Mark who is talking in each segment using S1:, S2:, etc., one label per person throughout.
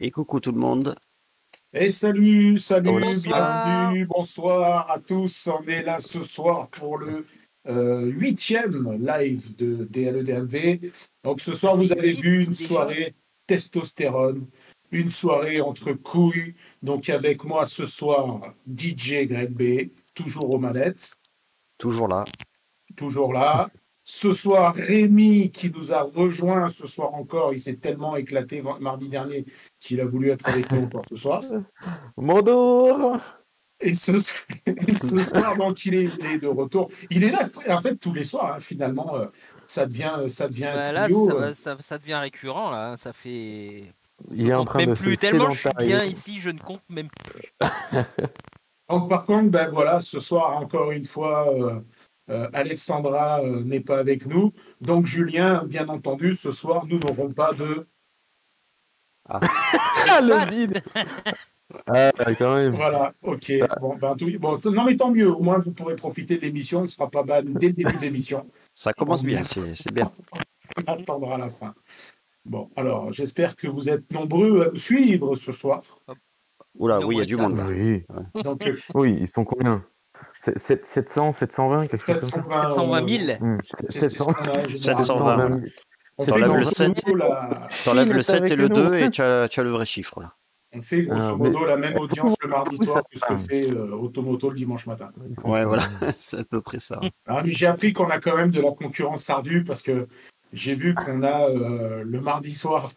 S1: Et coucou tout le monde.
S2: Et salut, salut,
S3: Bonsoir.
S2: bienvenue, bonsoir à tous. On est là ce soir pour le euh, huitième live de DLEDMV. Donc ce soir, vous avez vu une soirée testostérone, une soirée entre couilles. Donc avec moi ce soir, DJ Greg B, toujours aux manettes,
S1: Toujours là.
S2: toujours là. Ce soir, Rémi qui nous a rejoint ce soir encore. Il s'est tellement éclaté mardi dernier qu'il a voulu être avec nous encore ce soir.
S4: Bonjour
S2: Et ce, et ce soir, donc, il est, il est de retour. Il est là, en fait, tous les soirs, hein, finalement, euh, ça devient, ça devient
S3: Bah là,
S2: trio.
S3: ça,
S2: euh.
S3: ça, ça devient récurrent là. Ça fait. Je
S4: Il est en train
S3: même
S4: de
S3: plus.
S4: se
S3: Tellement je suis bien ici, je ne compte même plus.
S2: Donc, par contre, ben voilà, ce soir, encore une fois, euh, euh, Alexandra euh, n'est pas avec nous. Donc, Julien, bien entendu, ce soir, nous n'aurons pas de.
S4: Ah, le vide Ah, quand même.
S2: Voilà, ok. Bon, ben, tout- bon, non, mais tant mieux. Au moins, vous pourrez profiter de l'émission. Elle ne sera pas bonne dès le début de l'émission.
S1: Ça commence bien, c'est bien.
S2: On attendra la fin. Bon, alors, j'espère que vous êtes nombreux à nous suivre ce soir.
S1: Oula, oui, il y a du monde là.
S4: Oui.
S2: Donc, euh,
S4: oui, ils sont combien? C'est- sept- 700, 720, quelque chose comme ça?
S2: 720,
S3: 720 000
S2: euh,
S4: Hmm,
S2: c'est- c'est-
S4: 700.
S2: c'est ce qu'on a généralement.
S1: 720.
S2: On
S4: C'est
S2: fait
S1: T'enlèves
S4: dans
S1: le
S2: grosso
S1: 7.
S2: modo la-
S1: T'enlèves
S4: Chine
S1: le
S4: est
S1: 7 et le
S4: nous.
S1: 2 et tu as, tu as le vrai chiffre là.
S2: on fait grosso
S4: Ah, mais-
S2: modo la même audience le mardi soir que ce que fait euh, Automoto le dimanche matin.
S1: Ouais, voilà, c'est à peu près ça.
S2: Ah, mais j'ai appris qu'on a quand même de la concurrence ardue parce que j'ai vu qu'on a euh, le mardi soir,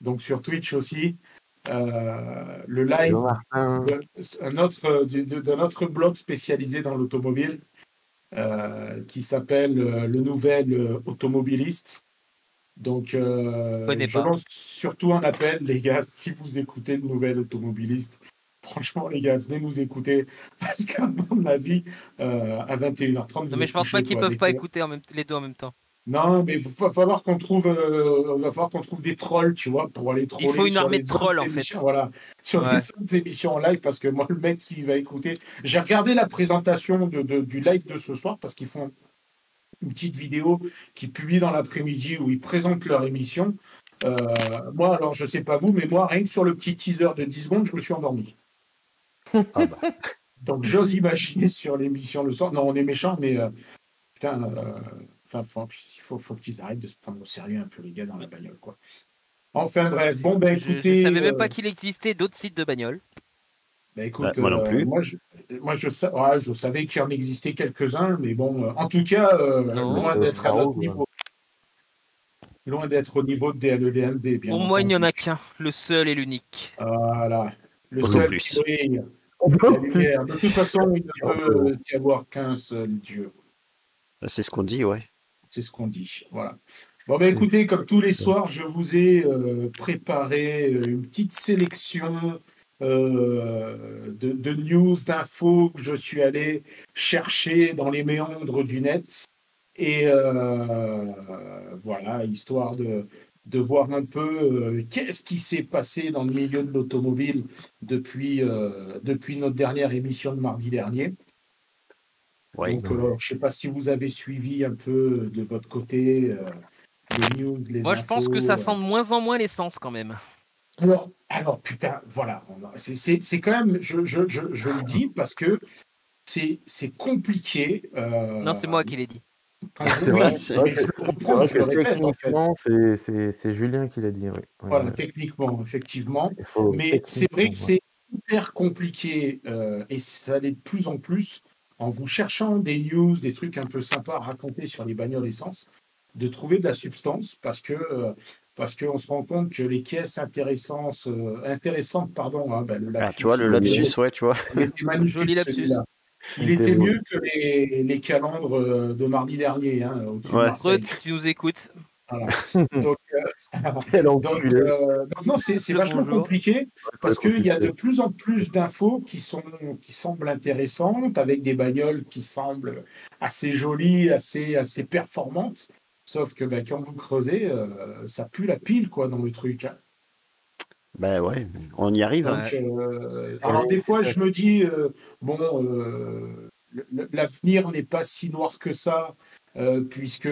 S2: donc sur Twitch aussi, euh, le live de- autre, de- d'un autre blog spécialisé dans l'automobile euh, qui s'appelle euh, Le Nouvel euh, Automobiliste. Donc, euh, je lance surtout un appel, les gars, si vous écoutez Le Nouvel Automobiliste, franchement, les gars, venez nous écouter parce qu'à mon avis, euh, à 21h30, vous
S3: Non, mais je pense pas qu'ils peuvent pas écouter en même... les deux en même temps.
S2: Non, mais il va falloir qu'on trouve, euh, va falloir qu'on trouve des trolls, tu vois, pour aller troller.
S3: faut une
S2: sur
S3: armée de trolls, en fait.
S2: Voilà, sur
S3: Ouais.
S2: les autres émissions en live, parce que moi, le mec qui va écouter, j'ai regardé la présentation de, de- du live de ce soir, parce qu'ils font une petite vidéo qu'ils publient dans l'après-midi où ils présentent leur émission. Euh, moi, alors, je sais pas vous, mais moi, rien que sur le petit teaser de 10 secondes, je me suis endormi.
S1: Ah bah.
S2: Donc, j'ose imaginer sur l'émission le soir. Non, on est méchant, mais euh, putain, euh, enfin, faut, il faut, faut qu'ils arrêtent de se prendre au sérieux un peu, les gars, dans la bagnole, quoi. Enfin, bref, bon, ben
S3: Je,
S2: écoutez.
S3: je savais même
S2: euh,
S3: pas qu'il existait d'autres sites de bagnoles.
S2: Bah, écoute,
S1: Bah, moi non
S2: euh,
S1: plus.
S2: moi, je, moi, je, sa- ouais, je savais qu'il en existait quelques-uns, mais bon, euh, en tout cas, euh,
S3: Non.
S2: loin d'être à notre niveau. Loin d'être au niveau de DLEDMV, bien
S3: Au moins, il n'y en a qu'un, le seul et l'unique.
S2: Voilà. Le seul
S1: plus.
S2: qui brille, la lumière. De toute façon, il ne peut y avoir qu'un seul Dieu.
S1: C'est ce qu'on dit, ouais.
S2: C'est ce qu'on dit. Voilà. Bon, ben écoutez, comme tous les soirs, je vous ai euh, préparé une petite sélection euh, de, de news, d'infos que je suis allé chercher dans les méandres du net. Et euh, voilà, histoire de, de voir un peu euh, qu'est-ce qui s'est passé dans le milieu de l'automobile depuis, euh, depuis notre dernière émission de mardi dernier.
S1: Ouais.
S2: Donc, je ne sais pas si vous avez suivi un peu de votre côté euh, les news, les
S3: Moi, je pense que ça sent de moins en moins l'essence quand même.
S2: Alors, alors putain, voilà. c'est- C'est c'est quand même, je, je, je, je le dis parce que c'est c'est compliqué. euh,
S3: Non, c'est moi qui l'ai dit.
S4: C'est Julien qui l'a dit. Oui.
S2: Voilà,
S4: ouais.
S2: techniquement, effectivement.
S4: Faut
S2: Mais c'est vrai que c'est hyper compliqué euh, et ça l'est de plus en plus en vous cherchant des news, des trucs un peu sympas à raconter sur les bagnoles essence, de trouver de la substance parce que euh, parce qu'on se rend compte que les caisses intéressantes, euh, intéressantes pardon, hein, ben, le
S1: Ah,
S2: lapsus,
S1: tu vois, le
S2: il
S1: lapsus,
S2: était-
S1: ouais, tu vois.
S2: il était
S3: Joli lapsus.
S2: Il était
S4: beau.
S2: mieux que les, les calandres euh, de mardi dernier, hein,
S1: Ouais.
S3: Si tu nous écoutes.
S2: Voilà. Donc, euh, donc, euh, non, c'est vachement
S3: bonjour.
S2: compliqué parce qu'il y a de plus en plus d'infos qui, sont, qui semblent intéressantes, avec des bagnoles qui semblent assez jolies, assez, assez performantes. Sauf que ben, quand vous creusez, euh, ça pue la pile quoi, dans le truc. hein.
S1: Ben ouais, on y arrive. hein.
S2: Donc, euh, alors des fois, je me dis, euh, bon, euh, l'avenir n'est pas si noir que ça, euh, puisque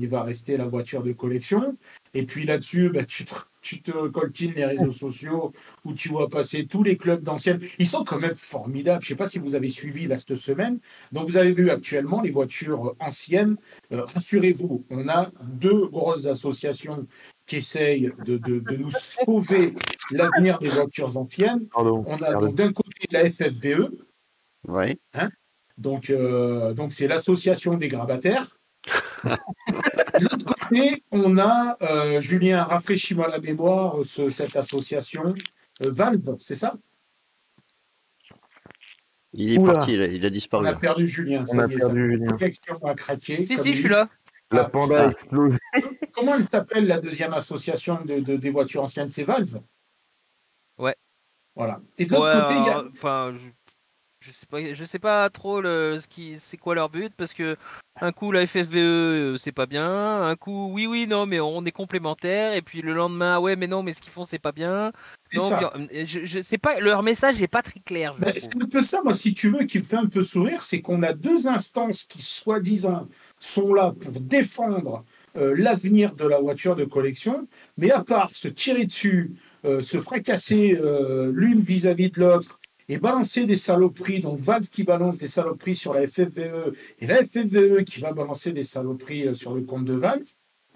S2: il va rester la voiture de collection. Et puis là-dessus, bah, tu, te, tu te coltines les réseaux sociaux où tu vois passer tous les clubs d'anciennes. Ils sont quand même formidables. Je ne sais pas si vous avez suivi là cette semaine. Donc vous avez vu actuellement les voitures anciennes. Euh, rassurez-vous, on a deux grosses associations qui essayent de, de- de nous sauver l'avenir des voitures anciennes.
S4: Pardon.
S2: On a d'un côté la FFVE,
S1: Ouais.
S2: donc euh, donc c'est l'association des grabataires. De l'autre côté, on a euh, Julien, rafraîchis-moi la mémoire, ce- cette association euh, Valve, c'est ça?
S1: Il est
S4: Oula.
S1: parti, il a, il a
S2: On
S1: disparu.
S2: a perdu Julien.
S4: On
S2: ça
S4: a
S2: y est, sa
S4: perdu Julien.
S2: connexion a craqué.
S3: Si, si, je suis là.
S4: La
S2: Ah,
S4: panda
S1: ah.
S4: explose.
S2: Comment elle s'appelle la deuxième association de, de- des voitures anciennes? C'est Valve?
S3: Ouais.
S2: Voilà. Et de l'autre
S3: Ouais,
S2: côté, il y a.
S3: alors, Enfin, je... je sais pas, je sais pas trop le, ce qui, c'est quoi leur but parce que un coup la FFVE euh, c'est pas bien, un coup oui oui non mais on est complémentaires et puis le lendemain ah ouais mais non mais ce qu'ils font c'est pas bien. Non,
S2: ça.
S3: euh, je, je sais pas leur message est pas très clair.
S2: Ben, c'est un peu ça, moi, si tu veux, qui me fait un peu sourire, c'est qu'on a deux instances qui, soi-disant, sont là pour défendre euh, l'avenir de la voiture de collection, mais à part se tirer dessus, euh, se fracasser euh, l'une vis-à-vis de l'autre et balancer des saloperies, donc Valve qui balance des saloperies sur la FFVE et la FFVE qui va balancer des saloperies euh, sur le compte de Valve,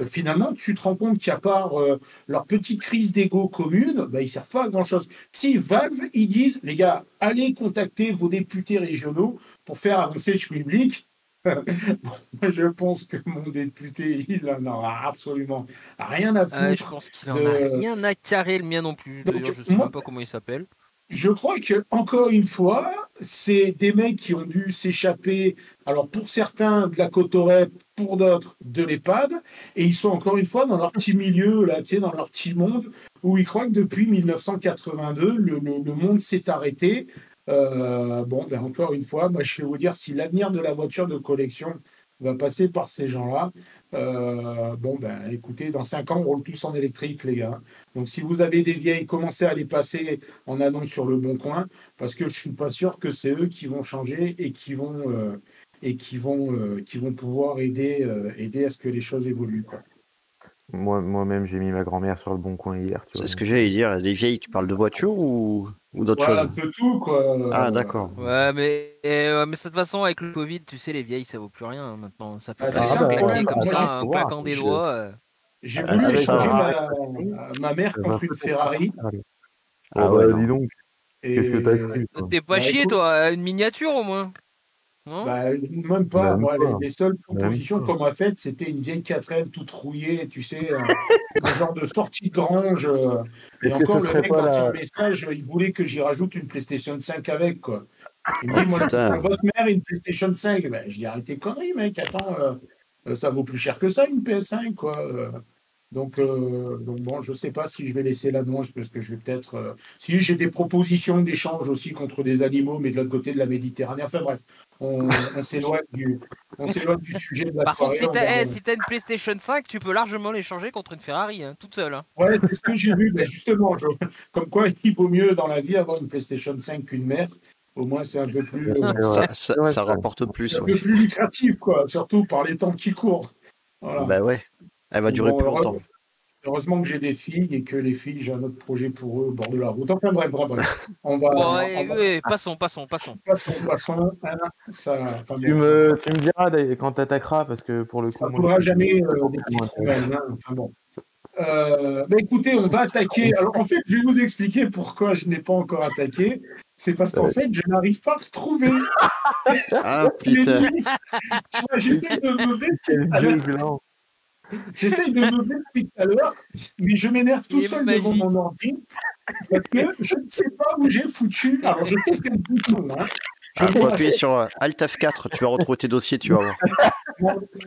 S2: euh, finalement, tu te rends compte qu'à part euh, leur petite crise d'ego commune, ben, ils servent pas à grand-chose. Si Valve, ils disent, les gars, allez contacter vos députés régionaux pour faire avancer le public. Moi, je pense que mon député, il en aura absolument rien à
S3: Ah, je
S2: foutre.
S3: pense qu'il en
S2: de-
S3: a rien à carrer le mien non plus. D'ailleurs je sais
S2: moi-
S3: même pas comment il s'appelle.
S2: Je crois que encore une fois, c'est des mecs qui ont dû s'échapper. Alors pour certains de la Cotorette, pour d'autres de l'EHPAD, et ils sont encore une fois dans leur petit milieu là, dans leur petit monde où ils croient que depuis 1982, le, le- le monde s'est arrêté. Euh, bon, ben encore une fois, moi je vais vous dire si l'avenir de la voiture de collection va passer par ces gens-là. euh, bon, ben écoutez, dans cinq ans, on roule tous en électrique, les gars. Donc si vous avez des vieilles, commencez à les passer en annonce sur le bon coin, parce que je suis pas sûr que c'est eux qui vont changer et qui vont euh, et qui vont euh, qui vont pouvoir aider euh, aider à ce que les choses évoluent. Quoi.
S4: Moi, moi-même, j'ai mis ma grand-mère sur le bon coin hier.
S1: C'est ce que j'allais dire. Les vieilles, tu parles de voiture ou, ou d'autre
S2: Voilà un peu tout quoi.
S1: Ah, d'accord.
S3: Ouais mais euh, mais de toute façon avec le Covid tu sais les vieilles ça vaut plus rien hein, maintenant. Ça peut
S2: Ah,
S3: pas
S2: ça,
S3: comme
S2: Moi,
S3: ça un claquant des
S1: je-
S3: doigts. euh.
S2: J'ai
S1: Ah,
S2: voulu
S1: ça.
S2: échanger
S4: Ah,
S2: ma, ma mère
S4: Ça
S2: contre une Ferrari.
S1: Ah
S4: Oh,
S1: ouais,
S4: bah,
S1: non.
S4: dis donc, qu'est-ce que t'as cru
S3: T'es pas
S2: Bah,
S3: chié
S2: écoute-
S3: toi, une miniature au moins. Non?
S2: Bah, même pas.
S4: Même
S2: Moi,
S4: pas.
S2: Les, les seules propositions
S4: pas.
S2: qu'on m'a faites, c'était une vieille 4L toute rouillée, tu sais, un, un genre de sortie de grange. euh, et encore, le mec,
S4: pas
S2: dans
S4: la-
S2: son message, il voulait que j'y rajoute une PlayStation 5 avec, quoi. Il me dit, moi, je votre mère une PlayStation 5. Ben, je dis, arrête tes conneries, mec. Attends, euh, euh, ça vaut plus cher que ça, une PS5, quoi. Donc, euh, donc bon, je sais pas si je vais laisser l'annonce parce que je vais peut-être. euh, Si j'ai des propositions d'échange aussi contre des animaux, mais de l'autre côté de la Méditerranée. Enfin bref, on, on s'éloigne du, on s'éloigne du sujet de la
S3: Par contre si
S2: soirée,
S3: t'as eh, si t'as une PlayStation 5 tu peux largement l'échanger contre une Ferrari hein, toute seule. hein.
S2: Ouais, c'est ce que j'ai vu. Ben justement, je- comme quoi il vaut mieux dans la vie avoir une PlayStation 5 qu'une mère. Au moins, c'est un peu plus, euh.
S1: Ça, ça,
S4: Ouais,
S1: ça rapporte plus.
S2: c'est un
S1: ouais.
S2: peu plus lucratif, quoi. Surtout par les temps qui courent. Voilà.
S1: Bah ouais. Elle va durer
S2: Bon,
S1: plus longtemps.
S2: Heureusement que j'ai des filles et que les filles, j'ai un autre projet pour eux au bord de la route. Enfin bref, bref, bref. On va.
S3: Bon,
S2: on va-
S3: ouais, passons, passons, passons.
S2: Passons, passons. hein, ça, enfin,
S4: Tu me, tu me diras quand t'attaqueras, parce que pour le coup.
S2: Ça ne jamais euh, des hein, Enfin bon. Euh, bah écoutez, on va attaquer. Alors en fait, je vais vous expliquer pourquoi je n'ai pas encore attaqué. C'est parce qu'en
S4: Ouais.
S2: fait, je n'arrive pas à retrouver
S1: Ah
S2: les
S1: putain.
S2: Tu J'essaie de me lever J'essaie de me lever depuis tout à l'heure, mais je m'énerve tout seul devant mon ordi parce que je ne sais pas où j'ai foutu. Alors je sais quel bouton. Hein. Je
S1: Ah, appuyer sur euh, Alt F4, tu vas retrouver tes dossiers, tu vas voir.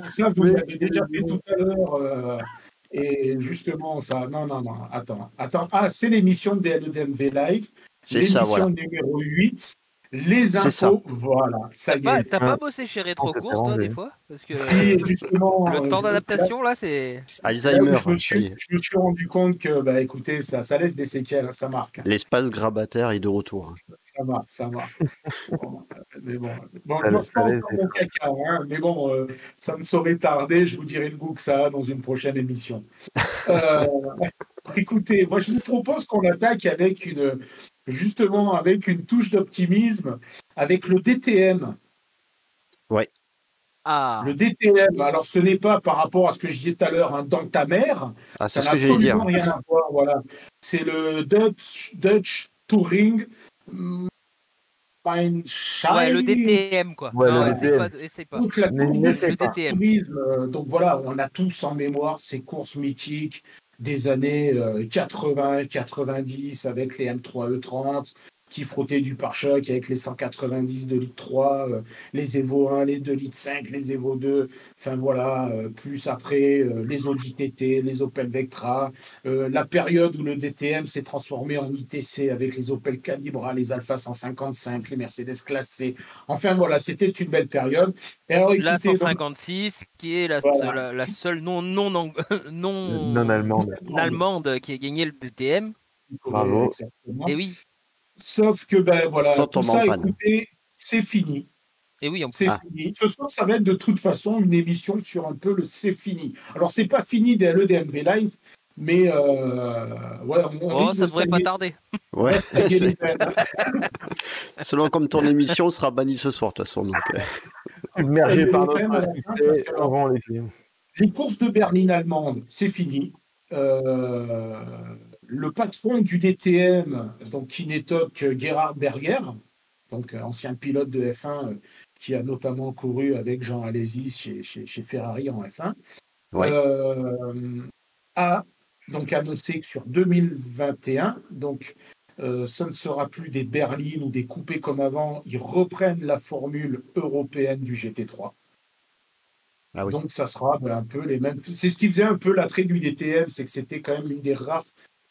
S2: Ça, vous l'avez déjà fait tout à l'heure. euh, et justement, ça. Non, non, non. Attends. Attends. Ah, c'est l'émission de LEDMV Live.
S1: C'est ça,
S2: L'émission
S1: voilà.
S2: numéro 8. Les
S1: ça.
S2: infos, voilà, ça
S3: T'as
S2: y
S3: pas,
S2: est.
S3: t'as pas
S4: Ouais.
S3: bossé chez
S4: c'est
S3: Retrocourse, toi, des fois Parce que
S2: Si, justement,
S3: le
S2: euh,
S3: temps
S2: je-
S3: d'adaptation, là, c'est.
S1: Alzheimer,
S2: je, me
S1: ça y
S2: suis,
S1: est.
S2: je me suis rendu compte que, bah, écoutez, ça, ça laisse des séquelles, hein, ça marque. hein.
S1: L'espace grabataire est de retour.
S2: Ça marque, ça marque. Bon, euh, mais bon, bon
S4: Ça
S2: je mange pas mon caca, hein, mais bon, euh, ça me saurait tarder. Je vous dirai le goût que ça a dans une prochaine émission. Euh, écoutez, moi, je vous propose qu'on attaque avec une, justement, avec une touche d'optimisme, avec le DTM.
S3: Ah
S2: Le DTM, alors ce n'est pas par rapport à ce que je disais tout à l'heure, hein, dans ta mère,
S1: Ah, c'est
S2: ça n'a
S1: dire.
S2: absolument rien à voir. Voilà. C'est le Dutch, Dutch Touring Mindshine.
S3: Ouais, le DTM, quoi.
S4: Ouais,
S3: non,
S4: le
S3: essaye
S4: DTM.
S3: pas, essaye pas.
S2: Donc la course
S3: Le. DTM.
S2: tourisme, euh, donc voilà, on a tous en mémoire ces courses mythiques des années euh, 80, 90 avec les M3 E30 qui frottaient du pare-choc avec les 190 de litre 3, euh, les Evo 1, les 2 litres 5, les Evo 2, enfin voilà, euh, plus après euh, les Audi TT, les Opel Vectra, euh, la période où le DTM s'est transformé en ITC avec les Opel Calibra, les Alpha 155, les Mercedes classés. Enfin voilà, c'était une belle période. Et alors,
S3: La
S2: écoutez, donc,
S3: 156, qui est la,
S2: Voilà.
S3: la, la seule non, non, non, non,
S4: Non allemande.
S3: allemande qui a gagné le DTM.
S4: Bravo.
S2: Exactement.
S3: Et oui,
S2: Sauf que, ben voilà,
S1: Sans
S2: tout ça, écoutez, c'est fini.
S3: et oui, en
S2: C'est
S1: Ah.
S2: fini. Ce soir, ça va être de toute façon une émission sur un peu le c'est fini. Alors, c'est pas fini dès le DMV Live, mais euh, ouais, on, on
S3: Oh, ça
S2: de
S3: devrait pas tarder.
S1: Ouais,
S2: veines.
S1: selon comme ton émission sera bannie ce soir, de toute façon. Donc, euh,
S4: Submergé par notre on rend les
S2: courses de Berlin allemande, c'est fini. Euh, le patron du DTM, donc qui n'est autre que Gerhard Berger, donc euh, ancien pilote de F1 euh, qui a notamment couru avec Jean Alesi chez, chez- chez Ferrari en F1,
S1: Ouais.
S2: euh, a donc annoncé que sur 2021, donc euh, ça ne sera plus des berlines ou des coupés comme avant, ils reprennent la formule européenne du GT3.
S1: Ah oui.
S2: Donc ça sera ben, un peu les mêmes. C'est ce qui faisait un peu l'attrait du DTM, c'est que c'était quand même une des rares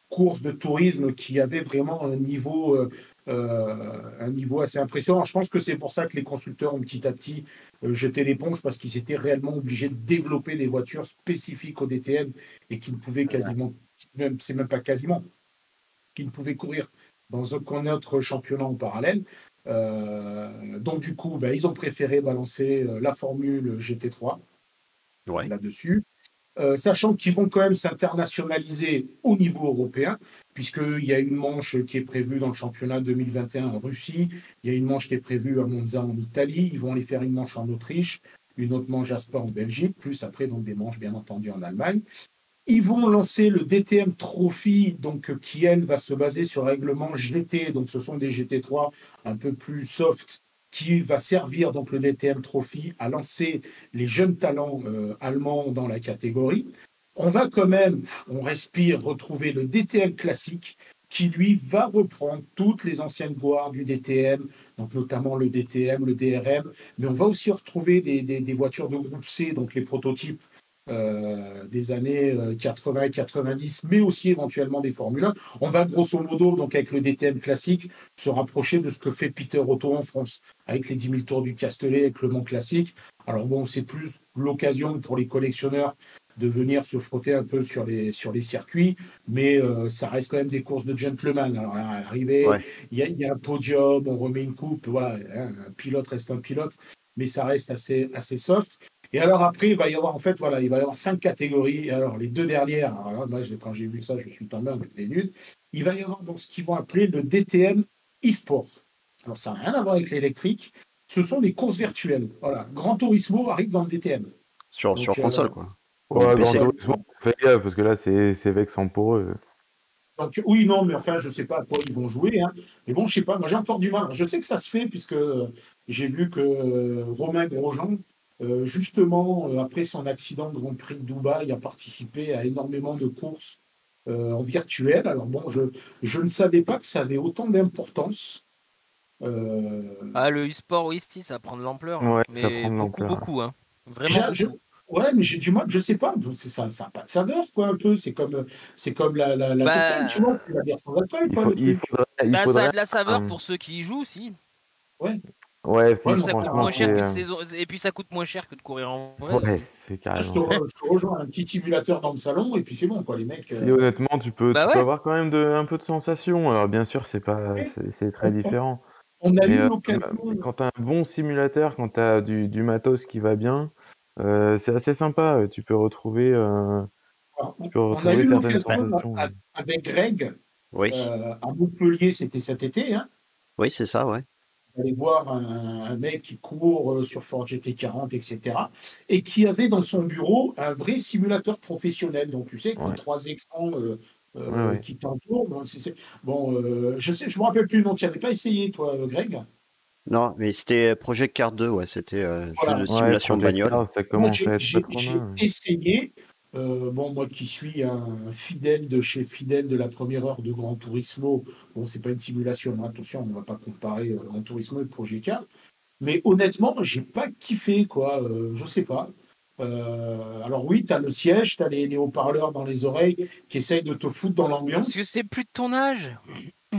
S2: courses de tourisme qui avait vraiment un niveau, euh, euh, un niveau assez impressionnant. Je pense que c'est pour ça que les constructeurs ont petit à petit euh, jeté l'éponge parce qu'ils étaient réellement obligés de développer des voitures spécifiques au DTM et qui ne pouvaient quasiment, même c'est même pas quasiment, qui ne pouvaient courir dans aucun autre championnat en parallèle. Euh, donc du coup, ben, ils ont préféré balancer la formule GT3
S1: ouais.
S2: là-dessus, Euh, sachant qu'ils vont quand même s'internationaliser au niveau européen, puisqu'il y a une manche qui est prévue dans le championnat 2021 en Russie, il y a une manche qui est prévue à Monza en Italie, ils vont aller faire une manche en Autriche, une autre manche à Spa en Belgique, plus après donc des manches bien entendu en Allemagne. Ils vont lancer le DTM Trophy, donc qui elle va se baser sur le règlement GT, donc ce sont des GT3 un peu plus soft, qui va servir donc le DTM Trophy à lancer les jeunes talents euh, allemands dans la catégorie. On va quand même, on respire, retrouver le DTM classique qui lui va reprendre toutes les anciennes gloires du DTM, donc notamment le DTM, le DRM, mais on va aussi retrouver des, voitures de groupe C, donc les prototypes euh, des années euh, 80 et 90, mais aussi éventuellement des Formule 1. On va grosso modo, donc avec le DTM classique, se rapprocher de ce que fait Peter Otto en France, avec les 10 000 tours du Castellet, avec le Mont Classique. Alors bon, c'est plus l'occasion pour les collectionneurs de venir se frotter un peu sur les, sur les circuits, mais euh, ça reste quand même des courses de gentleman. Alors
S1: Ouais.
S2: il y, y a un podium, on remet une coupe, voilà, hein, un pilote reste un pilote, mais ça reste assez, assez soft. Et alors après, il va y avoir en fait, voilà, il va y avoir cinq catégories. Et alors les deux dernières, alors là, moi, je- quand j'ai vu ça, je suis tombé un peu des nudes. Il va y avoir donc ce qu'ils vont appeler le DTM e-sport. Alors ça n'a rien à voir avec l'électrique. Ce sont des courses virtuelles. Voilà, Gran Turismo arrive dans le DTM.
S1: Sur,
S2: Donc,
S1: sur
S2: euh,
S1: console, quoi.
S4: Ouais, Grand. Turismo, fais gaffe, parce que là, c'est c'est vexant pour eux.
S2: Donc oui, non, mais enfin, je sais pas à quoi ils vont jouer. hein. Mais bon, je sais pas, moi j'ai encore du mal. Alors, je sais que ça se fait puisque j'ai vu que euh, Romain Grosjean, euh, justement, euh, après son accident de Grand Prix de Dubaï, a participé à énormément de courses euh, en virtuel. Alors bon, je, je ne savais pas que ça avait autant d'importance. Euh,
S3: Ah, le e-sport, oui, si, ça prend de l'ampleur.
S4: Ouais,
S3: mais
S4: ça prend de
S3: beaucoup, beaucoup. Hein. Vraiment.
S2: Je-
S3: beaucoup.
S2: Ouais, mais j'ai du mal, je sais pas, c'est- ça n'a pas de saveur, quoi, un peu. C'est comme, c'est comme la, la, la
S3: Bah,
S2: Totale, tu vois, la bière sans alcool,
S4: Il,
S2: quoi,
S4: faut,
S2: le
S4: il
S2: truc.
S4: faudrait.
S3: Bah, ça a de la saveur pour ceux qui y jouent, si.
S2: Ouais.
S4: Ouais,
S3: ça coûte moins cher
S4: euh,
S3: saison. Et puis ça coûte moins cher que de courir en vrai.
S4: Ouais, c'est
S2: je, te,
S4: carrément.
S2: re- je te rejoins, un petit simulateur dans le salon, et puis c'est bon, quoi, les mecs. euh,
S4: Et honnêtement, tu peux,
S3: Bah
S4: tu peux avoir quand même de, un peu de sensation. Alors bien sûr, c'est pas, c'est- très différent.
S2: on a
S4: Mais
S2: eu
S4: euh, quand t'as un bon simulateur, quand t'as du, du matos qui va bien, euh, c'est assez sympa. Tu peux retrouver, euh, tu peux
S2: On a
S4: retrouver
S2: eu
S4: certaines
S2: l'occasion avec Greg
S1: Oui,
S2: euh, à Montpellier, c'était cet été, hein,
S1: oui, c'est ça, ouais.
S2: D'aller voir un, un mec qui court euh, sur Ford GT40, etc. Et qui avait dans son bureau un vrai simulateur professionnel. Donc, tu sais,
S4: Ouais.
S2: trois écrans euh, euh,
S4: Ouais, ouais.
S2: qui t'entourent. Bon, c'est- c'est- bon euh, je sais, je me rappelle plus le nom. Tu n'avais pas essayé, toi, Greg?
S1: Non, mais c'était Project Car 2, ouais, c'était euh,
S2: Voilà.
S1: jeu de
S4: Ouais,
S1: simulation de
S4: Project
S1: bagnole.
S2: J'ai essayé. Euh, bon, moi qui suis un fidèle de chez fidèle de la première heure de Gran Turismo, bon, c'est pas une simulation, hein, attention, on va pas comparer euh, Gran Turismo et Project Cars. Mais honnêtement, j'ai pas kiffé, quoi. Euh, je sais pas. Alors oui, tu as le siège, tu as les, les haut-parleurs dans les oreilles qui essayent de te foutre dans l'ambiance.
S3: Parce que c'est plus de ton âge.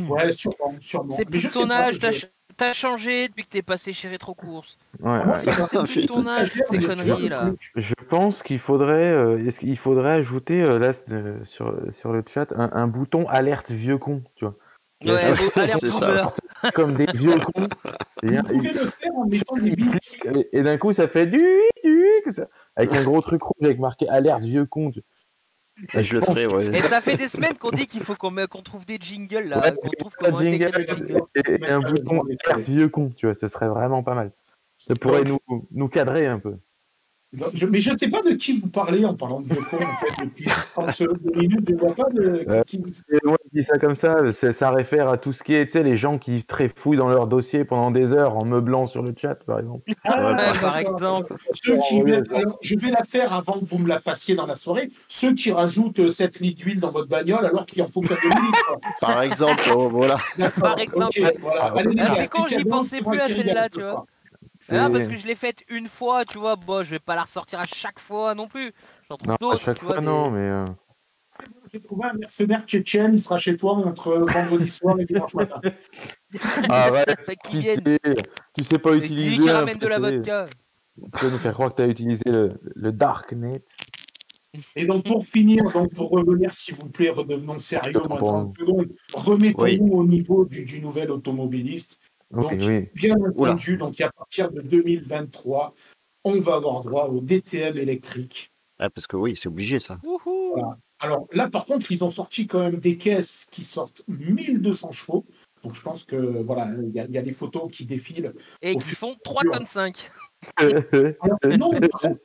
S2: Ouais, sûrement, sûrement.
S3: C'est plus de ton âge. T'as t'as changé depuis que t'es passé chez Retro Course.
S4: Ouais,
S2: Moi,
S4: ouais.
S3: C'est plus ton âge, toutes ces
S2: vois,
S3: conneries là.
S4: Je pense qu'il faudrait, euh, qu'il faudrait ajouter euh, là euh, sur, sur le chat un, un bouton alerte vieux con, tu vois,
S3: Ouais, alerte
S1: c'est ça.
S3: boomer.
S4: comme des vieux cons. Et, il d'un coup ça fait du du ça- avec un gros truc rouge avec marqué alerte vieux con. tu-
S1: Et je le ferai, ouais.
S3: Et ça fait des semaines qu'on dit qu'il faut qu'on trouve des jingles là,
S4: Ouais,
S3: qu'on trouve
S4: un
S3: comment intégrer
S4: jingle
S3: des jingles.
S4: et, et un bouton vieux con, tu vois, ce serait vraiment pas mal. Ça pourrait nous, nous cadrer un peu.
S2: Non, je- mais je ne sais pas de qui vous parlez en parlant de con, en fait, depuis 32 minutes. Je ne vois pas de
S4: Euh,
S2: qui vous-
S4: Et moi, je dis ça comme ça, ça réfère à tout ce qui est, tu sais, les gens qui tréfouillent dans leur dossier pendant des heures en meublant sur le chat, par exemple.
S2: Ah,
S3: Ouais, par exemple.
S2: Ceux qui
S4: Oui,
S2: mettent- alors, je vais la faire avant que vous me la fassiez dans la soirée. Ceux qui rajoutent euh, 7 litres d'huile dans votre bagnole alors qu'il en faut que 2 litres.
S1: Par exemple, oh, voilà.
S2: D'accord,
S3: Par exemple.
S2: ok, voilà.
S3: Ah,
S2: gars,
S3: c'est con, j'y pensais plus à
S2: qui
S3: celle-là, tu vois. Ah, parce que je l'ai faite une fois, tu vois. Bon, je vais pas la ressortir à chaque fois non plus. J'en trouve
S4: Non, à
S3: d'autres,
S4: chaque
S3: tu
S4: fois,
S3: vois. des-
S4: non, mais. euh,
S2: J'ai trouvé un mercenaire tchétchène, il sera chez toi entre vendredi soir et dimanche matin.
S4: Ah, ouais,
S3: viennent.
S4: pitié, tu sais pas utiliser.
S3: qui, ramène de la vodka.
S4: Tu vas nous faire croire que tu as utilisé le, le Darknet.
S2: Et donc, pour finir, donc pour revenir, s'il vous plaît, redevenons sérieux, moins
S4: Bon.
S2: 30 secondes, remettons-nous au niveau du, du nouvel automobiliste. Donc,
S4: oui.
S2: bien
S1: Oula.
S2: entendu, donc à partir de 2023, on va avoir droit au DTM électrique.
S1: Ah, parce que oui, c'est obligé, ça.
S2: Voilà. Alors là, par contre, ils ont sorti quand même des caisses qui sortent 1200 chevaux. Donc je pense que voilà, il y, a- il y a des photos qui défilent.
S3: Et qui font 3 tonnes 5.
S2: Alors, non,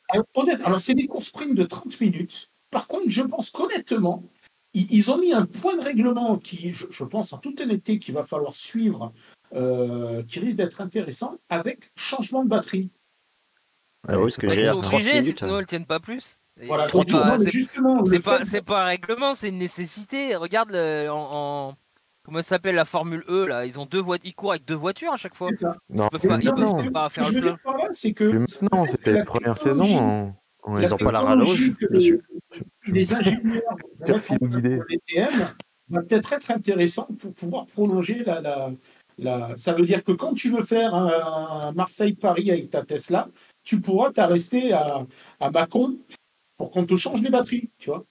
S2: alors, honnête, alors c'est des courses sprint de 30 minutes. Par contre, je pense qu'honnêtement, ils, ils ont mis un point de règlement qui, je, je pense en toute honnêteté, qu'il va falloir suivre, euh, qui risque d'être intéressant, avec changement de batterie.
S1: Ah oui, que
S3: Bah, ils sont
S1: 30
S3: obligés,
S1: minutes.
S3: sinon elles tiennent pas plus.
S2: Voilà,
S3: c'est pas- pas,
S2: fait-
S3: c'est pas un règlement, c'est une nécessité. Regarde le- en, en- comment ça s'appelle la Formule E là, ils ont deux voitures, ils courent avec deux voitures à chaque fois.
S2: ça.
S4: Non,
S3: Ils peuvent pas, ils peuvent pas faire le plein.
S2: c'est que
S4: maintenant, c'était la première saison. en- en
S1: Ils ont pas la rallonge.
S2: Les ingénieurs vont
S4: Tire
S2: mettre en
S4: fil
S2: place
S4: guidé.
S2: pour les TM va peut-être être intéressant pour pouvoir prolonger la, Ça veut dire que quand tu veux faire un Marseille-Paris avec ta Tesla, tu pourras t'arrêter à, à Mâcon pour qu'on te change les batteries, tu vois.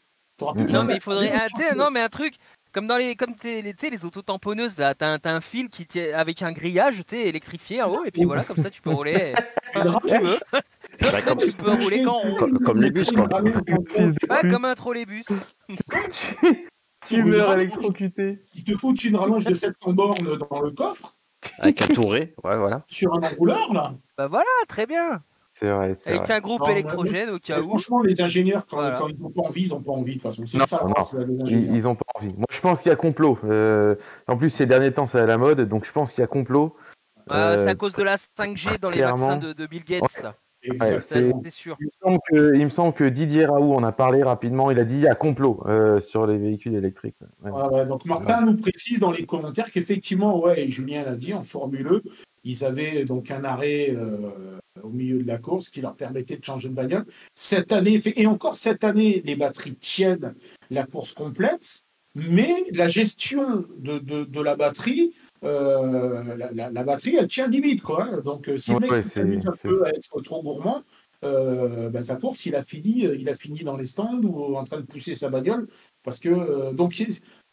S4: Non,
S3: mais il faudrait, ah, sais, non mais un truc comme dans les, comme t'es- les, les autotamponneuses là, t'as un, t'as un fil qui tient avec un grillage, tu sais, électrifié en haut et puis voilà, comme ça tu peux rouler.
S1: Bah, comme-
S3: tu peux rouler quand on
S1: Comme, comme les bus, quoi.
S3: Ouais, comme un trolleybus.
S4: tu tu
S2: Pour une
S4: meurs
S2: rallonge.
S4: électrocuté.
S2: Ils te foutent une rallonge de 700 bornes dans le coffre,
S1: Avec un touré. Ouais, voilà.
S2: sur un enrouleur, là.
S3: Bah voilà, très bien.
S4: C'est vrai, c'est
S3: Avec
S4: vrai.
S3: un groupe
S2: Non,
S3: électrogène au cas où.
S2: franchement, les ingénieurs, quand,
S3: Voilà.
S2: quand ils n'ont pas envie, ils n'ont pas envie, de toute façon. C'est
S4: Non,
S2: ça,
S4: non.
S2: c'est les
S4: Ils,
S2: ingénieurs.
S4: ils ont pas envie. Moi, je pense qu'il y a complot. Euh, en plus, ces derniers temps, c'est à la mode, donc je pense qu'il y a complot.
S3: Euh, c'est à
S4: Euh,
S3: cause de la 5G dans les vaccins de, de Bill Gates, ça.
S4: Ouais,
S3: Ça,
S4: c'est-
S3: c'est sûr.
S4: il, me semble que, il me semble que Didier Raoult en a parlé rapidement. Il a dit il y a complot euh, sur les véhicules électriques. Ouais.
S2: Ouais, ouais, donc Martin nous précise dans les commentaires qu'effectivement, ouais, et Julien l'a dit en Formule E, ils avaient donc un arrêt euh, au milieu de la course qui leur permettait de changer de bagnole. Cette année, et encore cette année, les batteries tiennent la course complète, mais la gestion de, de, de la batterie euh, la, la- la batterie, elle tient limite, quoi. hein. Donc, euh, si
S4: Ouais,
S2: le mec
S4: ouais,
S2: s'amuse un peu à être trop gourmand, euh, ben, sa course, il a fini, euh, il a fini dans les stands ou en train de pousser sa bagnole, parce que euh, donc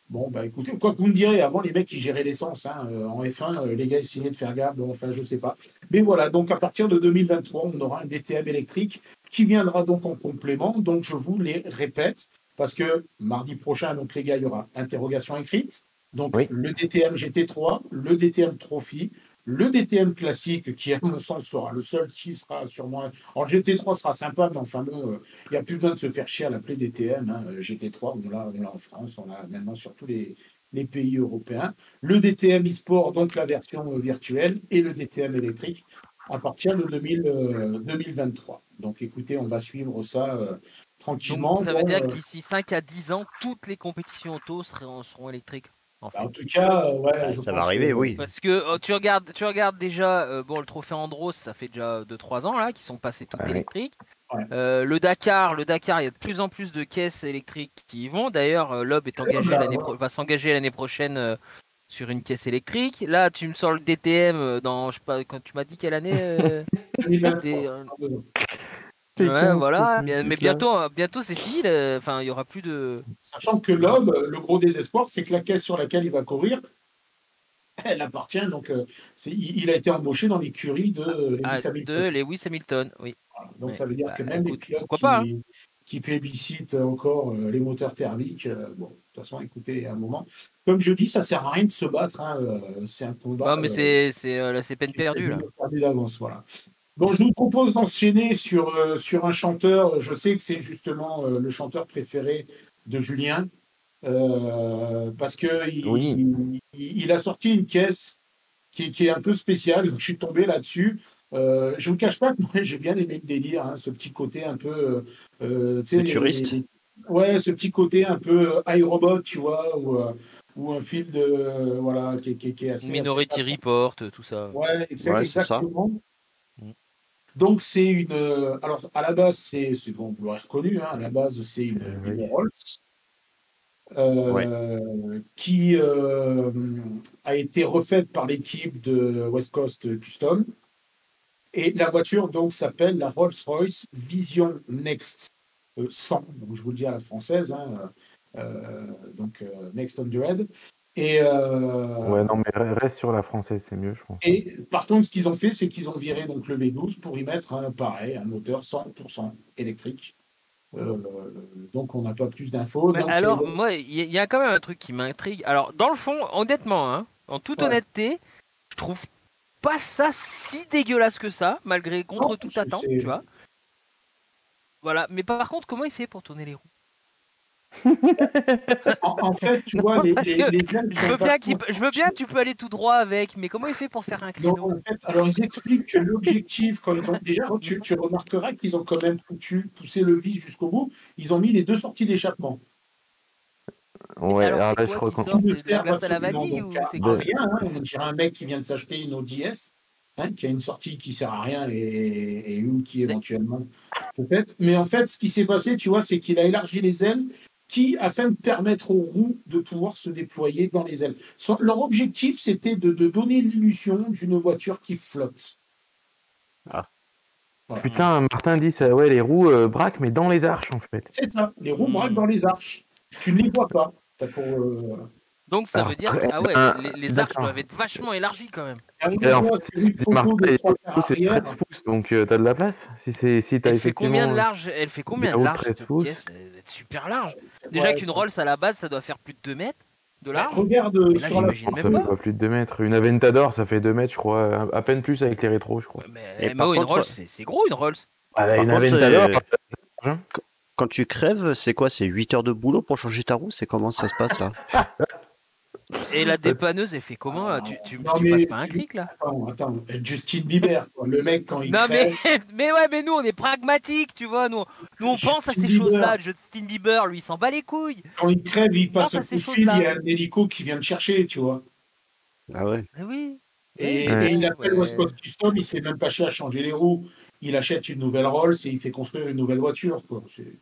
S2: bon, bah écoutez, quoi que vous me direz, avant les mecs qui géraient l'essence hein, euh, en F1, euh, les gars essayaient de faire gaffe, bon, enfin je sais pas. Mais voilà, donc à partir de 2023, on aura un DTM électrique qui viendra donc en complément. Donc je vous les répète, parce que mardi prochain, donc les gars, il y aura interrogation écrite. Donc
S4: Oui.
S2: le DTM GT3, le DTM Trophy, le DTM classique, qui à mon sens sera le seul qui sera sûrement. Alors GT3 sera sympa, mais enfin bon, euh, il n'y a plus besoin de se faire chier à l'appeler DTM. hein. GT3, on l'a on l'a en France, on l'a maintenant sur tous les, les pays européens. Le DTM e-sport, donc la version euh, virtuelle, et le DTM électrique à partir de 2000, euh, 2023. Donc écoutez, on va suivre ça euh, tranquillement.
S3: Donc, ça veut
S2: Bon,
S3: dire
S2: euh,
S3: que d'ici 5 à 10 ans, toutes les compétitions auto seront, seront électriques. En fait.
S2: en tout cas, euh, ouais,
S1: Bah,
S2: je
S1: ça
S2: pense
S1: va arriver,
S2: que-
S1: oui.
S3: Parce que euh, tu regardes, tu regardes déjà, euh, bon, le trophée Andros, ça fait déjà 2-3 ans là, qui sont passés tout
S4: Ouais.
S3: électriques.
S2: Ouais.
S3: Euh, le Dakar, le Dakar, il y a de plus en plus de caisses électriques qui y vont. D'ailleurs, euh, Lob est engagé
S2: bah,
S3: l'année
S2: ouais.
S3: pro- va s'engager l'année prochaine euh, sur une caisse électrique. Là, tu me sors le DTM dans, je sais pas, quand tu m'as dit quelle année
S2: 2023.
S3: des,
S2: pardon.
S4: C'est
S3: Ouais,
S4: con,
S3: voilà.
S4: ce
S3: Mais, bientôt, euh, bientôt c'est fini. Enfin, il y aura plus de.
S2: Sachant que l'homme, le gros désespoir, c'est que la caisse sur laquelle il va courir, elle appartient. Donc, euh, c'est- il a été embauché dans l'écurie de euh,
S3: Ah,
S2: Lewis Hamilton.
S3: de Lewis Hamilton, oui.
S2: Voilà. Donc,
S3: Ouais.
S2: ça veut dire
S3: Bah,
S2: que même les pilotes qui,
S3: pas, hein.
S2: qui plébiscitent encore euh, les moteurs thermiques, euh, bon, de toute façon, écoutez, à un moment, comme je dis, ça sert à rien de se battre. hein, euh, c'est un combat.
S3: Non, mais
S2: euh,
S3: c'est, c'est, euh, là, c'est peine perdue là.
S2: perdu d'avance, voilà. Bon, je vous propose d'enchaîner sur, euh, sur un chanteur. Je sais que c'est justement euh, le chanteur préféré de Julien, euh, parce que il,
S4: Oui.
S2: il- il a sorti une caisse qui, est- qui est un peu spéciale. Je suis tombé là-dessus. Euh, je ne vous cache pas que moi, j'ai bien aimé le délire, hein, ce petit côté un peu. sais,
S1: Futuriste.
S2: Ouais, ce petit côté un peu iRobot, tu vois, ou, ou un film de. euh, voilà, qui, qui- qui est assez.
S3: Minority
S2: assez-
S3: Report, tout ça.
S2: Ouais, exa-
S1: Ouais, c'est ça.
S2: Donc c'est une. euh, Alors à la base c'est, bon, vous l'aurez reconnu. hein, à la base c'est une, une Rolls euh, qui euh, a été refaite par l'équipe de West Coast Custom. Et la voiture donc s'appelle la Rolls-Royce Vision Next euh, 100. Donc je vous le dis à la française. hein, euh, donc Next 100. Et euh,
S4: Ouais, non, mais re- reste sur la française, c'est mieux, je pense.
S2: et par contre, ce qu'ils ont fait, c'est qu'ils ont viré donc le V12 pour y mettre un pareil, un moteur 100% électrique. Euh, donc on n'a pas plus d'infos.
S3: Alors, moi, il y, a- il y a quand même un truc qui m'intrigue. Alors, dans le fond, honnêtement, hein, en toute
S2: Ouais.
S3: honnêteté, je trouve pas ça si dégueulasse que ça, malgré contre
S2: Non,
S3: toute attente, tu vois. Voilà, mais par contre, comment il fait pour tourner les roues?
S2: En, en fait, tu vois, les, les, les
S3: je veux, bien qu'il-
S2: trop-
S3: je veux bien que tu peux aller tout droit avec, mais comment il fait pour faire un
S2: Non,
S3: créneau?
S2: en fait, alors ils expliquent que l'objectif, quand ils ont déjà, tu, tu remarqueras qu'ils ont quand même foutu, poussé le vis jusqu'au bout. Ils ont mis les deux sorties d'échappement.
S4: Ouais,
S3: alors,
S4: alors
S3: c'est
S4: là,
S3: quoi
S4: je
S3: c'est de la
S2: sert
S3: glace à la
S2: absolument
S3: vanille ou
S2: à-
S3: c'est quoi?
S2: rien. hein. On dirait un mec qui vient de s'acheter une Audi S, hein, qui a une sortie qui sert à rien et, et une qui éventuellement peut-être. Mais en fait, ce qui s'est passé, tu vois, c'est qu'il a élargi les ailes qui, afin de permettre aux roues de pouvoir se déployer dans les ailes. Leur objectif, c'était de, de donner l'illusion d'une voiture qui flotte.
S1: Ah.
S2: Voilà.
S4: Putain, Martin dit ça, ouais, les roues euh, braquent, mais dans les arches, en fait.
S2: C'est ça, les roues
S3: Hmm.
S2: braquent dans les arches. Tu ne les vois pas. T'as pour, euh,
S3: Donc ça
S4: Alors,
S3: veut dire que ah ouais,
S4: euh,
S3: les, les arches doivent être vachement élargies quand même.
S2: Ah oui,
S4: Alors,
S2: tu vois, c'est une photo
S4: Martin,
S2: de
S4: les
S2: trois
S4: roues,
S2: quarts
S4: c'est
S2: arrière.
S4: 13 pouces, donc euh, t'as de la place. Si, c'est- si t'as
S3: Elle fait combien de large Elle fait combien de large
S4: 13
S3: cette
S4: pouces.
S3: pièce Elle doit être super large. Déjà
S2: Ouais.
S3: qu'une Rolls à la base, ça doit faire plus de 2 mètres de large.
S2: Regarde
S3: là,
S2: sur la
S3: même
S4: ça
S3: pas.
S4: fait pas plus de 2 mètres. Une Aventador, ça fait 2 mètres, je crois. À peine plus avec les rétros, je crois.
S3: Mais, mais oh, une Rolls, c'est c'est gros une Rolls.
S4: Ah,
S1: Par
S4: une Aventador,
S1: euh, Quand tu crèves, c'est quoi? C'est 8 heures de boulot pour changer ta roue? C'est comment ça se passe là?
S3: Et la dépanneuse, elle fait comment là Tu, tu,
S2: Non,
S3: tu
S2: mais
S3: passes pas un
S2: tu-
S3: clic là
S2: Attends, attends, Justin Bieber, quoi. le mec quand il
S3: Non mais,
S2: crève,
S3: mais ouais, mais nous on est pragmatiques, tu vois. Nous, nous on
S2: Justin
S3: pense à ces choses-là. Justin Bieber, lui, il s'en bat les couilles.
S2: quand il crève, il passe
S3: ces
S2: coup de fil, il y a un hélico qui vient le chercher, tu vois.
S1: Ah ouais
S3: Mais oui.
S2: Et,
S4: Ouais.
S2: et il appelle
S3: Ouais.
S2: West Coast Custom, il se fait même pas chier à changer les roues. Il achète une nouvelle Rolls et il fait construire une nouvelle voiture. Quoi. C'est-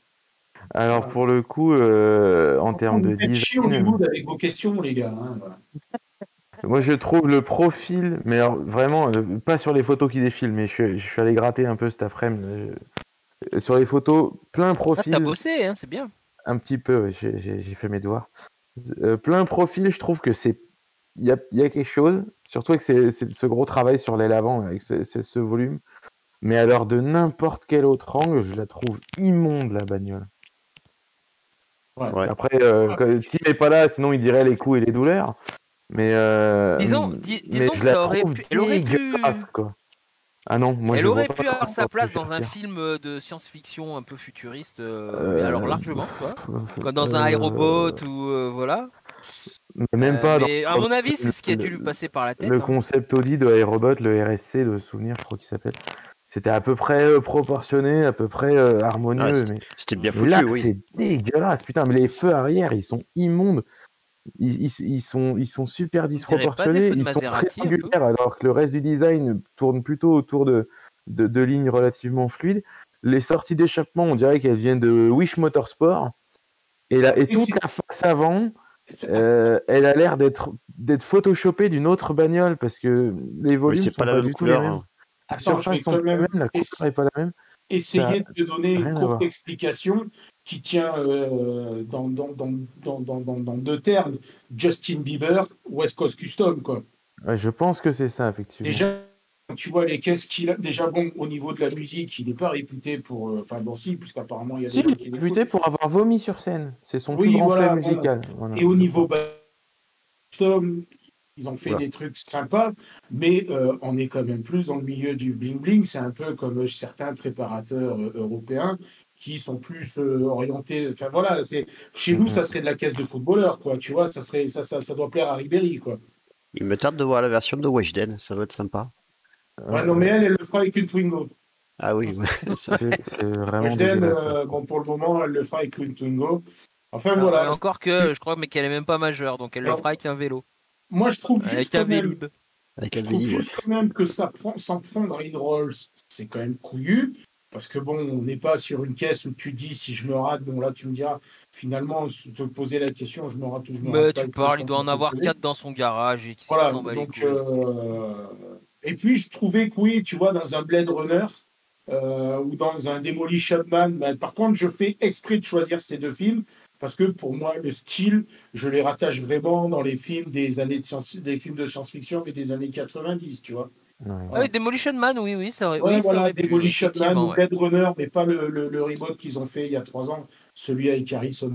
S4: Alors pour le coup, euh, en termes de
S2: me faites chier
S4: design,
S2: Hollywood avec vos questions, les gars. hein, voilà.
S4: Moi, je trouve le profil, mais alors, vraiment, euh, pas sur les photos qui défilent, mais je, suis- je suis allé gratter un peu cet après-midi. Sur les photos, plein
S3: Ah,
S4: profil.
S3: T'as bossé, hein, c'est bien.
S4: Un petit peu, j'ai fait mes devoirs. Euh, plein profil, je trouve que c'est. Il y a, il y a quelque chose, surtout avec ces- ces- ce gros travail sur les lavants, avec ce, ce- ce volume. Mais alors, de n'importe quel autre angle, je la trouve immonde, la bagnole.
S1: Ouais.
S4: Après, euh, quand- s'il n'est pas là, sinon il dirait les coups et les douleurs. Mais. euh,
S3: Disons- dis- que ça aurait pu- elle aurait pu-
S4: quoi. Ah non, moi
S3: Elle
S4: je
S3: aurait pu avoir sa place dans un film euh, de science-fiction un peu futuriste, euh,
S4: Euh,
S3: mais alors largement, quoi. Comme dans un
S4: Euh,
S3: aérobot ou euh, voilà.
S4: mais Même
S3: Euh,
S4: pas. dans-
S3: mais à mon avis, c'est ce qui a dû lui passer par la tête.
S4: Le
S3: hein.
S4: concept Audi de Aérobot, le RSC de souvenir, je crois qu'il s'appelle. C'était à peu près euh, proportionné, à peu près euh, harmonieux.
S1: Ouais, C'était bien foutu,
S4: là,
S1: oui.
S4: c'est dégueulasse. Putain, mais les feux arrière, ils sont immondes. Ils, ils- ils sont, ils sont super
S3: pas
S4: disproportionnés. Ils sont très angulaires, alors que le reste du design tourne plutôt autour de, de, de lignes relativement fluides. Les sorties d'échappement, on dirait qu'elles viennent de Wish Motorsport. Et, la, et
S2: Oui,
S4: toute la face avant, euh, elle a l'air d'être d'être photoshopée d'une autre bagnole parce que les
S1: Oui,
S4: volumes
S1: c'est
S4: sont
S1: pas la même
S4: du tout
S1: couleur.
S2: Attends, je vais quand même
S4: la
S2: ess-
S4: couleur est pas la même.
S2: essayer de te donner une courte explication qui tient euh, dans, dans, dans, dans, dans, dans- dans deux termes Justin Bieber, West Coast Custom. Quoi.
S4: Ouais, je pense que c'est ça, effectivement.
S2: Déjà, tu vois les caisses qu'il a. Déjà, bon, au niveau de la musique, il n'est pas réputé pour. euh, Enfin, bon, si, puisqu'apparemment, il y a des
S4: il
S2: gens
S4: est
S2: qui l'écoutent.
S4: réputé pour avoir vomi sur scène. C'est son
S2: Oui,
S4: plus grand
S2: voilà,
S4: musical. Voilà.
S2: Et au niveau ba- custom, ils ont fait
S4: Voilà.
S2: des trucs sympas, mais euh, on est quand même plus dans le milieu du bling-bling. C'est un peu comme certains préparateurs euh, européens qui sont plus euh, orientés. Enfin voilà, c'est chez nous,
S4: Mhm.
S2: ça serait de la caisse de footballeur, quoi. Tu vois, ça serait ça, ça, ça doit plaire à Ribéry, quoi.
S1: Il me tarde de voir la version de Weshden, ça doit être sympa.
S2: Ouais, non, mais elle, elle le fera avec une Twingo.
S1: Ah oui,
S4: C'est vraiment
S2: Weshden, euh, bon, pour le moment, elle le fera avec une Twingo. Enfin
S3: Alors,
S2: voilà.
S3: encore que, je crois, mais qu'elle est même pas majeure, donc elle le fera avec un vélo,
S2: Moi, je trouve juste quand même-
S3: Vélib.
S1: avec
S2: Je
S1: un
S2: trouve
S1: Vélib, ouais.
S2: juste quand même que ça prend, s'en prendre à une Rolls, c'est quand même couillu. Parce que bon, on n'est pas sur une caisse où tu dis si je me rate, bon là tu me diras, finalement, te poser la question, je me rate ou je me
S3: Mais
S2: rate pas,
S3: tu parles, il doit en avoir
S2: poser.
S3: 4 dans son garage et qui
S2: Voilà,
S3: s'en bat
S2: donc, euh, et puis je trouvais que oui, tu vois, dans un Blade Runner euh, ou dans un Demolition Man, ben, par contre, je fais exprès de choisir ces deux films parce que pour moi, le style, je les rattache vraiment dans les films des années de science, des films de science-fiction mais des années 90, tu vois.
S4: Ouais.
S3: Ah oui, Demolition Man, oui, oui, ça aurait,
S2: Ouais,
S3: oui, ça
S2: voilà,
S3: aurait pu,
S2: Demolition Man ou
S3: ouais.
S2: Runner, mais pas le, le, qu'ils ont fait il y a trois ans, celui avec Harrison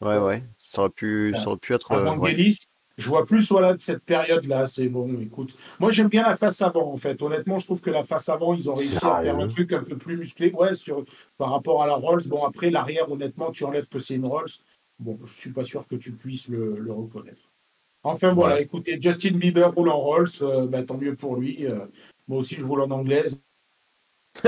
S1: Ouais, ouais. Ça aurait pu, ça aurait pu être. euh.
S2: Vangelis. Je vois plus voilà, de cette période-là. C'est bon, écoute. Moi, j'aime bien la face avant, en fait. Honnêtement, je trouve que la face avant, ils ont réussi à faire un truc un peu plus musclé. Ouais, sur, par rapport à la Rolls. Bon, après, l'arrière, honnêtement, tu enlèves que c'est une Rolls. Bon, je suis pas sûr que tu puisses le, le reconnaître. Enfin, voilà, écoutez, Justin Bieber roule en Rolls. euh, bah, tant mieux pour lui. Euh, moi aussi, je roule en anglaise.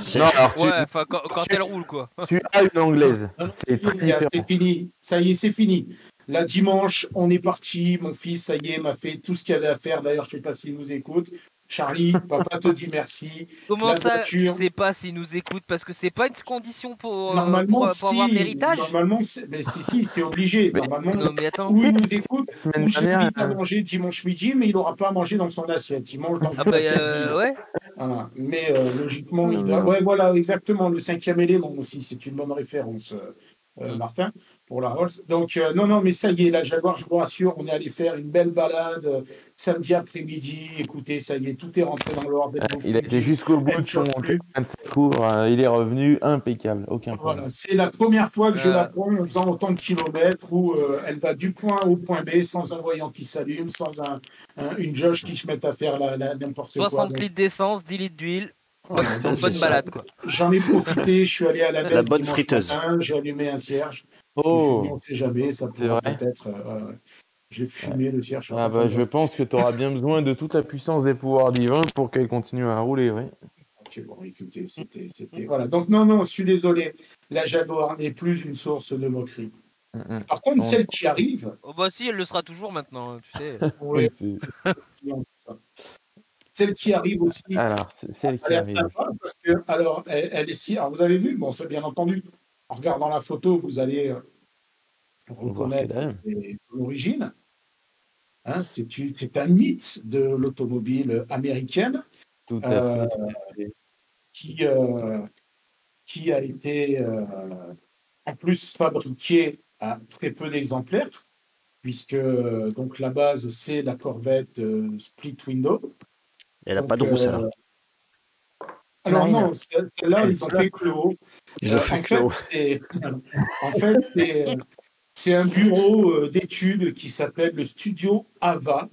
S1: C'est-
S4: Non, alors tu,
S3: Ouais, enfin, quand, quand elle roule, quoi.
S4: tu as une anglaise. C'est très
S2: fini,
S4: différent.
S2: c'est fini. Ça y est, c'est fini. Là, dimanche, on est parti. Mon fils, ça y est, m'a fait tout ce qu'il y avait à faire. D'ailleurs, je ne sais pas s'il nous écoute. Charlie, papa te dit merci.
S3: Comment
S2: La
S3: ça,
S2: voiture.
S3: tu sais pas s'il nous écoute? Parce que c'est pas une condition pour, euh,
S2: Normalement,
S3: pour, pour
S2: si.
S3: avoir l'héritage
S2: Normalement, c'est- mais si, si, c'est obligé.
S4: Mais-
S2: Normalement,
S3: Non, mais attends.
S2: ou il nous écoute, ou l'invite à
S4: euh,
S2: manger dimanche midi, mais il n'aura pas à manger dans son assiette. Il mange dans son
S3: Ah bah,
S2: assiette.
S3: euh, ouais.
S2: Voilà. Mais euh, logiquement, il
S4: Non,
S2: doit... Ouais, voilà, exactement. Le cinquième élément aussi, c'est une bonne référence, euh, euh,
S3: Mm.
S2: Martin, pour la Rolls. Donc, euh, non, non, mais ça y est, la Jaguar, je vous rassure, on est allé faire une belle balade euh, samedi après-midi. Écoutez, ça y est, tout est rentré dans l'ordre.
S4: euh, il a été jusqu'au bout de son
S2: choque plus.
S4: 27 cours. euh, il est revenu impeccable. Aucun problème.
S2: Voilà, c'est la première fois que je
S3: Euh.
S2: la prends en faisant autant de kilomètres où euh, elle va du point A au point B sans un voyant qui s'allume, sans un, un- une jauge qui se mette à faire la, la- n'importe quoi.
S3: 60
S2: Donc,
S3: litres d'essence, 10 litres d'huile.
S1: c'est
S3: Bonne balade, quoi.
S2: J'en ai profité, je suis allé à la messe
S1: bonne friteuse.
S2: j'ai allumé un cierge.
S4: Oh
S2: on ne sait jamais, ça
S4: C'est
S2: pourra
S4: vrai
S2: peut-être. euh, j'ai fumé le cierge. sur
S4: ah bah. Je pense que tu auras bien besoin de toute la puissance des pouvoirs divins pour qu'elle continue à rouler. Oui.
S2: Ok, bon, écoutez, c'était, c'était- Voilà. Donc, non, non, je suis désolé. La Jaguar n'est plus une source de moquerie.
S4: Mm.
S2: Par contre,
S4: Bon.
S2: celle qui arrive,
S3: Oh, bah si, elle le sera toujours maintenant, hein, tu sais.
S4: Oui,
S2: celle qui arrive aussi,
S4: Alors, c'est c'est elle
S2: Elle
S4: qui
S2: a l'air
S4: arrive.
S2: sympa parce que, alors, elle, elle est si. Alors, vous avez vu, bon, c'est bien entendu. En regardant la photo, vous allez euh, reconnaître
S4: que dalle.
S2: ses- son origine. Hein, c'est une- c'est un mythe de l'automobile américaine
S4: Tout à
S2: Euh, qui, euh, qui a été euh, en plus fabriqué à très peu d'exemplaires, puisque donc la base c'est la Corvette euh, Split Window.
S1: Elle a
S2: Donc,
S1: pas de roue, celle-là.
S2: euh, Alors
S4: Non,
S2: non, ce- celle-là ils ont fait que le haut.
S1: Ils ont
S2: Euh,
S1: fait
S2: en fait, c'est- en fait, c'est c'est un bureau euh, d'études qui s'appelle le Studio AVA,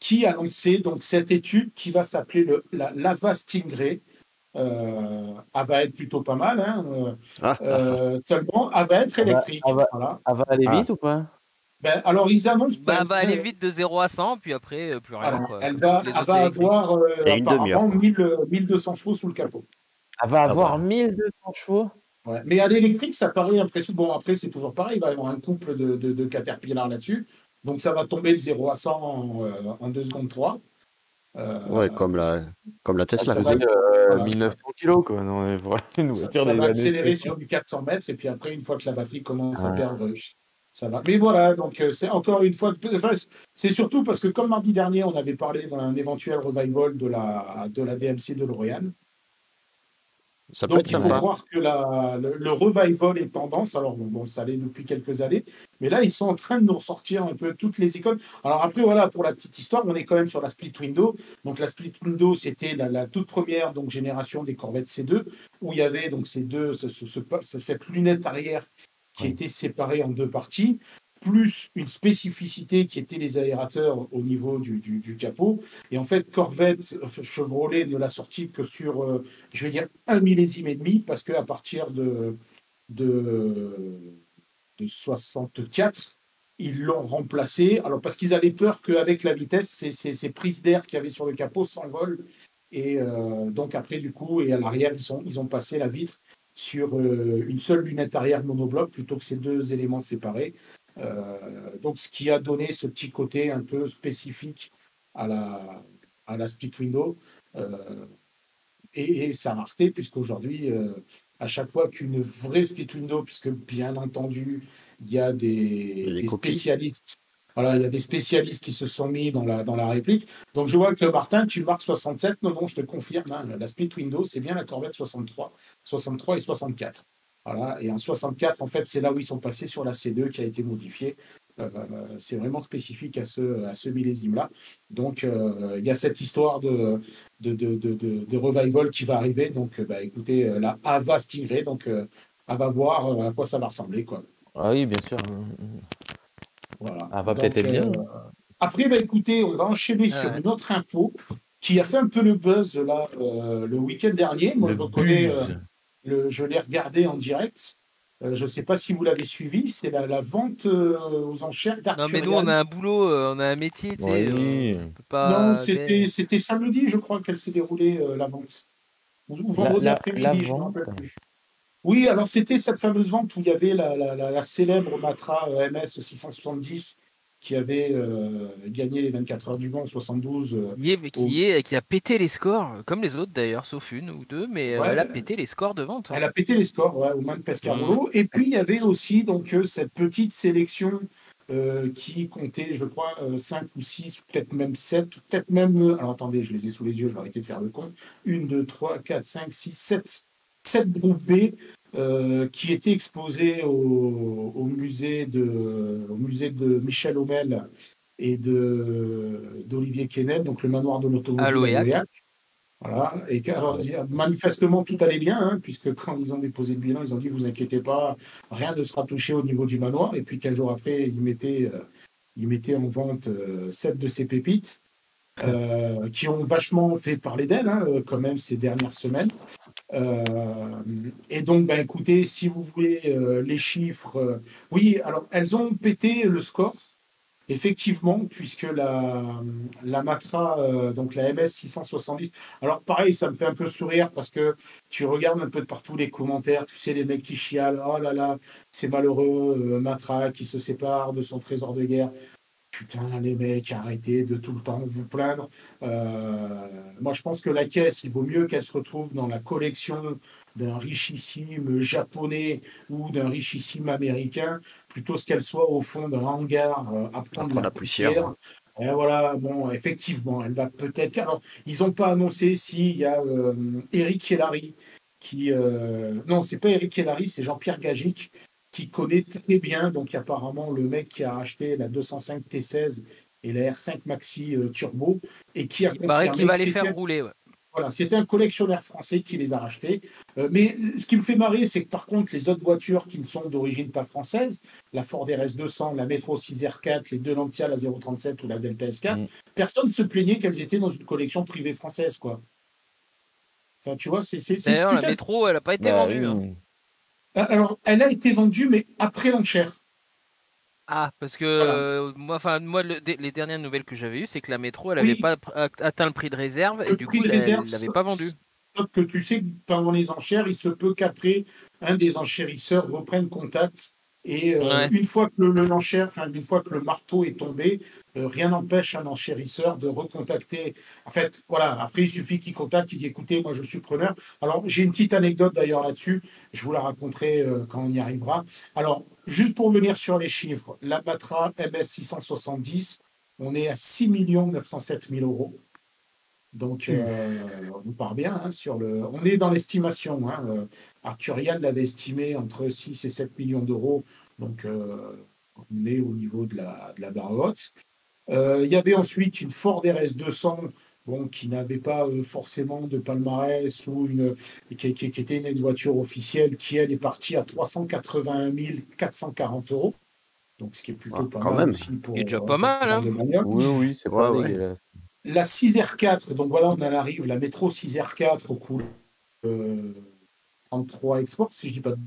S2: qui a lancé donc cette étude qui va s'appeler le la l'AVA Stingray. Euh, elle va être plutôt pas mal, hein, euh,
S1: Ah,
S2: euh, seulement elle va être électrique.
S4: elle va-
S2: voilà.
S4: Va aller
S1: Ah.
S4: vite ou pas?
S2: Ben, alors ils annoncent
S3: Bah, elle va aller vite de 0 à 100, puis après, plus rien.
S2: voilà,
S3: quoi.
S2: elle va, elle avoir euh, apparemment
S1: quoi.
S2: 1000, euh, 1200 chevaux sous le capot.
S4: Elle va
S1: Ah
S4: avoir
S1: bah.
S4: 1200 chevaux?
S2: Ouais. Mais à l'électrique, ça paraît impressionnant. Bon, après, c'est toujours pareil, il va y avoir un couple de, de, de Caterpillar là-dessus. Donc, ça va tomber de 0 à 100 en, euh, en 2 secondes 3. Euh,
S1: Ouais, comme la, comme la Tesla.
S2: ça
S4: Ça
S2: va-
S4: fait euh,
S2: voilà.
S4: 1900 kilos, quoi. Non, mais pour une
S2: ça,
S4: voiture
S2: ça
S4: des
S2: va accélérer
S4: 60.
S2: sur du 400 mètres. Et puis après, une fois que la batterie commence à perdre, euh, ça va. Mais voilà, donc euh, c'est encore une fois. enfin, c'est surtout parce que, comme mardi dernier, on avait parlé d'un éventuel revival de la, de la DMC de l'Oriane.
S1: Ça peut
S2: Donc,
S1: être
S2: il faut
S1: sympa.
S2: croire que la, le, le revival est tendance. Alors, bon, bon, ça l'est depuis quelques années. Mais là, ils sont en train de nous ressortir un peu toutes les icônes. Alors, après, voilà, pour la petite histoire, on est quand même sur la split window. Donc, la split window, c'était la, la toute première donc, génération des Corvettes C2, où il y avait donc ces deux, ce- ce- ce- cette lunette arrière qui était séparée en deux parties, plus une spécificité qui était les aérateurs au niveau du, du- capot. Et en fait, Corvette, Chevrolet ne l'a sorti que sur, euh, je vais dire, un millésime et demi, parce qu'à partir de, de, de 64, ils l'ont remplacé. Alors, parce qu'ils avaient peur qu'avec la vitesse, ces, ces, prises d'air qu'il y avait sur le capot s'envolent. Et euh, donc, après, du coup, et à l'arrière, ils, ils ont passé la vitre sur euh, une seule lunette arrière monobloc plutôt que ces deux éléments séparés. Euh, donc, ce qui a donné ce petit côté un peu spécifique à la, à la split window. Euh, et, et sa rareté, puisqu'aujourd'hui, euh, à chaque fois qu'une vraie split window, puisque bien entendu, il y a des, spécialistes. Voilà, il y a des spécialistes qui se sont mis dans la, dans la réplique. Donc je vois que Martin, tu marques 67. Non, non, je te confirme, hein, la split window, c'est bien la Corvette 63, 63 et 64. Voilà, et en 64, en fait, c'est là où ils sont passés sur la C2 qui a été modifiée. Euh, c'est vraiment spécifique à ce, à ce millésime-là. Donc, euh, il y a cette histoire de, de, de, de, de- de revival qui va arriver. Donc, euh, bah, écoutez, euh, la Ava Stingray, donc, euh, elle va voir euh, à quoi ça va ressembler. Quoi.
S4: Ah oui, bien sûr.
S2: Voilà.
S4: Ah, va peut-être être bien.
S2: euh, après, bah, écoutez, on va enchaîner sur
S3: Ouais.
S2: une autre info qui a fait un peu le buzz là, euh, le week-end dernier. Moi,
S4: Le
S2: je reconnais,
S4: buzz.
S2: Le, je l'ai regardé en direct. Euh, je ne sais pas si vous l'avez suivi, c'est la, la vente euh, aux enchères
S3: Non,
S2: d'Arthur
S3: mais nous, on a un boulot, euh, on a un métier, tu sais.
S4: Oui.
S3: euh, on peut pas.
S2: Non, c'était c'était samedi, je crois, qu'elle s'est déroulée, euh, la vente. Ou, ou vendredi
S4: la-
S2: après-midi, je ne me rappelle plus. Oui, alors c'était cette fameuse vente où il y avait la, la- la- la célèbre Matra euh, MS 670 qui avait euh, gagné les 24 heures du Mans en 72. euh,
S3: Qui, est, qui, est- qui a pété les scores, comme les autres d'ailleurs, sauf une ou deux, mais euh,
S2: Ouais.
S3: elle a pété les scores de vente. hein.
S2: Elle a pété les scores ouais, au Man Pescarolo. Et puis, il y avait aussi donc, euh, cette petite sélection euh, qui comptait, je crois, 5 ou 6, peut-être même 7, peut-être même. alors, attendez, je les ai sous les yeux, je vais arrêter de faire le compte. 1, 2, 3, 4, 5, 6, 7. 7 groupes B euh, qui étaient exposés au, au musée de, au musée de Michel Homel et de- d'Olivier Kennel, donc le manoir de l'automobile
S3: À.
S2: Voilà. Et alors, manifestement, tout allait bien, hein, puisque quand ils ont déposé le bilan, ils ont dit vous inquiétez pas, rien ne sera touché au niveau du manoir. Et puis, quinze jours après, ils mettaient, euh, ils mettaient en vente euh, sept de ces pépites. euh, qui ont vachement fait parler d'elles, hein, euh, quand même, ces dernières semaines. Euh, et donc, ben, écoutez, si vous voulez euh, les chiffres, euh, oui, alors elles ont pété le score, effectivement, puisque la, la Matra, donc la MS 670, alors pareil, ça me fait un peu sourire parce que tu regardes un peu de partout les commentaires, tu sais, les mecs qui chialent, oh là là, c'est malheureux, Matra qui se sépare de son trésor de guerre. Putain, les mecs, arrêtez de tout le temps vous plaindre. Euh, moi, je pense que la caisse, il vaut mieux qu'elle se retrouve dans la collection d'un richissime japonais ou d'un richissime américain, plutôt ce qu'elle soit au fond d'un hangar euh, à prendre la,
S1: la poussière,
S2: poussière, Et voilà, bon, effectivement, elle va peut-être. Alors, ils n'ont pas annoncé s'il y a euh, Eric Hellary qui. Non, c'est pas Eric Hellary, c'est Jean-Pierre Gagic qui connaît très bien. Donc, apparemment, le mec qui a acheté la 205 T16 et la R5 Maxi euh, Turbo et qui a
S3: Il paraît qu'il va les faire rouler. ouais.
S2: Voilà, c'était un collectionneur français qui les a rachetés. Euh, mais ce qui me fait marrer, c'est que par contre, les autres voitures qui ne sont d'origine pas française, la Ford RS200, la Metro 6R4, les deux Lancia, la 037 ou la Delta S4,
S4: Mm.
S2: personne ne se plaignait qu'elles étaient dans une collection privée française, quoi. Enfin, tu vois, c'est... c'est- c'est-
S3: D'ailleurs, la métro, elle a pas été
S4: Bah
S3: vendue.
S4: oui.
S3: hein.
S2: Alors, elle a été vendue, mais après l'enchère.
S3: Ah, parce que
S2: Voilà.
S3: euh, moi, enfin, moi, le- les dernières nouvelles que j'avais eues, c'est que la métro, elle
S2: Oui.
S3: n'avait pas atteint le prix de réserve et du coup,
S2: de
S3: elle
S2: réserve,
S3: l'avait pas vendu.
S2: sauf que tu sais que pendant les enchères, il se peut qu'après, un des enchérisseurs reprenne contact. Et euh,
S3: Ouais.
S2: une fois que le, l'enchère, enfin, une fois que le marteau est tombé, euh, rien n'empêche un enchérisseur de recontacter. En fait, voilà, après, il suffit qu'il contacte, il dit écoutez, moi je suis preneur. Alors, j'ai une petite anecdote d'ailleurs là-dessus, je vous la raconterai euh, quand on y arrivera. Alors, juste pour venir sur les chiffres, la Matra MS 670, on est à 6 907 000 euros. Donc, euh, on part bien hein, sur le. On est dans l'estimation. Hein. euh, Arthurian l'avait estimé entre 6 et 7 millions d'euros. Donc, euh, on est au niveau de la, de la barre haute. Euh, il y avait ensuite une Ford RS 200 bon, qui n'avait pas euh, forcément de palmarès ou une, qui, qui- qui était une voiture officielle qui, elle, est partie à 381 440 euros. Donc, ce qui est plutôt
S1: Ah,
S2: pas
S1: quand
S2: mal
S1: même.
S2: aussi pour,
S3: Il est déjà pas mal, hein.
S4: Oui, oui, c'est pas
S1: Ouais.
S2: La 6R4, donc voilà, on en arrive, la métro 6R4 au coût euh, 33 Export, si je dis pas de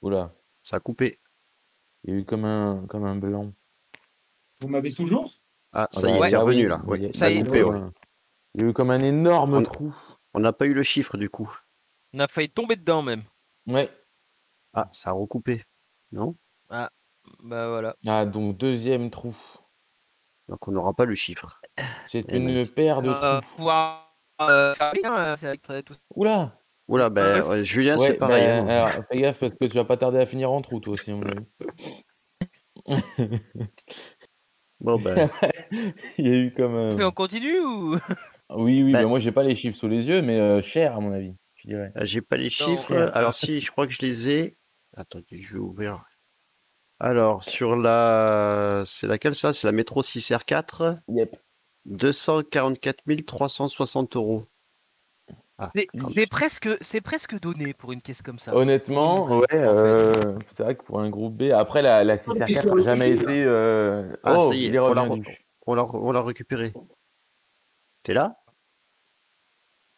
S4: Oula,
S1: Ça a coupé.
S4: il y a eu comme un, comme un blanc.
S2: Vous m'avez toujours?
S1: Ah, ça
S4: Ah
S1: y est,
S4: bah,
S1: t'es
S4: ah
S1: revenu là. Oui,
S4: il y a-
S3: Ça y est.
S1: a coupé, ouais.
S4: Il y a eu comme un énorme
S1: On-
S4: trou.
S1: On n'a pas eu le chiffre du coup.
S3: On a failli tomber dedans même.
S4: Ouais.
S1: Ah, ça a recoupé. Non?
S3: Bah voilà.
S4: Ah, donc deuxième trou.
S1: Donc on n'aura pas le chiffre.
S4: C'est
S1: Eh
S4: une
S1: ben,
S4: paire de
S3: Euh,
S4: trous.
S3: pouvoir euh, hein, tout.
S4: Oula
S1: Oula, ben ouais, Julien,
S4: Ouais,
S1: c'est pareil.
S4: ben,
S1: hein.
S4: alors, fais gaffe parce que tu vas pas tarder à finir en trou, toi aussi, à mon avis.
S1: Bon, ben,
S4: Il y a eu comme. euh,
S3: Mais on continue ou?
S4: Oui, oui,
S1: ben
S4: moi j'ai pas les chiffres sous les yeux, mais euh, cher à mon avis, je dirais.
S1: euh, j'ai pas les chiffres.
S4: ouais.
S1: Alors si, je crois que je les ai. Attendez, je vais ouvrir. Alors, sur la... C'est laquelle ça? C'est la métro 6R4.
S4: Yep.
S1: 244 360 euros. Ah,
S3: C'est- presque, c'est presque donné pour une caisse comme ça.
S4: Honnêtement, ouais, euh, c'est vrai que pour un groupe B, après la, la 6R4 n'a jamais été. euh,
S1: Ah,
S4: oh,
S1: ça y est,
S4: il est
S1: on l'a on l'a on l'a récupéré. T'es là?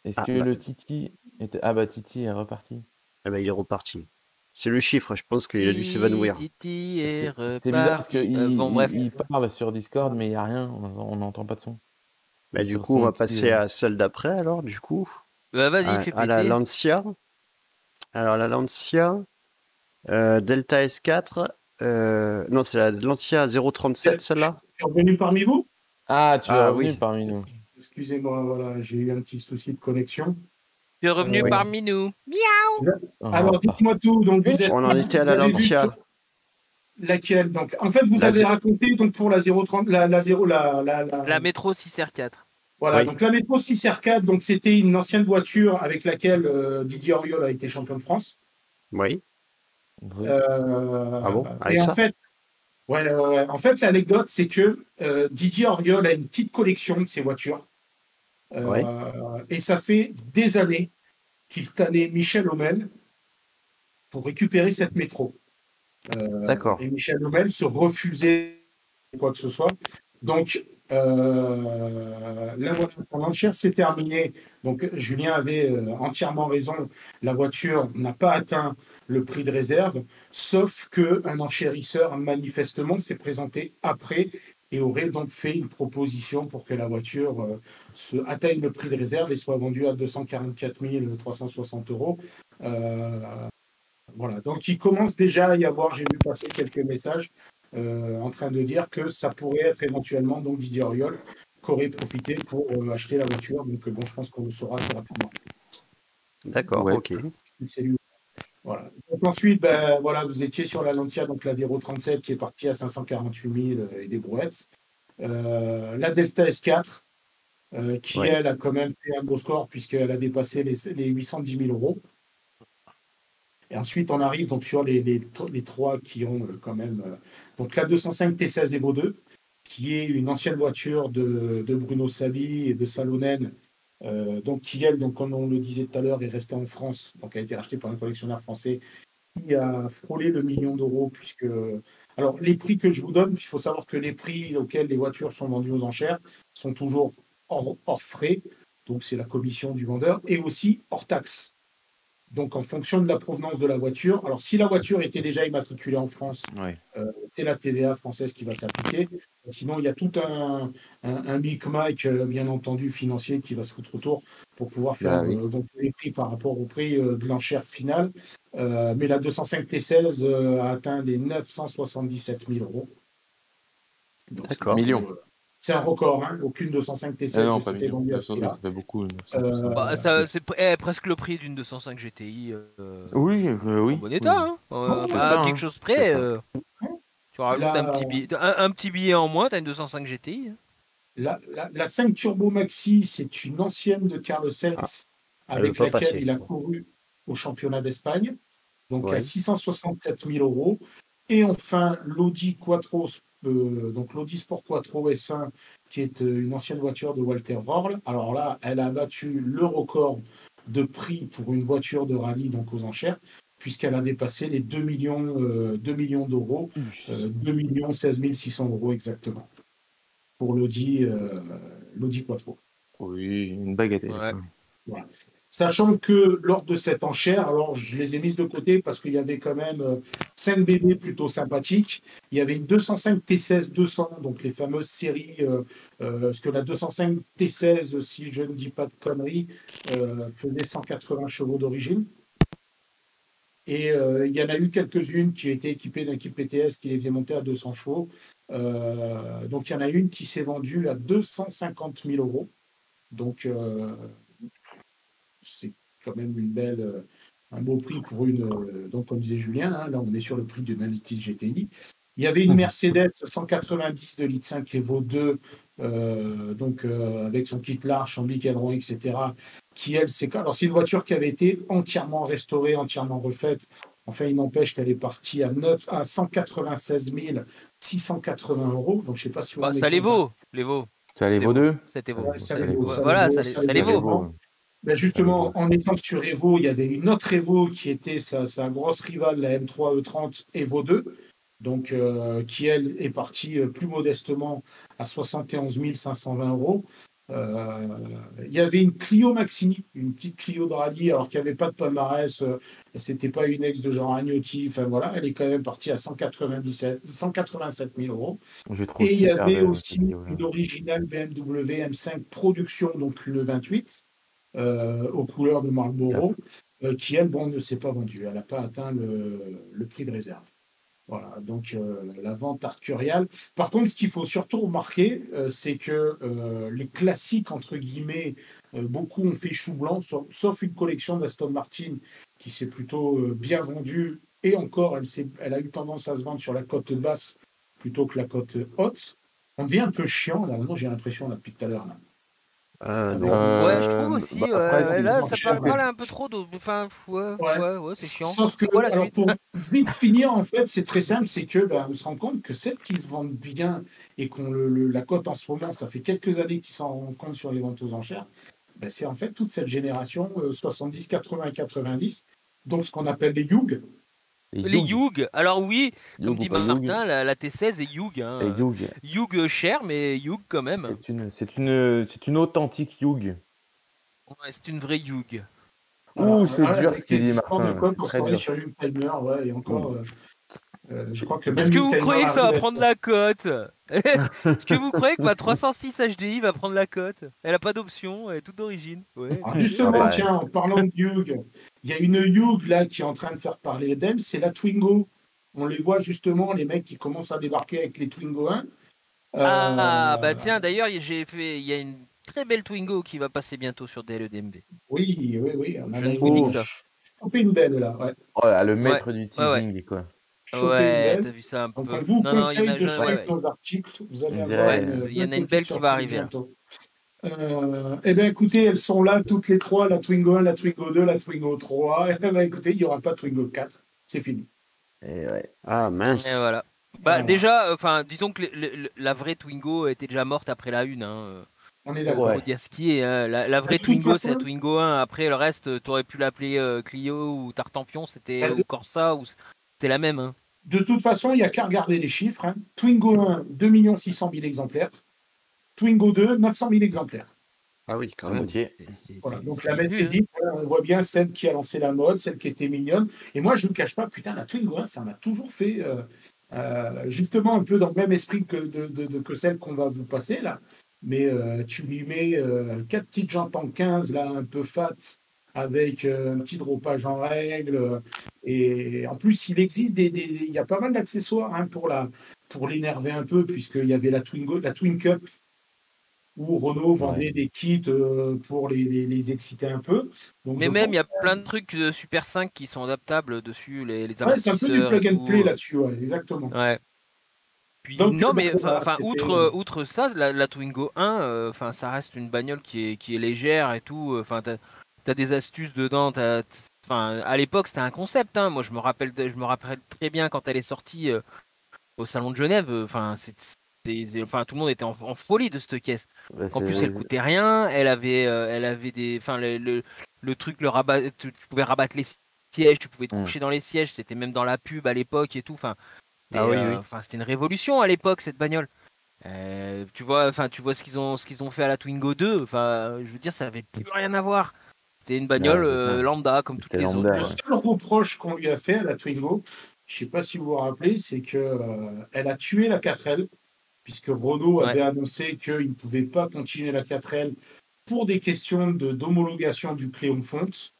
S4: Est-ce
S1: Ah,
S4: que
S1: bah.
S4: le Titi était... Ah bah Titi est reparti.
S1: Eh ben, il est reparti. C'est le chiffre, je pense qu'il a dû s'évanouir.
S3: Titi est
S4: C'est bizarre parce qu'il
S3: Euh, bon, bref. Euh,
S4: il parle sur Discord, mais il n'y a rien, on n'entend pas de son.
S1: Bah, du coup, on va passer
S4: euh,
S1: à celle d'après, alors, du coup.
S3: Bah, vas-y,
S1: à,
S3: fais
S1: à la
S3: péter.
S1: Lancia. Alors, la Lancia, euh, Delta S4. euh, non, c'est la Lancia 037, celle-là
S2: Je suis revenu parmi vous?
S4: Ah, tu es
S1: Ah,
S4: revenu
S1: oui.
S4: parmi nous.
S2: Excusez-moi, voilà, j'ai eu un petit souci de connexion.
S3: Tu es revenu
S2: ouais.
S3: parmi nous.
S4: Ah,
S2: Alors, dites-moi tout. Donc, vous êtes,
S1: On en était à la Lancia.
S2: Laquelle donc En fait, vous
S1: La
S2: avez raconté donc pour la 030, la, la 0, la, la, la-
S3: La métro 6R4.
S2: Voilà,
S1: Oui.
S2: donc la métro 6R4, donc c'était une ancienne voiture avec laquelle euh, Didier Auriol a été champion de France.
S1: Oui.
S4: Oui.
S2: Euh,
S1: Ah bon Avec
S2: Et en fait, ouais, ouais, ouais. en fait, l'anecdote, c'est que euh, Didier Auriol a une petite collection de ces voitures. Euh,
S1: Ouais.
S2: Et ça fait des années qu'il tannait Michel Hommel pour récupérer cette métro. Euh,
S1: D'accord.
S2: Et Michel Hommel se refusait quoi que ce soit. Donc, euh, la voiture pour l'enchère s'est terminée. Donc, Julien avait euh, entièrement raison. La voiture n'a pas atteint le prix de réserve, sauf qu'un enchérisseur, manifestement, s'est présenté après et aurait donc fait une proposition pour que la voiture euh, se, atteigne le prix de réserve et soit vendue à 244 360 euros. Euh, voilà, donc il commence déjà à y avoir, j'ai vu passer quelques messages euh, en train de dire que ça pourrait être éventuellement donc Didier Auriol qui aurait profité pour euh, acheter la voiture. Donc bon, je pense qu'on le saura assez rapidement.
S1: D'accord,
S4: Ouais.
S1: ok.
S2: C'est lui. Voilà. Donc ensuite, ben, voilà, vous étiez sur la Lancia, donc la 037 qui est partie à 548 000 et des brouettes. Euh, la Delta S4, euh, qui
S1: Ouais.
S2: elle a quand même fait un beau score puisqu'elle a dépassé les, les 810 000 euros. Et ensuite, on arrive donc sur les, les, les trois qui ont euh, quand même. euh, donc la 205 T16 Evo 2, qui est une ancienne voiture de, de Bruno Savi et de Salonen, euh, donc elle, donc comme on le disait tout à l'heure, est restée en France, donc a été rachetée par un collectionneur français qui a frôlé le million d'euros puisque. Alors les prix que je vous donne, il faut savoir que les prix auxquels les voitures sont vendues aux enchères sont toujours hors, frais, donc c'est la commission du vendeur, et aussi hors taxe. Donc en fonction de la provenance de la voiture. Alors si la voiture était déjà immatriculée en France,
S1: Ouais.
S2: euh, c'est la TVA française qui va s'appliquer. Sinon, il y a tout un, un, un micmac, euh, bien entendu, financier qui va se foutre autour pour pouvoir faire
S4: Bah oui.
S2: euh, donc, les prix par rapport au prix euh, de l'enchère finale. Mais la 205 T16 euh, a atteint les 977 000 euros.
S1: D'accord.
S4: Millions.
S2: C'est un record, hein. aucune 205 T16
S4: Ah
S2: s'était vendue à ce
S4: Ça,
S2: prix-là.
S4: ça fait beaucoup.
S2: Euh,
S3: Bah, ça, c'est pre- eh, presque le prix d'une 205 GTI. euh,
S4: Oui, euh, oui.
S3: En bon état, hein. Euh,
S2: c'est
S4: ça,
S3: quelque
S4: hein.
S3: chose
S4: C'est
S3: près. euh, tu rajoutes un, petit billet, un, un petit billet en moins, t'as une 205 GTI. hein.
S2: La, la, la 5 Turbo Maxi, c'est une ancienne de Carlos Sainz
S1: Elle
S2: avec laquelle
S1: passer.
S2: il a couru au championnat d'Espagne, donc
S1: Ouais.
S2: à 667 000 euros. Et enfin, l'Audi Quattro, euh, donc l'Audi Sport Quattro S1, qui est euh, une ancienne voiture de Walter Rorl. Alors là, elle a battu le record de prix pour une voiture de rallye, donc aux enchères, puisqu'elle a dépassé les 2 millions, euh, 2 millions d'euros, euh, 2 millions 16 600 euros exactement, pour l'Audi euh, l'Audi Quattro.
S4: Oui, une bagatelle.
S3: Ouais.
S2: Sachant que lors de cette enchère, alors je les ai mises de côté parce qu'il y avait quand même euh, 5 bébés plutôt sympathiques. Il y avait une 205 T16 200, donc les fameuses séries, euh, euh, parce que la 205 T16, si je ne dis pas de conneries, euh, faisait 180 chevaux d'origine. Et euh, il y en a eu quelques-unes qui étaient équipées d'un kit PTS qui les faisait monter à 200 chevaux. Euh, donc il y en a une qui s'est vendue à 250 000 euros. Donc euh, c'est quand même une belle, euh, un beau prix pour une. euh, donc, comme disait Julien, hein, là, on est sur le prix d'une Analytics GTI. Il y avait une Mercedes 190 de litre 5 Evo 2, euh, donc euh, avec son kit large, son big aileron, etc. Qui elle, c'est alors c'est une voiture qui avait été entièrement restaurée, entièrement refaite. Enfin, il n'empêche qu'elle est partie à 9 à 196 680 euros. Donc, je sais pas si vous
S3: Bah, ça les vaut, les vaut.
S4: Ça les vaut deux
S3: C'était vaut. Voilà, ça les
S2: vaut. Ben justement, en étant sur Evo, il y avait une autre Evo qui était sa, sa grosse rivale, la M3 E30 Evo 2, donc euh, qui elle est partie euh, plus modestement à 71 520 euros. Euh, il y avait une Clio Maxi, une petite Clio de rallye, alors qu'il n'y avait pas de palmarès, euh, c'était pas une ex de Jean Agnotti, enfin voilà, elle est quand même partie à 197, 187 000 euros. Et il y avait aussi une originale BMW M5 production, donc une 28, euh, aux couleurs de Marlboro, euh, qui elle, bon, ne s'est pas vendue. Elle n'a pas atteint le, le prix de réserve. Voilà, donc euh, la vente arcuriale. Par contre, ce qu'il faut surtout remarquer, euh, c'est que euh, les classiques, entre guillemets, euh, beaucoup ont fait chou blanc, sauf, sauf une collection d'Aston Martin qui s'est plutôt euh, bien vendue. Et encore, elle, elle a eu tendance à se vendre sur la côte basse plutôt que la côte haute. On devient un peu chiant, là, maintenant j'ai l'impression, depuis tout à l'heure. là.
S1: Ah, non.
S4: Euh,
S3: ouais, je trouve aussi.
S4: bah, après,
S3: ouais, là, ça parle, parle un peu trop de. Enfin, ouais,
S2: Ouais.
S3: ouais, ouais, c'est chiant.
S2: Sauf que,
S3: C'est quoi la
S2: alors,
S3: suite
S2: pour vite finir, en fait, c'est très simple, c'est que ben, on se rend compte que celles qui se vendent bien et qu'on le, le- la cote en ce moment, ça fait quelques années qu'ils s'en rendent compte sur les ventes aux enchères, ben, c'est en fait toute cette génération euh, 70, 80, 90, donc ce qu'on appelle les
S3: Les Youg, alors oui, comme dit Martin, la, la T16 est Youg. Hein.
S4: Et Youg,
S3: Youg euh, cher, mais Youg quand même.
S4: c'est une, c'est une, c'est une authentique Youg.
S3: Ouais, c'est une vraie Youg.
S4: Ouh, c'est dur ce qu'il dit, Martin.
S2: de pour se sur une timer, ouais, et encore, euh, euh, je crois que même
S3: Est-ce que vous croyez que ça va prendre la cote Est-ce que vous croyez que ma 306 HDI va prendre la cote? Elle a pas d'option, elle est toute d'origine. Ouais.
S2: Alors, justement,
S1: Ah bah,
S2: tiens, en parlant de Hugh, il y a une Hugh là qui est en train de faire parler d'elle, c'est la Twingo. On les voit justement, les mecs qui commencent à débarquer avec les Twingo 1.
S3: Ah,
S2: Euh,
S3: bah tiens, d'ailleurs, j'ai fait. Il y a une très belle Twingo qui va passer bientôt sur DLEDMV.
S2: Oui, oui, oui. On
S3: Je ne vous dis que
S2: Twingo.
S3: ça.
S2: une belle là. Ouais.
S4: Oh là, le maître du teasing, quoi.
S3: Ouais, t'as vu ça un peu.
S2: Donc, vous
S3: Non, non, il y en a,
S2: de
S3: ouais, ouais.
S2: articles. Vous allez avoir une,
S3: il y en a une belle qui va arriver, là.
S2: bientôt. Euh, eh bien, écoutez, elles sont là toutes les trois, la Twingo 1, la Twingo 2, la Twingo 3. Eh ben, écoutez, il n'y aura pas de Twingo 4. C'est fini.
S4: Et ouais.
S1: Ah mince.
S3: Et voilà. Bah
S2: Voilà.
S3: déjà, enfin, disons que le- le- la vraie Twingo était déjà morte après la une. Hein.
S2: On est d'accord.
S4: Ouais.
S3: dire ce qui est. hein. La, la vraie Twingo, c'est la Twingo 1. Après, le reste, t'aurais pu l'appeler euh, Clio ou Tartampion, c'était
S2: Ah, de-
S3: ou Corsa, ou c'était la même. Hein.
S2: De toute façon, il n'y a qu'à regarder les chiffres. hein. Twingo 1, 2 600 000 exemplaires. Twingo 2, 900 000 exemplaires.
S1: Ah oui, quand même.
S2: Voilà. Donc la bête dit, on voit bien celle qui a lancé la mode, celle qui était mignonne. Et moi, je ne vous cache pas, putain, la Twingo 1, ça m'a toujours fait euh, euh, justement un peu dans le même esprit que, de, de- de- que celle qu'on va vous passer là. Mais euh, tu lui mets euh, quatre petites jantes en 15, là, un peu fat, avec euh, un petit dropage en règle. et en plus, il existe des, des- il y a pas mal d'accessoires hein, pour la pour l'énerver un peu, puisqu'il y avait la Twingo, la Twin Cup, où Renault vendait
S4: Ouais.
S2: des kits euh, pour les, les- les exciter un peu. Donc,
S3: Mais même,
S2: pense
S3: il y a plein de trucs de Super 5 qui sont adaptables dessus, les, les
S2: Ouais, c'est un peu du plug and play là-dessus, ouais, exactement.
S3: Ouais. Puis,
S2: Donc,
S3: non,
S2: bah,
S3: mais
S2: voilà,
S3: enfin, outre, outre ça, la, la Twingo 1, euh, enfin, ça reste une bagnole qui est, qui est légère et tout. Enfin, t'as as des astuces dedans. Enfin, à l'époque, c'était un concept. Hein. Moi, je me rappelle, je me rappelle très bien quand elle est sortie euh, au salon de Genève. euh, Enfin, enfin, tout le monde était en, en folie de cette caisse.
S4: Bah,
S3: En plus, elle coûtait rien. Elle avait, euh, elle avait des, enfin, le, le, le truc, le rabat, tu, tu pouvais rabattre les sièges, tu pouvais te coucher dans les sièges. C'était même dans la pub à l'époque et tout. Enfin, c'était,
S4: Ah oui,
S3: euh,
S4: oui.
S3: enfin, c'était une révolution à l'époque cette bagnole. Euh, tu vois, enfin, tu vois ce qu'ils ont, ce qu'ils ont fait à la Twingo 2. Enfin, je veux dire, ça avait plus rien à voir. C'était une bagnole
S4: Ouais,
S3: euh, lambda comme toutes les
S4: lambda,
S3: autres.
S2: Le seul reproche qu'on lui a fait à la Twingo, je ne sais pas si vous vous rappelez, c'est que euh, elle a tué la 4L, puisque Renault
S3: Ouais.
S2: avait annoncé qu'il ne pouvait pas continuer la 4L pour des questions de- d'homologation du Cléon Fonte.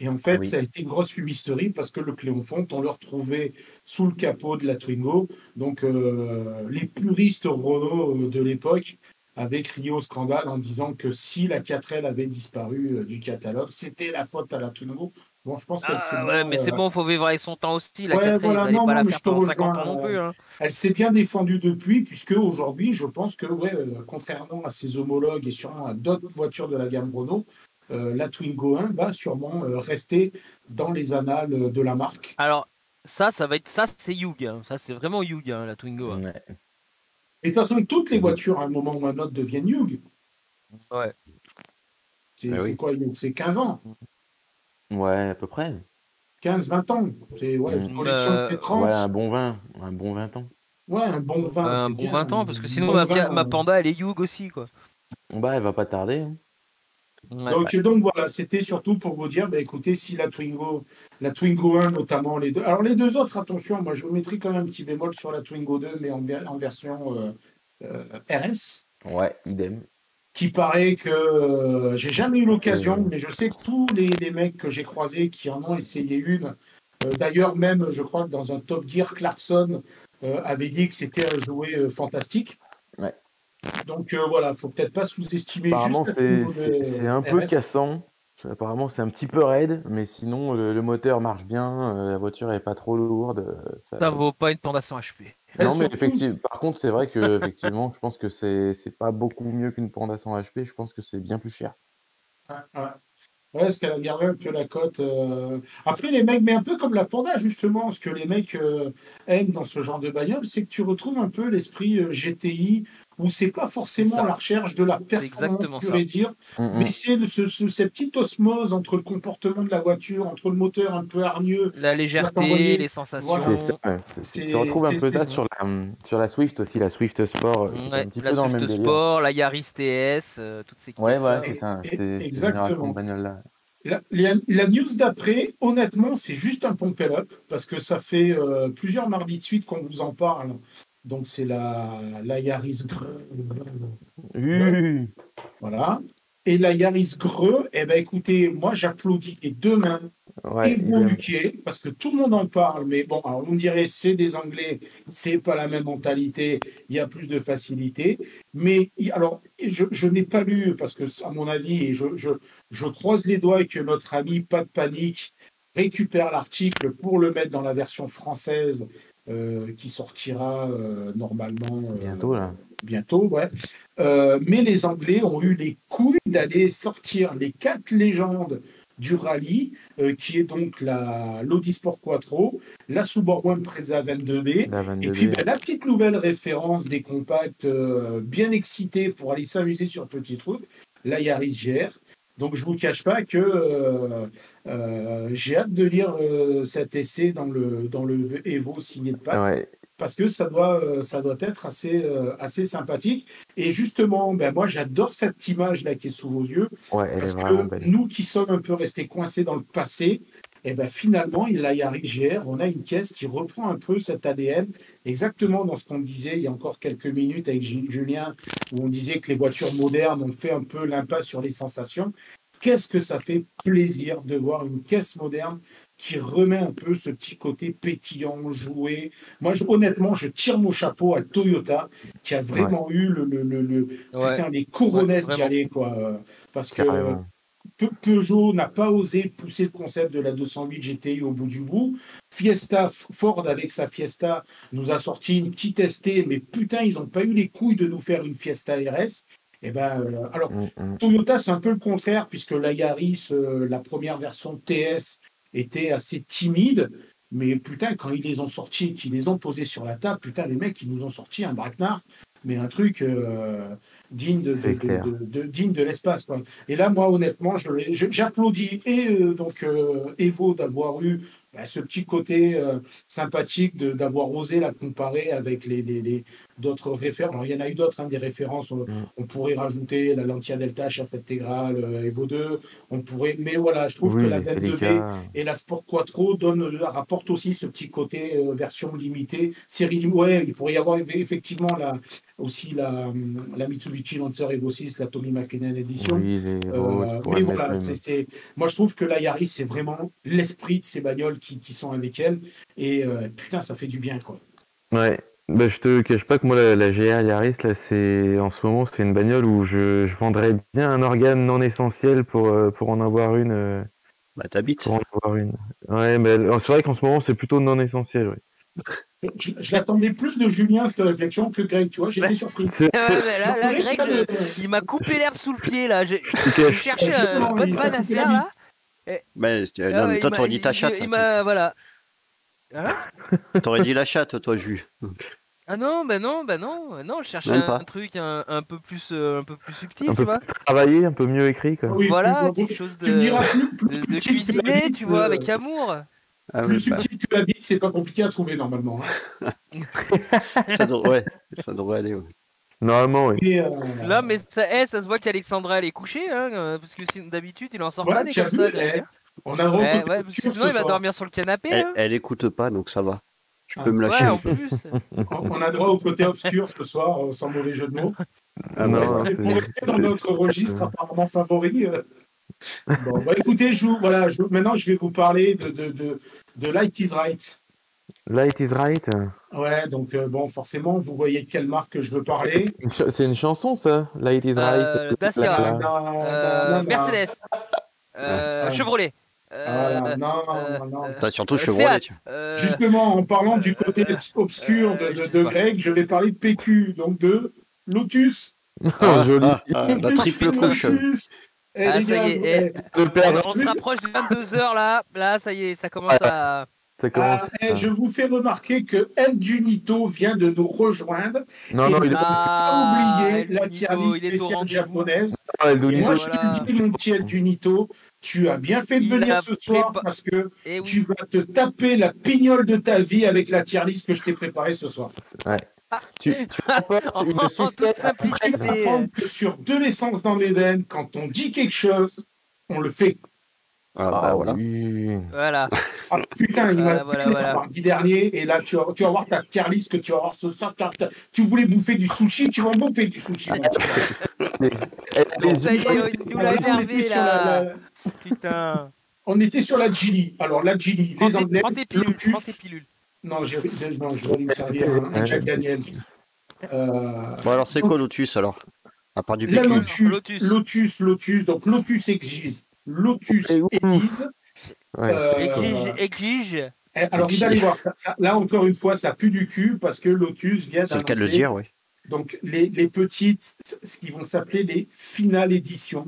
S2: Et en fait,
S4: Oui.
S2: ça a été une grosse fumisterie parce que le Cléon Fonte, on le retrouvait sous le capot de la Twingo. Donc, euh, les puristes Renault euh, de l'époque avaient crié au scandale en disant que si la 4L avait disparu euh, du catalogue, c'était la faute à la Twingo. Bon, je pense qu'elle s'est
S3: Ah ouais,
S2: bien,
S3: mais c'est
S2: euh,
S3: bon, faut vivre avec son temps aussi. La
S2: Ouais,
S3: 4
S2: voilà,
S3: ils allaient
S2: non,
S3: pas
S2: non,
S3: la
S2: mais
S3: faire pendant 50 ans non plus. hein.
S2: Elle s'est bien défendue depuis, puisque aujourd'hui, je pense que, ouais, euh, contrairement à ses homologues et sûrement à d'autres voitures de la gamme Renault, euh, la Twingo 1 va sûrement euh, rester dans les annales euh, de la marque.
S3: Alors, ça, ça va être, ça, c'est Hugh. hein. Ça, c'est vraiment Hugh, hein, la Twingo. hein.
S4: Ouais.
S2: Et de toute façon, toutes les voitures, à un moment ou à un autre, deviennent Hugh.
S3: Ouais.
S2: C'est
S1: Ah
S2: c'est
S1: oui.
S2: quoi, Hugh C'est 15 ans,
S4: Ouais, à peu près.
S2: 15-20 ans. C'est ouais, une collection
S3: Euh,
S2: de 30.
S4: Ouais, un bon vin. Un bon 20 ans.
S2: Ouais, un bon vin.
S3: un
S2: c'est
S3: bon
S2: bien,
S3: 20 ans, parce que
S2: bon
S3: sinon, ma, Fia-
S2: vin,
S3: ma
S2: euh.
S3: Panda, elle est Hugh aussi, quoi.
S4: Bah, elle va pas tarder. hein.
S3: Ouais.
S2: Donc, donc voilà, c'était surtout pour vous dire, bah, écoutez, si la Twingo, la Twingo 1 notamment, les deux. Alors les deux autres, attention, moi je vous mettrai quand même un petit bémol sur la Twingo 2, mais en, ver- en version euh, euh, RS,
S4: Ouais, idem.
S2: Qui paraît que euh, j'ai jamais eu l'occasion, mais je sais que tous les, les mecs que j'ai croisés qui en ont essayé une, euh, d'ailleurs même, je crois que dans un Top Gear, Clarkson euh, avait dit que c'était un jouet euh, fantastique.
S4: Ouais.
S2: Donc euh, voilà, faut peut-être pas sous-estimer
S4: Apparemment, c'est un peu
S2: RS.
S4: cassant. Apparemment, c'est un petit peu raide, mais sinon, le, le moteur marche bien, euh, la voiture est pas trop lourde. ça-
S3: Ça vaut pas une Panda 100 HP.
S4: Non, mais effectivement, par contre, c'est vrai que effectivement, je pense que c'est c'est pas beaucoup mieux qu'une Panda 100 HP. Je pense que c'est bien plus cher.
S2: Ouais, ouais. Ouais, parce qu'elle a gardé un peu la cote. euh. Après, les mecs, mais un peu comme la Panda, justement, ce que les mecs euh, aiment dans ce genre de bagnole, c'est que tu retrouves un peu l'esprit euh, GTI, où c'est pas forcément la recherche de la performance
S3: exactement
S2: pure et dire,
S4: Mm, mm.
S2: mais c'est le- ce- ce- cette petite osmose entre le comportement de la voiture, entre le moteur un peu hargneux.
S3: La légèreté, les sensations.
S2: Voilà.
S4: Ça, ouais. Tu retrouves un peu ça sur la, sur la Swift aussi, la Swift Sport, euh,
S3: Ouais,
S4: un petit
S3: la
S4: peu dans le
S3: Swift
S4: délire.
S3: Sport, la Yaris TS, euh, toutes ces
S4: Ouais, voilà, c'est ça.
S2: Exactement. La, la- la news d'après, honnêtement, c'est juste un pump up parce que ça fait euh, plusieurs mardis de suite qu'on vous en parle. Donc, c'est la, la Yaris Greux.
S4: Oui.
S2: Voilà. Et la Yaris Greux, eh ben, écoutez, moi, j'applaudis les deux mains
S4: Ouais.
S2: UK, parce que tout le monde en parle, mais bon, alors on dirait c'est des Anglais, c'est pas la même mentalité, il y a plus de facilité. Mais alors, je, je n'ai pas lu, parce que à mon avis, et je, je, je croise les doigts que notre ami Pas de Panique récupère l'article pour le mettre dans la version française qui sortira euh, normalement euh,
S4: Bientôt, là.
S2: bientôt, ouais. Euh, mais les Anglais ont eu les couilles d'aller sortir les quatre légendes du rallye, euh, qui est donc la l'Audi Sport Quattro, la Subaru Impreza 22B,
S4: La
S2: et
S4: 22
S2: puis ben, la petite nouvelle référence des compacts euh, bien excités pour aller s'amuser sur petite route, la Yaris GR. Donc je vous cache pas que euh, euh, j'ai hâte de lire euh, cet essai dans le dans le Evo signé de Pat
S4: Ouais,
S2: parce que ça doit, ça doit être assez, assez sympathique. Et justement, ben moi, j'adore cette image-là qui est sous vos yeux,
S4: ouais,
S2: parce que
S4: belle.
S2: nous qui sommes un peu restés coincés dans le passé, et ben finalement, il a Yaris GR, on a une caisse qui reprend un peu cet ADN, exactement dans ce qu'on disait il y a encore quelques minutes avec Julien, où on disait que les voitures modernes ont fait un peu l'impasse sur les sensations. Qu'est-ce que ça fait plaisir de voir une caisse moderne qui remet un peu ce petit côté pétillant, joué. Moi, je- honnêtement, je tire mon chapeau à Toyota, qui a vraiment eu le, le, le, le-
S3: Ouais.
S2: putain, les couronnesses
S3: Ouais,
S2: d'y aller, quoi. Parce que
S4: Carrément.
S2: Peugeot n'a pas osé pousser le concept de la 208 GTI au bout du bout. Fiesta, Ford avec sa Fiesta nous a sorti une petite ST, mais putain, ils n'ont pas eu les couilles de nous faire une Fiesta RS. Et ben, euh, alors,
S4: Mm, mm.
S2: Toyota, c'est un peu le contraire, puisque la Yaris, euh, la première version TS, était assez timide. Mais putain, quand ils les ont sortis, qu'ils les ont posés sur la table, putain, les mecs, ils nous ont sorti un braquenard, mais un truc euh, digne de, digne de l'espace. Et là, moi, honnêtement, j'applaudis et euh, donc euh, Evo d'avoir eu bah, ce petit côté euh, sympathique d'avoir osé la comparer avec les, les- les- d'autres références. Alors, il y en a eu d'autres, hein, des références. On,
S4: Mm.
S2: on pourrait rajouter la Lancia Delta, chef intégrale, euh, Evo 2. On pourrait, mais voilà, je trouve
S4: Oui,
S2: que la
S4: les
S2: 22B
S4: Celica.
S2: et la Sport Quattro donne, euh, rapporte aussi ce petit côté euh, version limitée. Série ouais, il pourrait y avoir eff- effectivement la, aussi la, la Mitsubishi Lancer Evo 6, la Tommy McKinnon Edition.
S4: Oui,
S2: Euh,
S4: oh,
S2: mais voilà, c'est- moi je trouve que la Yaris, c'est vraiment l'esprit de ces bagnoles qui, qui sont avec elle. Et euh, putain, ça fait du bien, quoi.
S4: Ouais, bah, je te cache pas que moi, la, la GR Yaris, là, c'est en ce moment, c'est une bagnole où je, je vendrais bien un organe non essentiel pour, euh, pour en avoir une. euh,
S1: Bah, t'habites.
S4: pour en avoir une. Ouais, mais c'est vrai qu'en ce moment, c'est plutôt non essentiel. Ouais.
S2: Je, je l'attendais plus de Julien, cette réflexion, que Greg, tu vois, j'étais surpris.
S4: C'est-
S3: mais là, là, Greg,
S2: euh,
S3: il m'a coupé l'herbe sous le pied là. J'ai
S4: cache-
S3: cherché
S2: Justement,
S3: un bonne
S2: il t'a
S3: vanne à faire là.
S1: Mais
S3: Ah
S1: non, mais toi, t'aurais dit ta chatte.
S3: Il m'a voilà. Hein
S1: T'aurais dit la chatte, toi, Jus.
S3: ah non, bah non, bah non, non, je cherchais un, truc un, un peu plus, euh, un peu plus subtil,
S4: Un
S3: tu
S4: peu
S3: vois.
S4: travailler, un peu mieux écrit. Quoi.
S2: Oui,
S3: voilà,
S2: plus-
S3: quelque chose de,
S2: tu me diras plus, plus
S3: de, de
S2: bite,
S3: tu vois,
S2: euh,
S3: avec amour.
S1: Ah,
S2: Plus
S1: bah,
S2: subtil que la bite, c'est pas compliqué à trouver normalement. hein.
S1: ça, devrait, ouais, ça devrait aller. ouais.
S4: Normalement, oui.
S2: Et, euh,
S3: Là, mais ça, eh, ça se voit qu'Alexandra elle est couchée, hein, euh, parce que d'habitude il en sort
S2: Ouais,
S3: pas des comme
S2: vu,
S3: ça.
S2: Eh,
S3: hein.
S2: on a
S3: Ouais,
S2: côté
S3: ouais, parce que sinon il va
S2: soir.
S3: dormir sur le canapé.
S1: Elle,
S3: hein.
S1: elle écoute pas, donc ça va. Tu
S2: Ah,
S1: peux me lâcher.
S3: Ouais, en plus.
S2: On a droit au côté obscur ce soir, euh, sans mauvais jeu de mots.
S1: Ah,
S2: Pour
S4: non,
S1: bah,
S2: rester-
S4: c'est-
S2: pour rester dans notre registre apparemment favori. euh. Bon, bah écoutez, je vous, voilà, je, maintenant je vais vous parler de, de, de, de Light is Right.
S4: Light is right.
S2: Ouais, donc euh, bon, forcément, vous voyez de quelle marque je veux parler.
S4: C'est une chanson, ça Light is
S3: Euh,
S4: right.
S3: Dacia. Euh. Mercedes. Euh. Chevrolet. Euh,
S2: non,
S3: euh,
S2: non, non.
S1: T'as surtout Chevrolet.
S3: Euh,
S2: Justement, en parlant du côté
S3: euh,
S2: obscur de. Greg, je vais parler de PQ, donc de Lotus.
S1: Ah,
S4: Joli.
S1: ah, ah, la triple couche.
S2: Lotus. Eh,
S3: Ah,
S2: les
S3: ça
S2: gars,
S3: y est,
S2: ouais.
S4: Le père,
S3: on se rapproche de 22h là. Là, ça y est, ça commence à.
S4: ça commence.
S2: Ah, eh, je vous fais remarquer que El Junito vient de nous rejoindre.
S4: Non, non,
S2: Et
S4: il est
S3: Ah,
S2: pas oublier
S3: El
S2: la tier
S3: il
S2: spéciale japonaise. Et moi,
S3: voilà.
S2: je te dis, mon petit El Junito, tu as bien fait de
S3: Il
S2: venir
S3: a
S2: ce soir
S3: prépa-
S2: parce que
S3: Eh oui.
S2: tu vas te taper la pignole de ta vie avec la tier list que je t'ai préparée ce soir.
S4: Tu, tu apportes
S3: En,
S4: une
S2: comprendre que sur de l'essence dans l'Éden, quand on dit quelque chose, on le fait.
S1: Ah, bah, voilà.
S4: oui.
S3: Voilà.
S2: Ah, putain, il m'a
S3: Voilà, voilà,
S2: mardi dernier, et là, tu vas, tu vas voir ta tier list que tu vas voir ce soir. Tu, vas- tu voulais bouffer du sushi, tu vas en bouffer du sushi.
S4: les
S3: Ça y est, il nous l'a énervé là.
S2: la- la-
S3: Putain.
S2: on était sur la Geely. Alors la
S3: Prends
S2: les Anglais,
S3: prends tes pilules,
S2: Non, j'ai- non, je vais me servir un, Jack Daniels. Euh,
S1: Bon, alors c'est quoi Lotus alors? À part du
S2: la. Lotus,
S3: Lotus.
S2: Lotus, Lotus, donc Lotus exige, Lotus
S4: Et
S2: Elise.
S4: Ouais.
S2: Euh,
S3: Exige, exige.
S2: Eh, Alors, vous allez voir, ça- ça- là encore une fois, ça pue du cul parce que Lotus vient
S1: C'est le cas de le dire, oui.
S2: donc les, les petites, ce qu'ils vont s'appeler les finales éditions.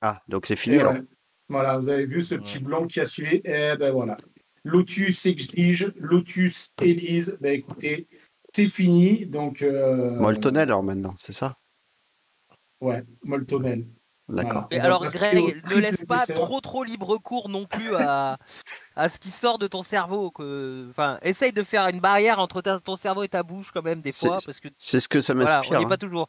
S1: Ah, donc c'est fini
S2: Et
S1: alors.
S2: ouais. Voilà, vous avez vu ce petit blanc qui a suivi. Eh ben voilà. Lotus exige, Lotus Elise. Ben écoutez, c'est fini. Donc, euh,
S1: Moltonel alors maintenant, c'est ça?
S2: Ouais, Moltonel.
S1: D'accord.
S2: On
S3: alors, Greg, ne laisse pas trop trop libre cours non plus à, à ce qui sort de ton cerveau. Que... Enfin, essaye de faire une barrière entre ta- ton cerveau et ta bouche quand même des fois, parce que
S1: C'est ce que ça
S3: voilà, on
S1: m'inspire.
S3: n'y est
S1: hein.
S3: pas toujours.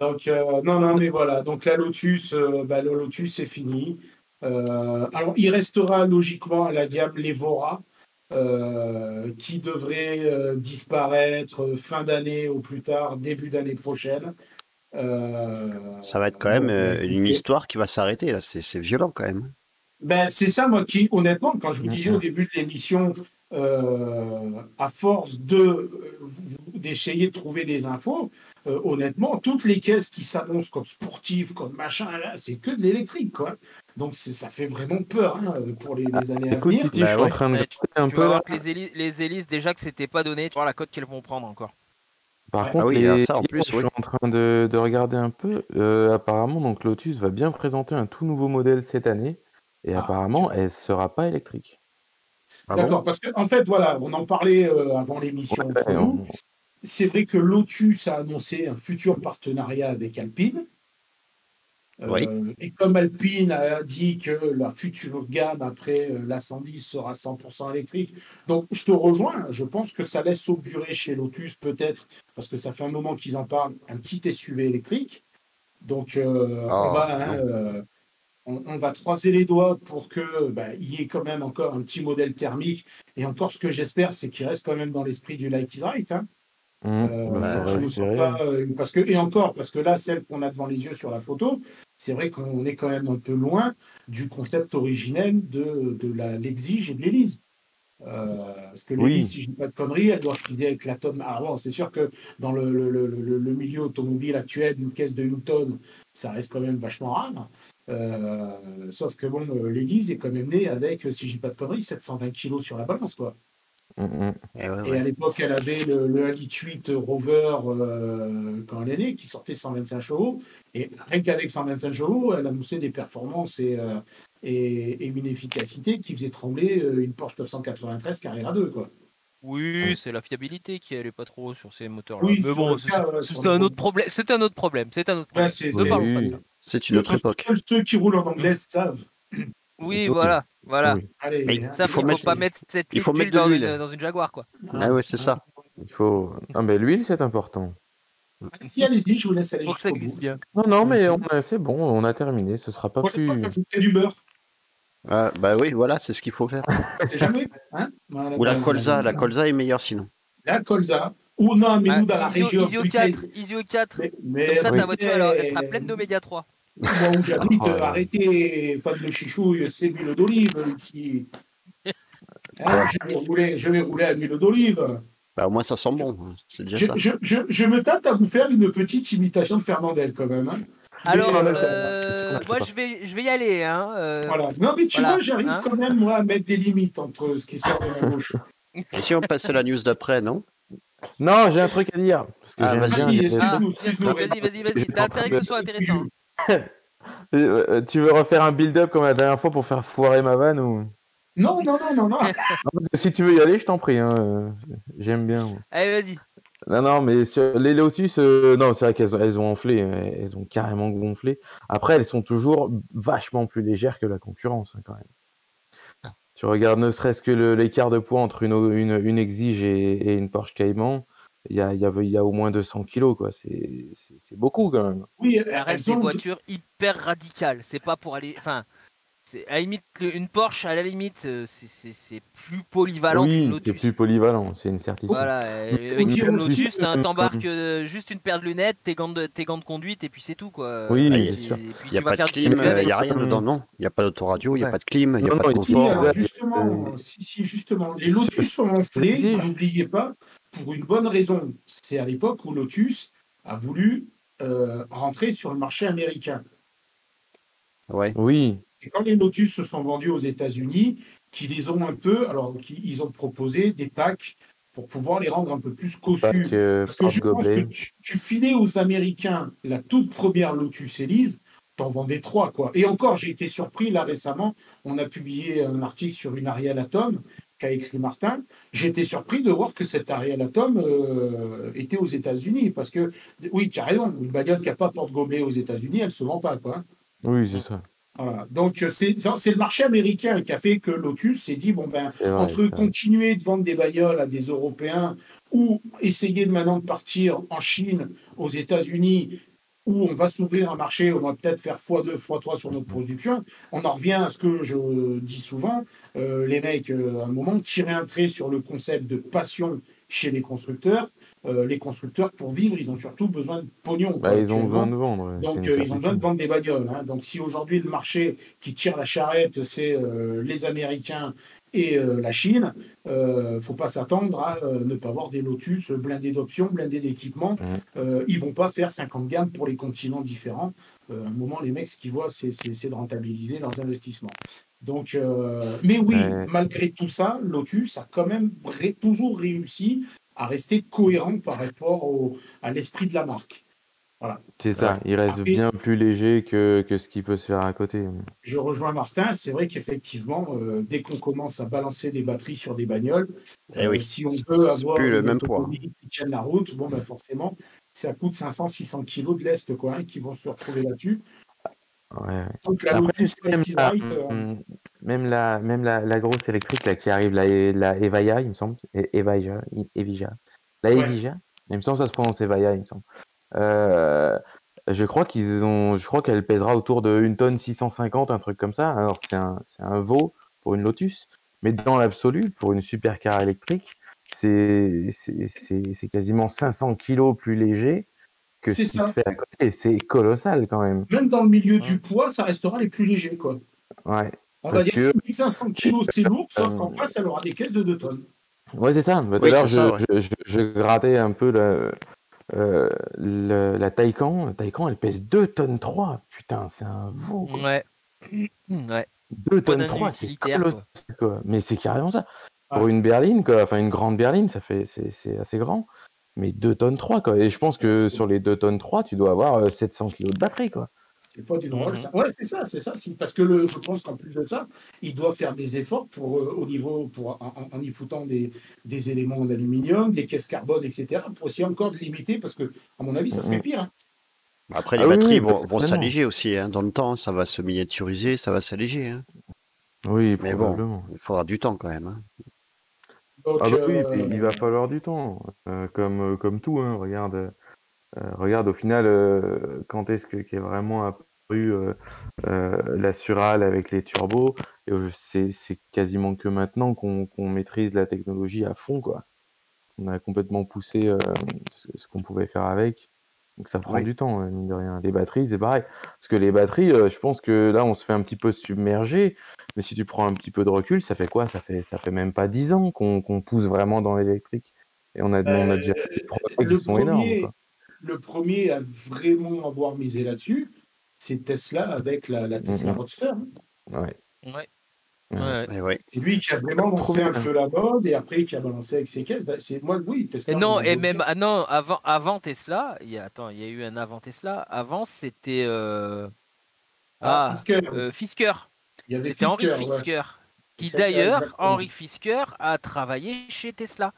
S2: Donc, euh, non, non, mais voilà. Donc, la Lotus, euh, bah, le Lotus, c'est fini. Euh, alors, il restera logiquement à la gamme l'Evora, euh, qui devrait euh, disparaître fin d'année au plus tard, début d'année prochaine.
S1: Ça va être quand même une histoire qui va s'arrêter là. C'est violent quand même.
S2: Ben, c'est ça, moi, qui, honnêtement, quand je vous disais au début de l'émission, euh, à force de d'essayer de trouver des infos, euh, honnêtement, toutes les caisses qui s'annoncent comme sportives, comme machin, là, c'est que de l'électrique, quoi. Donc, ça fait vraiment peur hein, pour les, les années à
S4: Écoute,
S2: venir.
S4: Titi,
S1: Bah
S4: je suis en train de
S3: Ouais, tu-
S4: regarder un
S3: tu
S4: peu
S3: vas
S4: là.
S3: voir que les hélices, les hélices, déjà que c'était pas donné, tu vois la cote qu'elles vont prendre encore.
S4: Par
S2: Ah
S4: contre,
S1: oui, il y a
S4: les-
S1: ça en plus,
S4: je
S1: oui.
S4: suis en train de, de regarder un peu. Euh, apparemment, donc Lotus va bien présenter un tout nouveau modèle cette année. Et
S2: Ah,
S4: apparemment,
S2: tu-
S4: elle sera pas électrique.
S1: Ah bon?
S2: D'accord, parce qu'en en fait, voilà, on en parlait euh, avant l'émission
S4: Ouais, on-
S2: C'est vrai que Lotus a annoncé un futur partenariat avec Alpine. Euh,
S1: Oui.
S2: Et comme Alpine a dit que la future gamme après euh, la 110 sera 100% électrique, donc je te rejoins. Je pense que ça laisse augurer chez Lotus peut-être, parce que ça fait un moment qu'ils en parlent, un petit SUV électrique. Donc euh,
S1: Ah,
S2: on, va, hein, euh, on, on va croiser les doigts pour que bah, il y ait quand même encore un petit modèle thermique. Et encore, ce que j'espère, c'est qu'il reste quand même dans l'esprit du Light is Right. hein. Euh,
S4: bah,
S2: pas, euh, parce que et encore parce que là celle qu'on a devant les yeux sur la photo c'est vrai qu'on est quand même un peu loin du concept originel de, de l'exige et de l'élise. Euh, parce que
S4: Oui.
S2: l'élise si je dis pas de conneries elle doit fuser avec la tonne ah bon c'est sûr que dans le, le, le, le- le milieu automobile actuel une caisse de une tonne ça reste quand même vachement rare. Euh, sauf que bon euh, l'élise est quand même née avec si je dis pas de conneries 720 kilos sur la balance quoi
S4: Hum, hum.
S1: Eh ouais,
S2: et
S1: ouais.
S2: à l'époque, elle avait le, le 1 litre 8 Rover euh, quand elle est née, qui sortait 125 chevaux. Et rien qu'avec 125 chevaux, elle annonçait des performances et, euh, et, et une efficacité qui faisait trembler euh, une Porsche 993 Carrera 2. Quoi.
S3: Oui, c'est la fiabilité qui allait pas trop sur ces moteurs-là.
S2: Oui,
S3: Mais bon, c'est un autre problème. C'est un autre problème. C'est un autre problème.
S2: c'est-
S3: Ne
S2: c'est-
S3: parlons pas de ça.
S1: C'est une autre époque.
S2: seuls ceux qui roulent en anglaise savent.
S3: Oui. voilà, voilà.
S4: Oui.
S2: Allez,
S1: Mais
S2: hein,
S3: Ça,
S1: Il
S3: faut,
S1: mettre-
S3: pas mettre cette
S1: il faut
S3: huile
S1: mettre de
S3: dans
S1: l'huile.
S3: une, dans une Jaguar, quoi.
S1: Ah ouais, c'est ça.
S4: Il faut. Ah, mais l'huile, c'est important.
S2: Si, allez-y, je vous laisse aller
S3: que ça bien.
S4: Non, non, mais on a- c'est bon, on a terminé. Ce sera pas plus.
S2: j'ajouterai du beurre.
S1: Ah, bah oui, voilà, c'est ce qu'il faut faire.
S2: C'est jamais. Hein Voilà,
S1: Ou la colza, la colza est meilleure sinon.
S2: La colza. Ou non, mais nous, dans la
S3: Ah, Isio,
S2: région.
S3: Isio
S2: putain,
S3: 4, Isio 4.
S2: mais- mais-
S3: Comme ça, ta voiture, elle, elle sera pleine d'oméga 3.
S2: Moi où j'habite,
S4: Oh là.
S2: arrêtez, fan de chichouille, c'est l'huile d'olive ici. Hein, je, vais rouler, je vais rouler à l'huile d'olive.
S1: Bah au moins ça sent bon, c'est déjà
S2: Je,
S1: ça.
S2: je, je, je me tâte à vous faire une petite imitation de Fernandel quand même. hein.
S3: Alors,
S2: Mais,
S3: euh, moi, je vais, je vais y aller. Hein, euh,
S2: Voilà. Non, mais tu
S3: Voilà,
S2: vois, j'arrive
S3: hein.
S2: quand même, moi, à mettre des limites entre ce qui sort de ma bouche.
S1: Et si on passait la news d'après, non?
S4: Non, j'ai un truc à dire. Parce que
S1: Ah, vas-y,
S3: Ah. Vas-y, vas-y, vas-y. T'as intérêt que ce soit intéressant.
S4: Euh, euh, Tu veux refaire un build-up comme la dernière fois pour faire foirer ma vanne ou?
S2: Non, non, non, non, non.
S4: Non, Si tu veux y aller, je t'en prie. hein, euh, J'aime bien.
S3: Allez, vas-y.
S4: Non, non, mais sur les Lotus, euh, non, c'est vrai qu'elles ont, elles ont enflé, elles ont carrément gonflé. Après, elles sont toujours vachement plus légères que la concurrence, hein, quand même. Tu regardes ne serait-ce que l'écart de poids entre une, une, une Exige et, et une Porsche Cayman, il y a, il y, a, il y a au moins 200 kilos, quoi. C'est c'est- c'est beaucoup, quand même.
S2: Oui,
S3: Ça reste des voitures hyper radicales. C'est pas pour aller. Enfin, c'est à la limite une Porsche à la limite euh, c'est- c'est c'est plus polyvalent
S4: oui,
S3: qu'une
S4: c'est
S3: Lotus.
S4: plus polyvalent, c'est une certitude.
S3: Voilà, euh, avec une Lotus,
S4: oui.
S3: t'embarques euh, juste une paire de lunettes, tes gants de, tes gants de conduite et puis c'est tout quoi.
S4: Oui,
S1: bien
S4: sûr.
S1: Il n'y a pas de clim, il n'y a rien dedans, non. Il n'y a pas d'autoradio, il n'y a pas de clim, il n'y a pas de confort.
S2: justement, si, si, justement, les Lotus sont enflés, n'oubliez pas, pour une bonne raison. C'est à l'époque où Lotus a voulu euh, rentrer sur le marché américain.
S1: Ouais.
S4: Oui,
S2: C'est quand les Lotus se sont vendus aux États-Unis qu'ils les ont un peu, alors qu'ils ils ont proposé des packs pour pouvoir les rendre un peu plus cossus.
S4: que
S2: Parce que je pense que tu filais aux Américains la toute première Lotus Elise, t'en vendais trois, quoi. Et encore, j'ai été surpris, là, récemment, on a publié un article sur une Ariel Atom qu'a écrit Martin. Été surpris de voir que cette Ariel Atom euh, était aux États-Unis. Parce que, oui, carrément, une bagnole qui n'a pas porte-gobelet aux États-Unis, elle se vend pas, quoi. hein.
S4: Oui, c'est ça.
S2: Voilà. Donc, c'est le marché américain qui a fait que Lotus s'est dit, bon, ben,
S4: vrai,
S2: entre continuer de vendre des bagnoles à des Européens ou essayer de maintenant de partir en Chine, aux États-Unis, où on va s'ouvrir un marché, on va peut-être faire x2, x3 sur notre production, on en revient à ce que je dis souvent, euh, les mecs, euh, à un moment, tirer un trait sur le concept de passion chez les constructeurs. Euh, les constructeurs, pour vivre, ils ont surtout besoin de pognon.
S4: Bah,
S2: quoi,
S4: ils ont besoin de vendre. ouais,
S2: Donc, ils ont besoin de vendre des bagnoles. hein. Donc, si aujourd'hui le marché qui tire la charrette, c'est les Américains et euh, la Chine, euh, faut pas s'attendre à euh, ne pas voir des Lotus blindés d'options, blindés d'équipements.
S4: Mhm.
S2: Euh, ils vont pas faire 50 gammes pour les continents différents. À un moment, les mecs, ce qu'ils voient, c'est de rentabiliser leurs investissements. Donc, mais oui, malgré tout ça, Lotus a quand même ré- toujours réussi à rester cohérent par rapport au- à l'esprit de la marque.
S4: C'est ça, il reste
S2: Après-
S4: bien plus léger que, que ce qui peut se faire à côté.
S2: Je rejoins Martin, c'est vrai qu'effectivement, euh, dès qu'on commence à balancer des batteries sur des bagnoles,
S1: Eh
S2: euh, si on peut avoir
S1: plus le même poids.
S2: qui tienne la route, bon, ben forcément, ça coûte 500-600 kilos de lest quoi, hein, qui vont se retrouver là-dessus.
S4: Ouais, ouais.
S2: Donc la
S4: Après, tu
S2: Lotus
S4: sais, même,
S2: Mighty
S4: la,
S2: Ride, euh,
S4: hum, même, la, même la, la grosse électrique là, qui arrive, la, la Evija, il me semble. Evija, Evija. La
S2: Ouais.
S4: Evija. Il me semble que ça se prononce Evija, il me semble. Euh, je crois qu'ils ont, je crois qu'elle pèsera autour de 1 tonne 650, un truc comme ça. Alors c'est un, c'est un veau pour une Lotus, mais dans l'absolu, pour une supercar électrique, c'est, c'est, c'est, c'est quasiment 500 kilos plus léger que
S2: C'est
S4: ce qui
S2: ça.
S4: se fait à côté. C'est colossal quand même.
S2: même dans le milieu du poids, ça restera les plus légers. Quoi.
S4: Ouais.
S2: On va dire
S4: que-
S2: que 1500 kilos, c'est lourd, sauf
S4: Euh,
S2: qu'en face, elle aura des caisses de 2 tonnes.
S4: Ouais, c'est ça. Bah, Tout
S1: Oui,
S4: à l'heure,
S1: c'est
S4: je,
S1: ça, ouais.
S4: je, je- je grattais un peu la, euh, le- la Taycan. La Taycan, elle pèse 2 tonnes 3. Putain, c'est un veau. quoi.
S3: Ouais. Ouais.
S4: 2
S3: Pas
S4: tonnes
S3: d'un
S4: 3, c'est colossal, quoi. Mais c'est carrément ça. Pour une berline, quoi. Enfin, une grande berline, ça fait, c'est, c'est assez grand. Mais 2 tonnes 3, quoi. Et je pense que sur les 2 tonnes 3, tu dois avoir euh, 700 kilos de batterie, quoi.
S2: C'est pas du
S3: Mhm.
S2: Rolls. Ouais, c'est ça, c'est ça. Parce que le, je pense qu'en plus de ça, il doit faire des efforts pour, euh, au niveau, pour, en, y foutant des, des éléments d'aluminium, des caisses carbone, etc., pour essayer encore de limiter, parce que, à mon avis, ça serait
S4: Mhm.
S2: pire. hein.
S1: Après, les
S4: Ah
S1: batteries
S4: oui,
S1: vont,
S4: bah,
S1: vont s'alléger aussi. hein. Dans le temps, ça va se miniaturiser, ça va s'alléger. hein.
S4: Oui,
S1: Mais bon.
S4: probablement.
S1: Il faudra du temps quand même. hein.
S2: Donc,
S4: Ah bah oui,
S2: euh,
S4: puis il va falloir du temps, euh, comme, comme tout, hein, regarde, euh, regarde au final, euh, quand est-ce que qu'est vraiment apparu euh, euh, la Sural avec les turbos, euh, c'est quasiment que maintenant qu'on maîtrise la technologie à fond, quoi. On a complètement poussé euh, ce, qu'on pouvait faire avec, donc ça prend
S1: Oui.
S4: du temps, euh, mine de rien. Les batteries, c'est pareil, parce que les batteries, euh, je pense que là, on se fait un petit peu submerger, mais si tu prends un petit peu de recul, ça fait quoi? Ça fait, ça fait même pas 10 ans qu'on pousse vraiment dans l'électrique. Et on a, on a déjà des
S2: Euh, le
S4: qui sont énormes. quoi.
S2: Le premier à vraiment avoir misé là-dessus, c'est Tesla avec la, la Tesla
S4: Mhm.
S2: Roadster.
S4: Ouais.
S3: Ouais.
S2: C'est lui qui a vraiment lancé un
S4: bien.
S2: peu la mode et après qui a balancé avec ses caisses. C'est moi, oui, Tesla.
S3: Et non,
S2: on
S3: et même ah non, avant, avant Tesla, il y a, attends, il y a eu un avant Tesla. Avant, c'était euh,
S2: Ah,
S3: ah,
S2: Fisker.
S3: euh, Fisker. C'était Henry
S2: Fisker, ouais.
S3: Qui d'ailleurs. Henry Fisker a travaillé chez Tesla.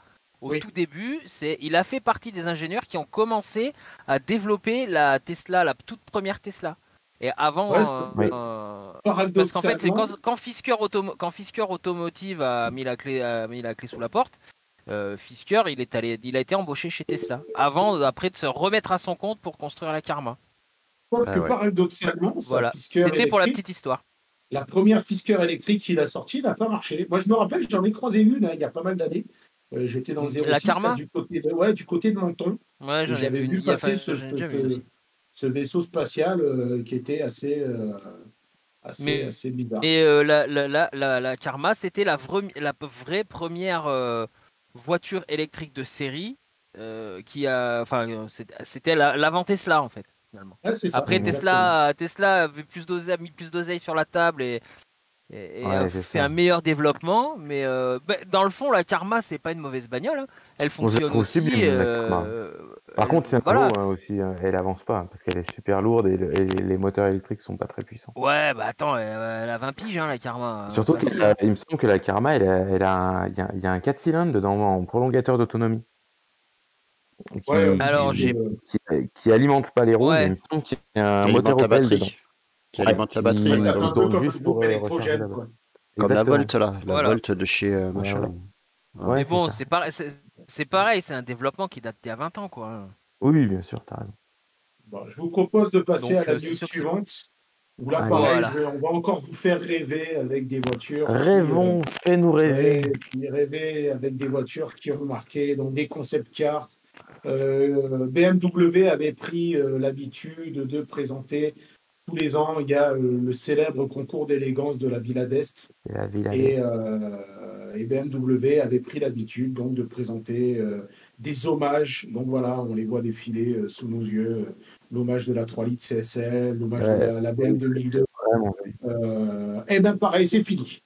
S3: Au
S2: Oui.
S3: tout début, c'est, il a fait partie des ingénieurs qui ont commencé à développer la Tesla, la toute première Tesla. Et avant,
S2: Ouais,
S3: euh,
S4: Oui.
S3: euh,
S2: Paradoxalement,
S3: parce qu'en fait, c'est quand, quand Fisker Automo- quand Fisker Automotive a mis la clé, a mis la clé sous la porte, euh, Fisker, il est allé, il a été embauché chez Tesla. Avant, après de se remettre à son compte pour construire la Karma.
S1: Ah ouais.
S2: paradoxalement,
S3: Voilà. C'était pour la petite histoire.
S2: la première Fisker électrique qu'il a sortie n'a pas marché. Moi, je me rappelle, j'en ai croisé une hein, il y a pas mal d'années. Euh, J'étais dans le 06,
S3: La Karma
S2: là, du, côté de, ouais, du côté de Menton.
S3: Ouais,
S2: J'avais
S3: vu
S2: passer
S3: pas-
S2: ce, ce- ce vaisseau spatial euh, qui était assez, euh, assez,
S3: Mais-
S2: assez bizarre.
S3: Et euh, la, la, la, la, Karma, c'était la, vraie- la vraie première euh, voiture électrique de série qui a. Enfin, c'était la- l'avant Tesla en fait. Finalement.
S2: Ouais, ça,
S3: Après. Tesla, Tesla avait plus d'oseille, a mis plus d'oseille sur la table et, et, et
S4: Ouais,
S3: fait
S4: ça.
S3: un meilleur développement. Mais euh, bah, dans le fond, la Karma, c'est pas une mauvaise bagnole. hein. Elle fonctionne aussi. euh.
S4: Par
S3: elle-
S4: contre, c'est un
S3: voilà.
S4: voilà. aussi, hein, elle avance pas hein, parce qu'elle est super lourde et, le- et les moteurs électriques sont pas très puissants.
S3: Ouais, bah attends, elle, elle a 20 piges, hein, la Karma.
S4: Surtout
S3: hein.
S4: il me semble que la Karma, elle a, elle a un, il y a, y a un 4 cylindres dedans en prolongateur d'autonomie. Qui,
S2: Ouais, euh,
S3: Alors,
S2: qui-
S3: j'ai-
S2: euh,
S4: qui, qui alimente pas les roues,
S3: Ouais.
S4: mais il me semble qu'il y a un
S1: Qui
S4: moteur Opel dedans.
S1: Qui
S4: Ouais,
S1: alimente la batterie.
S2: c'est
S4: Ouais,
S2: un
S1: comme-
S2: peu
S4: autour
S2: comme
S4: juste pour, euh,
S2: électrogène.
S4: la
S2: quoi.
S1: Comme la. Volt, là. La
S3: Voilà.
S1: Volt de chez euh, machin.
S4: Ouais,
S1: Ouais.
S3: Mais bon, c'est pareil, c'est c'est pareil, c'est un développement qui date d'il y a 20 ans, quoi.
S4: Oui, bien sûr, t'as raison.
S2: Bon, je vous propose de passer
S3: Donc,
S2: à la
S3: euh,
S2: news suivante. Où là,
S4: Allez.
S2: pareil,
S3: Voilà.
S2: je vais- on va encore vous faire rêver avec des voitures.
S4: Rêvons, fais-nous rêver.
S2: Puis rêver avec des voitures qui ont marqué, donc des concept cars. Euh, BMW avait pris euh, l'habitude de présenter tous les ans, il y a euh, le célèbre concours d'élégance de la Villa d'Est.
S4: La
S2: Et, euh, et BMW avait pris l'habitude donc de présenter euh, des hommages. Donc voilà, on les voit défiler euh, sous nos yeux. L'hommage de la 3 litres CSL, l'hommage
S4: Ouais.
S2: de la, la BM 2002.
S4: Vraiment, oui.
S2: Euh, et bien pareil, c'est fini.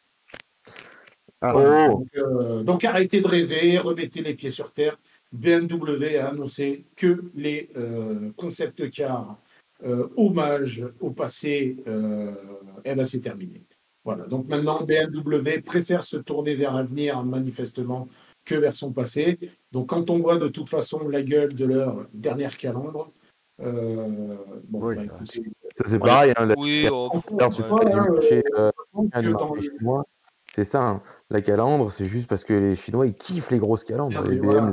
S1: Ah,
S4: Oh,
S2: Donc, donc arrêtez de rêver, remettez les pieds sur terre. BMW a annoncé que les euh, concept cars hommage au passé, euh, eh ben, c'est terminé. Voilà. Donc maintenant, BMW préfère se tourner vers l'avenir manifestement que vers son passé. Donc quand on voit de toute façon la gueule de leur dernière calandre, euh, bon,
S1: Oui,
S2: bah, écoutez,
S4: ça c'est pareil. Hein, la-
S3: Oui, oh, pff,
S4: Alors,
S2: Ouais.
S4: c'est euh, ça, hein. la calandre, c'est juste parce que les Chinois ils kiffent les grosses calandres.
S2: Ah,
S4: les la.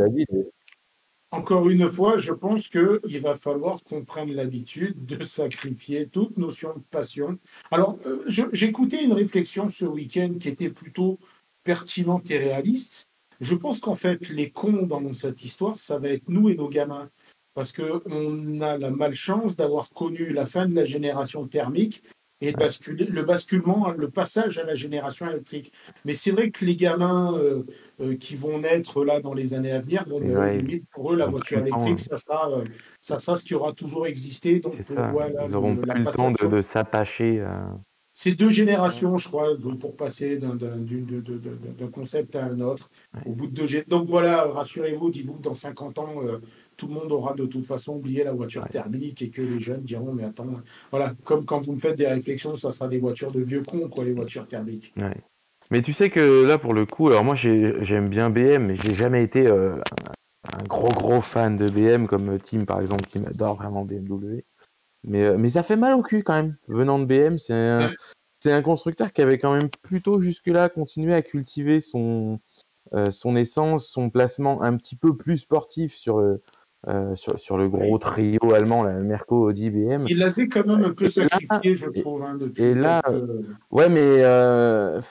S2: Encore une fois, je pense qu'il va falloir qu'on prenne l'habitude de sacrifier toute notion de passion. Alors, euh, j'écoutais une réflexion ce week-end qui était plutôt pertinente et réaliste. Je pense qu'en fait, les cons dans cette histoire, ça va être nous et nos gamins. Parce qu'on a la malchance d'avoir connu la fin de la génération thermique et le, bascule- le basculement, le passage à la génération électrique. Mais c'est vrai que les gamins euh, euh, qui vont naître là dans les années à venir, bon, euh,
S4: ouais,
S2: limite, pour eux, la voiture électrique, ça sera, euh, ça sera ce qui aura toujours existé. Donc, voilà,
S4: Ils auront
S2: le- la
S4: plus le temps de, s'attacher.
S2: C'est deux générations, je crois, pour passer d'un concept à un autre. Au bout de deux Donc voilà, rassurez-vous, dites-vous que dans 50 ans, tout le monde aura de toute façon oublié la voiture
S4: Ouais.
S2: thermique et que les jeunes diront, mais attends, voilà, comme quand vous me faites des réflexions, ça sera des voitures de vieux cons, quoi, les voitures thermiques.
S4: Ouais. Mais tu sais que là, pour le coup, alors moi j'ai- j'aime bien BM, mais j'ai jamais été euh, un, gros gros fan de BM comme Tim par exemple. Tim adore vraiment BMW. Mais, euh, mais ça fait mal au cul quand même. Venant de BM, c'est un,
S2: Ouais.
S4: un constructeur qui avait quand même plutôt jusque-là continué à cultiver son, euh, son essence, son placement un petit peu plus sportif sur, le- euh, sur, sur le gros trio allemand, la Merco, Audi, BM.
S2: Il l'avait quand même un peu
S4: là-
S2: sacrifié, je trouve, hein, depuis
S4: et là,
S2: quelques-
S4: Ouais, mais euh,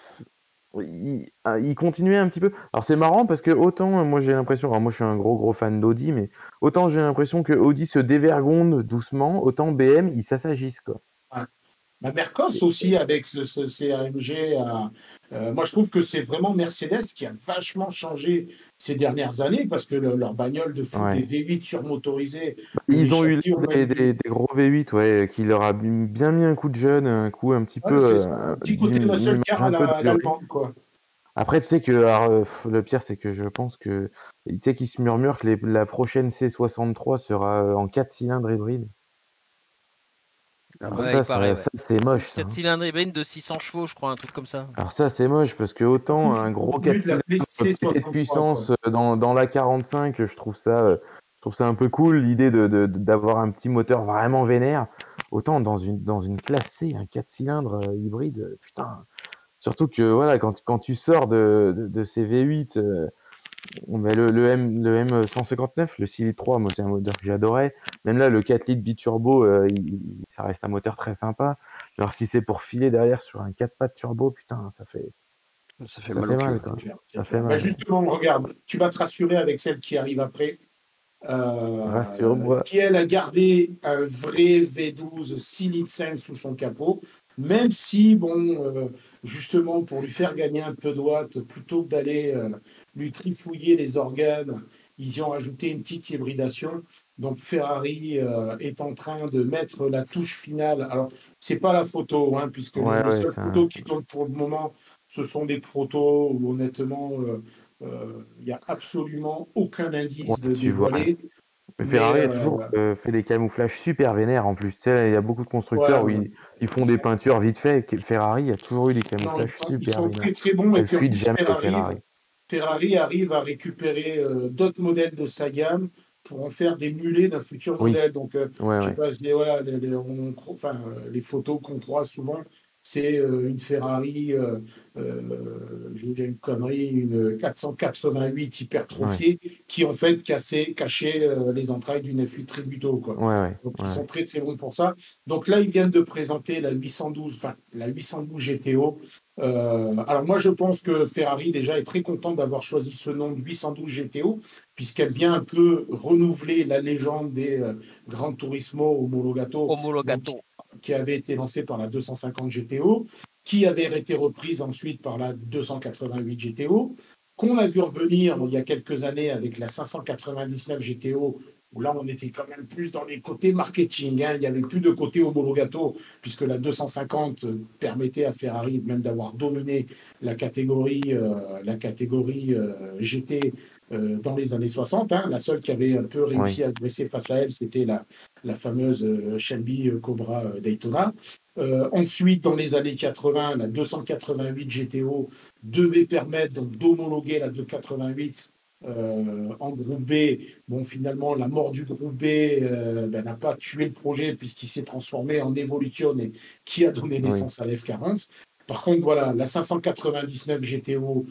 S4: il, ah, il continuait un petit peu. Alors c'est marrant parce que autant euh, moi j'ai l'impression, alors moi je suis un gros gros fan d'Audi, mais autant j'ai l'impression que Audi se dévergonde doucement, autant BM ils s'assagissent quoi.
S2: Bah, Mercos aussi, avec ce, ce CAMG. à- euh, moi, je trouve que c'est vraiment Mercedes qui a vachement changé ces dernières années parce que le- leur bagnole de
S4: Ouais.
S2: des V8 surmotorisés.
S4: Ils ont eu des, gros V8 ouais, qui leur a bien mis un coup de jeune, un coup un petit
S2: Ouais,
S4: peu. euh,
S2: petit côté muscle car à la- quoi.
S4: Après, tu sais que alors, euh, le pire, c'est que je pense que tu sais qu'il se murmure que les- la prochaine C63 sera euh, en 4 cylindres hybrides. Alors
S3: Ouais,
S4: ça,
S3: ouais.
S4: c'est moche. ça,
S3: 4
S4: hein.
S3: cylindres hybrides de 600 chevaux, je crois, un truc comme ça.
S4: Alors ça, c'est moche parce que autant un gros
S2: Au
S4: 4
S2: lieu de l'appeler
S4: cylindres de
S2: C63,
S4: puissance euh, dans, dans la 45, je trouve ça, euh, je trouve ça un peu cool l'idée de, de- de- d'avoir un petit moteur vraiment vénère. Autant dans une, dans une classe C, un 4 cylindres euh, hybride, putain. Surtout que voilà, quand, quand tu sors de, de, de ces V8, euh, mais le, le, M, le M159, le 6 litres 3, moi c'est un moteur que j'adorais. Même là, le 4 litres biturbo, euh, il, ça reste un moteur très sympa. Alors si c'est pour filer derrière sur un 4 pattes turbo, putain, ça fait,
S1: Ça fait
S4: ça
S1: mal
S4: fait mal.
S1: quoi.
S4: Ça fait
S2: Bah,
S4: mal.
S2: justement, regarde, tu vas te rassurer avec celle qui arrive après. Euh,
S4: Rassure-moi.
S2: qui elle a gardé un vrai V12 6 litres 5 sous son capot, même si, bon, euh, justement, pour lui faire gagner un peu de watts, plutôt que d'aller euh, lui trifouiller les organes, ils y ont ajouté une petite hybridation. Donc Ferrari euh, est en train de mettre la touche finale. Alors, c'est pas la photo, hein, puisque
S4: Ouais,
S2: les
S4: ouais,
S2: seules photos qui tournent pour le moment, ce sont des protos où honnêtement, euh, euh, il n'y a absolument aucun indice
S4: Ouais,
S2: de dévoilé.
S4: Mais
S2: Mais,
S4: Ferrari a toujours fait des camouflages super vénères en plus. Tu sais, il y a beaucoup de constructeurs où ils, ils font des peintures vite fait. Ferrari a toujours eu des
S2: Non,
S4: camouflages
S2: ils
S4: super
S2: sont
S4: vénères.
S2: très très bons. Et
S4: Elle
S2: puis en
S4: fuit
S2: plus,
S4: jamais
S2: Ferrari.
S4: Ferrari
S2: arrive à récupérer euh, d'autres modèles de sa gamme pour en faire des mulets d'un futur
S4: Oui.
S2: modèle. Donc, euh,
S4: Ouais,
S2: je sais
S4: ouais.
S2: pas, les, voilà, les, les- on cro- enfin, euh, les photos qu'on croit souvent, c'est une Ferrari, euh, je vais dire une connerie, une 488 hypertrophiée qui en fait cassait, cachait euh, les entrailles d'une F8 Tributo. Quoi.
S4: Ouais, ouais.
S2: Donc, ils
S4: ouais.
S2: sont très très bons pour ça. Donc là, ils viennent de présenter la 812, enfin la 812 GTO. Euh, alors moi, je pense que Ferrari déjà est très content d'avoir choisi ce nom de 812 GTO, puisqu'elle vient un peu renouveler la légende des euh, Gran Turismo Homologato,
S3: Homologato.
S2: qui avait été lancée par la 250 GTO, qui avait été reprise ensuite par la 288 GTO, qu'on a vu revenir il y a quelques années avec la 599 GTO, où là on était quand même plus dans les côtés marketing, hein. il n'y avait plus de côté homologato, puisque la 250 permettait à Ferrari même d'avoir dominé la catégorie, euh, la catégorie euh, GT euh, dans les années 60. hein. La seule qui avait un peu réussi à se dresser face à elle, c'était la, la fameuse Shelby Cobra Daytona. Euh, ensuite, dans les années 80, la 288 GTO devait permettre donc d'homologuer la 288 euh, en groupe B. Bon, finalement, la mort du groupe B euh, ben, n'a pas tué le projet puisqu'il s'est transformé en Evolution et qui a donné naissance à l'F40. Par contre, voilà, la 599 GTO,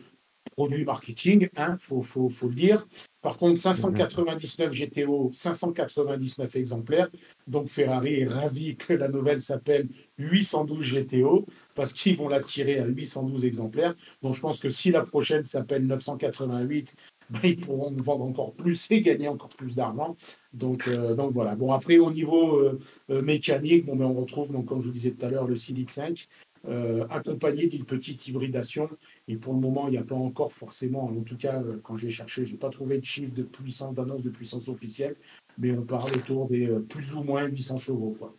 S2: produit marketing, hein, faut, faut, faut le dire. Par contre, 599 GTO, 599 exemplaires. Donc Ferrari est ravi que la nouvelle s'appelle 812 GTO parce qu'ils vont la tirer à 812 exemplaires. Donc je pense que si la prochaine s'appelle 988, ben, ils pourront nous vendre encore plus et gagner encore plus d'argent. Donc, euh, donc voilà. Bon, après, au niveau euh, euh, mécanique, bon, ben, on retrouve, donc, comme je vous disais tout à l'heure, le 6 litres 5. Euh, accompagné d'une petite hybridation. Et pour le moment, il n'y a pas encore forcément, en tout cas, euh, quand j'ai cherché, je n'ai pas trouvé de chiffre de puissance, d'annonce de puissance officielle, mais on parle autour des euh, plus ou moins 800 chevaux. Quoi.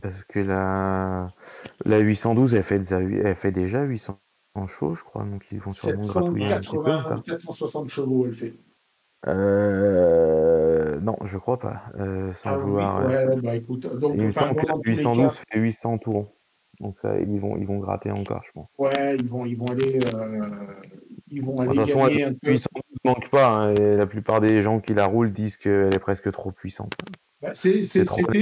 S4: Parce que la, la 812, elle fait, déjà- elle fait déjà 800 chevaux, je crois. Donc ils vont sûrement gratouiller un petit peu. ou
S2: 780,
S4: pas
S2: 760 chevaux, elle fait.
S4: Euh, non, je crois pas. Euh, sans
S2: Ah oui,
S4: vouloir,
S2: ouais, ouais, bah écoute, donc,
S4: il me
S2: enfin,
S4: semble
S2: bon,
S4: que
S2: dans
S4: la
S2: tous les
S4: 812
S2: cas,
S4: fait 800 tours. Donc ça, ils vont, ils vont gratter encore, je pense.
S2: ouais, ils vont, ils vont aller, euh, ils vont
S4: De
S2: aller
S4: toute façon, la
S2: un peu.
S4: 812 manque pas. hein, et la plupart des gens qui la roulent disent qu'elle est presque trop puissante.
S2: Bah, c'est-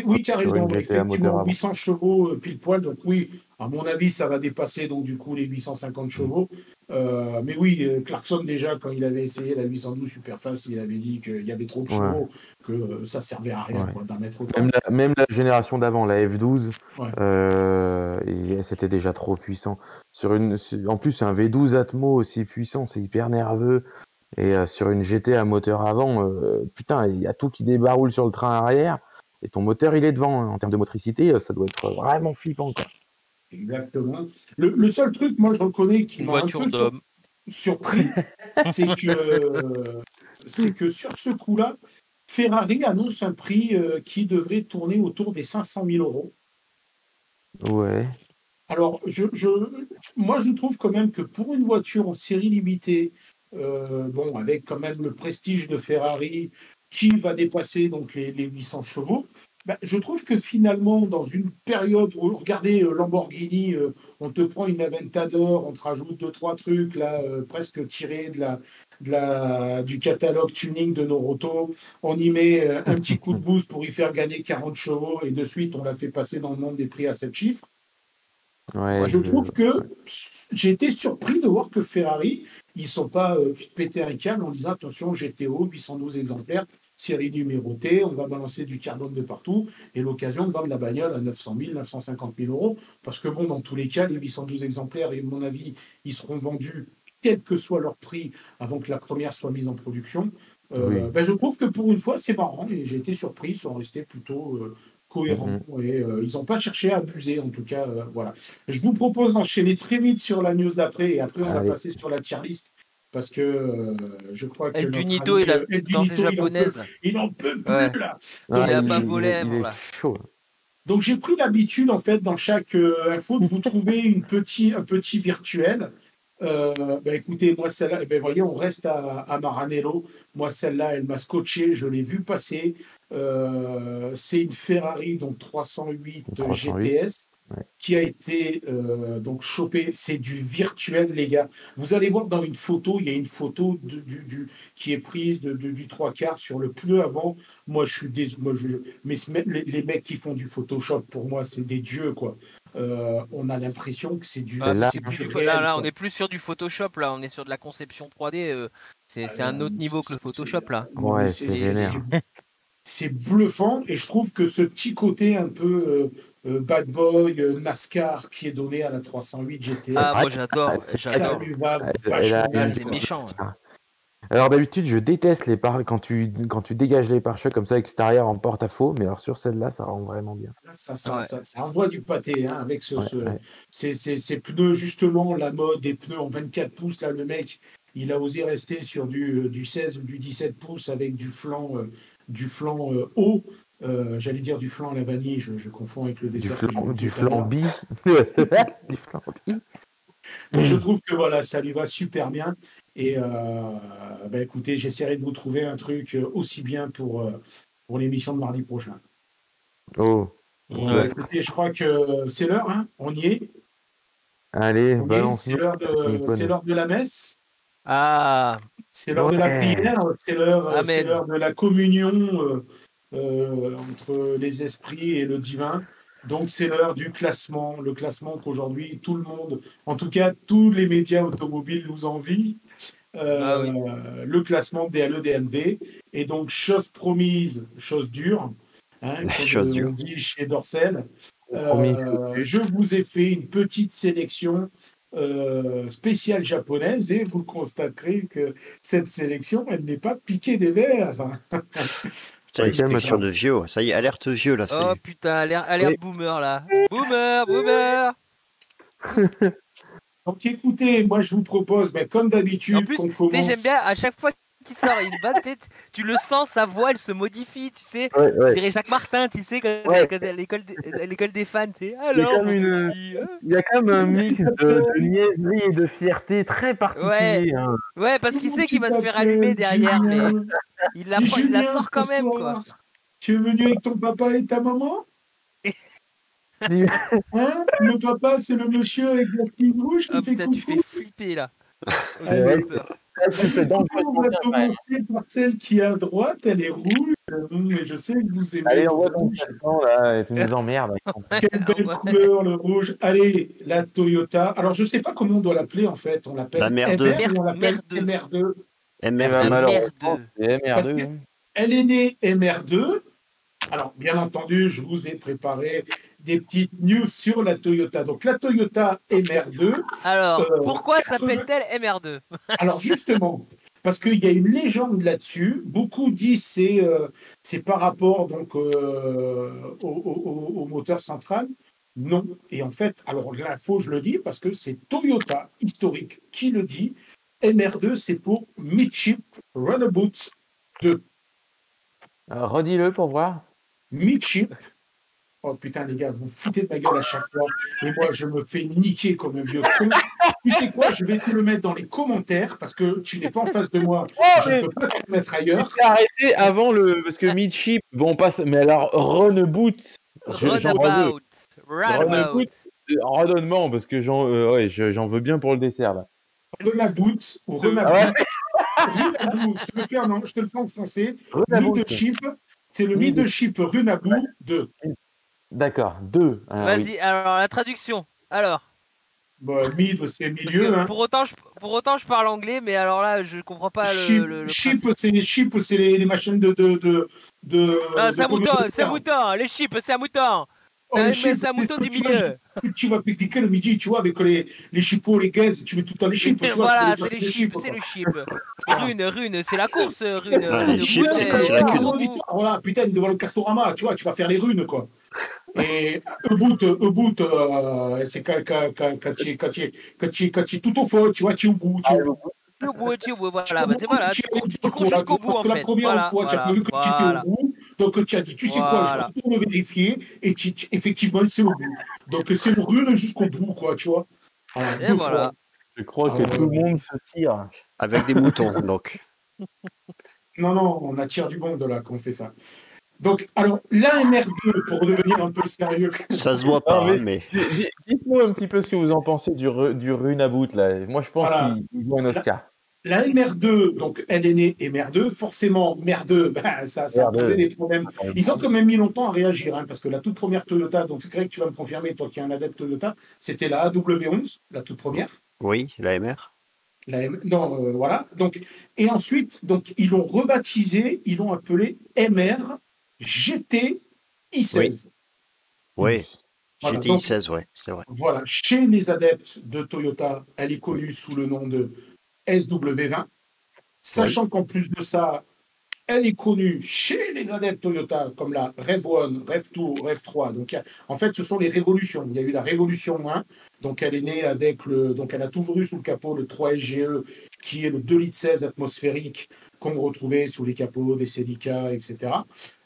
S2: oui, tu as raison. Effectivement,
S4: avant.
S2: 800 chevaux euh, pile poil. Donc oui, à mon avis, ça va dépasser donc du coup les 850 chevaux. Euh, mais oui, euh, Clarkson déjà quand il avait essayé la 812 Superfast, il avait dit qu'il y avait trop de
S4: Ouais.
S2: chevaux, que euh, ça servait à rien
S4: Ouais.
S2: quoi, d'en mettre autant.
S4: Même la, même la génération d'avant, la F12,
S2: Ouais.
S4: euh, et c'était déjà trop puissant. Sur une, en plus, un V12 Atmo aussi puissant, c'est hyper nerveux. Et euh, sur une GT à moteur avant, euh, putain, il y a tout qui débaroule sur le train arrière. Et ton moteur, il est devant. hein. En termes de motricité, ça doit être vraiment flippant. Quoi.
S2: Exactement. Le, le seul truc, moi, je reconnais qui m'a un
S3: voiture
S2: peu sur- surpris, c'est que, c'est que sur ce coup-là, Ferrari annonce un prix euh, qui devrait tourner autour des 500 000 euros.
S4: Ouais.
S2: Alors, je, je, moi, je trouve quand même que pour une voiture en série limitée, euh, bon, avec quand même le prestige de Ferrari qui va dépasser donc les, les 800 chevaux, ben, je trouve que finalement, dans une période où, regardez, euh, Lamborghini, euh, on te prend une Aventador, on te rajoute deux, trois trucs, là, euh, presque tirés de la, de la, du catalogue tuning de Noroto, on y met un petit coup de boost pour y faire gagner 40 chevaux, et de suite, on la fait passer dans le monde des prix à 7 chiffres.
S4: Ouais,
S2: je trouve que j'ai été surpris de voir que Ferrari, ils ne sont pas pétés un câble en disant attention, GTO, 812 exemplaires. Série numérotée, on va balancer du carbone de partout, et l'occasion de vendre la bagnole à 900 000, 950 000 euros, parce que bon, dans tous les cas, les 812 exemplaires, et à mon avis, ils seront vendus quel que soit leur prix avant que la première soit mise en production. Euh,
S4: Oui.
S2: ben, je trouve que pour une fois, c'est marrant, et j'ai été surpris, ils sont restés plutôt euh, cohérents, et euh, ils n'ont pas cherché à abuser, en tout cas, voilà. Je vous propose d'enchaîner très vite sur la news d'après, et après, on va passer sur la tier list, parce que euh, je crois que...
S3: El
S2: ami,
S3: et la
S2: euh, El
S3: japonaise.
S2: Il n'en peut plus,
S3: Ouais.
S2: là
S3: Il a pas
S4: est
S3: voilà.
S4: chaud.
S2: Donc j'ai pris l'habitude en fait dans chaque euh, info de vous trouver une petit, un petit virtuel. Euh, ben, écoutez, moi celle-là, eh ben, voyez, on reste à, à Maranello. Moi celle-là, elle m'a scotché, je l'ai vu passer. Euh, c'est une Ferrari donc 308,
S4: 308,
S2: GTS
S4: ouais.
S2: qui a été euh, donc chopée. C'est du virtuel, les gars. Vous allez voir dans une photo, il y a une photo de- du, du- qui est prise de, de- du trois quarts sur le pneu avant. Moi, je suis désolé. Moi, je, mais les, les mecs qui font du Photoshop, pour moi, c'est des dieux, quoi. Euh, on a l'impression que c'est du.
S3: Ah,
S4: là-
S2: du réel,
S3: là, on est plus sur du Photoshop, là, on est sur de la conception 3D. euh, c'est c'est un autre niveau que le Photoshop, là.
S4: Ouais, c'est
S2: bluffant et je trouve que ce petit côté un peu bad boy, euh, NASCAR qui est donné à la 308 GTS,
S3: Ah, moi j'adore,
S4: Ah,
S3: j'adore. Ah, c'est méchant.
S4: Alors d'habitude, je déteste les pare quand tu quand tu dégages les pare-chocs comme ça extérieur en porte-à-faux, mais alors sur celle-là, ça rend vraiment bien.
S2: Ça, ça,
S3: Ouais.
S2: ça, ça envoie du pâté hein, avec ce,
S4: Ouais,
S2: ce-
S4: ouais.
S2: ces, ces- ces pneus, justement, la mode des pneus en 24 pouces. Là, le mec, il a osé rester sur du, euh, du 16 ou du 17 pouces avec du flanc, euh, du flanc euh, haut. Euh, J'allais dire du flanc à la vanille, je, je confonds avec le
S4: Du
S2: dessert. que j'ai
S4: flan, du flambi. du flambi.
S2: Mais je trouve que voilà, ça lui va super bien. Et euh, bah, écoutez, j'essaierai de vous trouver un truc euh, aussi bien pour, pour l'émission de mardi prochain.
S4: Oh,
S2: Bah, écoutez, je crois que c'est l'heure, hein on y est?
S4: allez,
S2: On y est?
S4: balance.
S2: C'est l'heure de, la messe?
S3: Ah,
S2: C'est l'heure de la prière, c'est l'heure,
S3: Amen.
S2: c'est l'heure de la communion euh, entre les esprits et le divin. Donc c'est l'heure du classement, le classement qu'aujourd'hui tout le monde, en tout cas tous les médias automobiles nous envient. Euh,
S3: Ah oui.
S2: Le classement DLE, DMV. Et donc chose promise, chose dure. hein, comme
S1: Chose dure.
S2: dit chez.
S4: Promis.
S2: Euh, je vous ai fait une petite sélection euh, spéciale japonaise et vous constaterez que cette sélection, elle n'est pas piquée des verres.
S1: Putain, de vieux. Ça y est, alerte vieux là. ça y
S3: oh putain, alerte, alerte
S4: Oui.
S3: boomer là. Boomer, boomer.
S2: Donc écoutez, moi je vous propose, ben, comme d'habitude, qu'on commence.
S3: j'aime bien à chaque fois qu'il sort une batte, tu tu- le sens, sa voix elle se modifie, tu sais.
S4: Ouais,
S3: On
S4: ouais.
S3: dirait Jacques Martin, tu sais, quand,
S4: Ouais.
S3: quand à l'école des, fans, tu sais. Alors,
S4: une-
S3: petit, hein
S4: Il y a quand même un mix de, de niaiserie et de fierté très particulier. hein.
S3: Ouais, parce qu'il sait qu'il va se faire allumer derrière, mais il la, il la sort quand même, quoi.
S2: Tu es venu avec ton papa et ta maman? Hein? Le papa, c'est le monsieur avec la petite rouge qui
S3: Ah
S2: fait
S3: putain, tu fais flipper là.
S2: Ah
S4: ouais.
S2: On va commencer par celle qui est à droite, elle est rouge. Mais je sais que vous aimez
S4: Allez,
S2: le
S4: on voit ton
S2: rouge.
S4: classement là, tu nous emmerdes.
S2: Quelle belle
S3: Ouais.
S2: couleur, le rouge. Allez, la Toyota. Alors, je ne sais pas comment on doit l'appeler, en fait. On l'appelle
S1: La merde.
S2: MR ou on l'appelle
S3: Merde.
S2: MR2.
S1: Eh
S4: Eh
S1: merde.
S4: ben,
S3: La
S4: malheureusement,
S3: merde.
S4: c'est
S2: Parce
S4: MR2.
S2: que-
S4: hein.
S2: Elle est née MR2. Alors, bien entendu, je vous ai préparé des petites news sur la Toyota. Donc, la Toyota MR2.
S3: Alors,
S2: Euh,
S3: pourquoi
S2: 80
S3: s'appelle-t-elle MR2
S2: Alors, justement, parce qu'il y a une légende là-dessus. Beaucoup disent c'est euh, c'est par rapport donc euh, au, au- au- au moteur central. Non. Et en fait, alors l'info, je le dis parce que c'est Toyota historique qui le dit. MR2, c'est pour Midship Runabout 2.
S4: Euh, Redis-le pour voir.
S2: Midship. Oh putain, les gars, vous foutez de ma gueule à chaque fois. Et moi, je me fais niquer comme un vieux con. Tu sais quoi, je vais te le mettre dans les commentaires parce que tu n'es pas en face de moi. Je ne peux pas te le mettre ailleurs.
S4: Arrêté avant le. Parce que Midship, bon, passe. Mais alors, j'en veux.
S3: Runabout. Runabout.
S4: Runabout. Euh, En redonnement, parce que j'en euh, ouais, j'en veux bien pour le dessert là.
S2: Renabout ou
S4: Ah ouais
S2: Runabout, je te le fais en, je te le fais en français.
S4: Runabout.
S2: C'est le
S4: Leadership.
S2: Runabout 2.
S4: D'accord, deux. Ah, oui.
S3: Vas-y, alors la traduction. Alors,
S2: mid, c'est milieu.
S3: que
S2: Hein.
S3: pour, autant, je, pour autant, je parle anglais, mais alors là, je comprends pas le.
S2: Chip, c'est les chips, c'est les, les machines de. de, de, de
S3: Ah,
S2: de
S3: c'est un mouton, c'est un mouton, les chips, c'est un mouton.
S2: Oh, les
S3: mais
S2: chips,
S3: c'est un mouton du milieu.
S2: Tu vas pique-niquer le midi, tu vois, avec les, les chipots, les gazes, tu mets tout le temps les chips. tu vois,
S3: voilà, c'est les chips, c'est le chip. Rune, rune, c'est la course, rune.
S1: Ah,
S3: rune
S1: les chips, c'est
S3: euh,
S1: la queue.
S3: au bout.
S2: Voilà, putain, devant le Castorama, tu vois, tu vas faire les runes, quoi. Et Ebout, Ebout, euh, c'est quand, quand, quand, quand tu es- quand tu es- quand tu es- quand tu es tout au fond, tu vois, tu es au bout. Tu es au bout.
S3: Au bout, tu- voilà, bah, c'est voilà, tu cours, tu cours
S2: Voilà,
S3: jusqu'au bout en
S2: parce que
S3: fait.
S2: La première
S3: Voilà,
S2: fois, tu as vu que tu étais au bout, donc tu as dit, tu sais quoi, je
S3: Voilà.
S2: retourne vérifier, et tu- tu- effectivement, c'est au bout. Donc c'est le rune jusqu'au bout, quoi, tu vois. Voilà,
S3: Et
S2: deux
S3: voilà.
S2: fois.
S4: Je crois
S2: Ah
S4: que
S2: ouais.
S4: tout le monde se tire.
S1: Avec des moutons, donc.
S2: Non, non, on attire du monde là quand on fait ça. Donc, alors, l'AMR2, pour devenir un peu sérieux.
S1: Ça se voit pas,
S4: Non, mais-
S1: mais.
S4: Di- di- Dites-moi un petit peu ce que vous en pensez du, ru- du Runabout là. Moi je pense
S2: Voilà.
S4: qu'il il vaut un Oscar.
S2: La MR2, donc elle est née et MR2, forcément, MR2, ben, ça, ça a
S4: MR2.
S2: posé des problèmes. Ils ont quand même mis longtemps à réagir, hein, parce que la toute première Toyota, donc c'est vrai que tu vas me confirmer, toi qui es un adepte Toyota, c'était la AW11, la toute première.
S1: Oui, la MR.
S2: La M- Non, euh, voilà. Donc, et ensuite, donc, ils l'ont rebaptisé, ils l'ont appelé MR GT I16.
S1: Oui.
S2: Voilà,
S1: GTI
S2: donc-
S1: 16, ouais, c'est vrai.
S2: Voilà, chez les adeptes de Toyota, elle est connue sous le nom de SW20. Sachant qu'en plus de ça, elle est connue chez les adeptes Toyota comme la Rev 1, Rev 2, Rev 3. Donc, il y a- en fait, ce sont les révolutions. Il y a eu la Révolution 1. Donc, elle est née avec le. Donc, elle a toujours eu sous le capot le 3 SGE, qui est le 2 litres 16 atmosphérique qu'on retrouvait sous les capots des Celica, etc.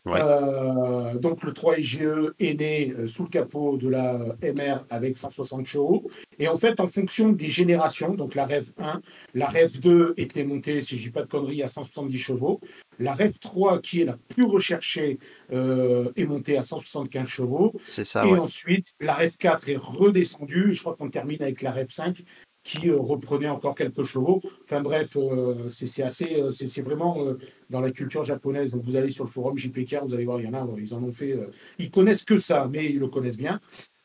S1: Ouais.
S2: Euh, donc, le 3 SGE est né euh, sous le capot de la MR avec 160 chevaux. Et en fait, en fonction des générations, donc la Rev 1, la Rev 2 était montée, si je dis pas de conneries, à 170 chevaux. La Rev 3, qui est la plus recherchée, euh, est montée à 175 chevaux.
S1: C'est ça,
S2: et
S1: ouais.
S2: ensuite, la Rev 4 est redescendue. Et je crois qu'on termine avec la Rev 5 qui euh, reprenait encore quelques chevaux. Enfin bref, euh, c'est assez, euh, c'est vraiment dans la culture japonaise. Donc vous allez sur le forum JPK, vous allez voir, il y en a, ils en ont fait. ils connaissent que ça, mais ils le connaissent bien.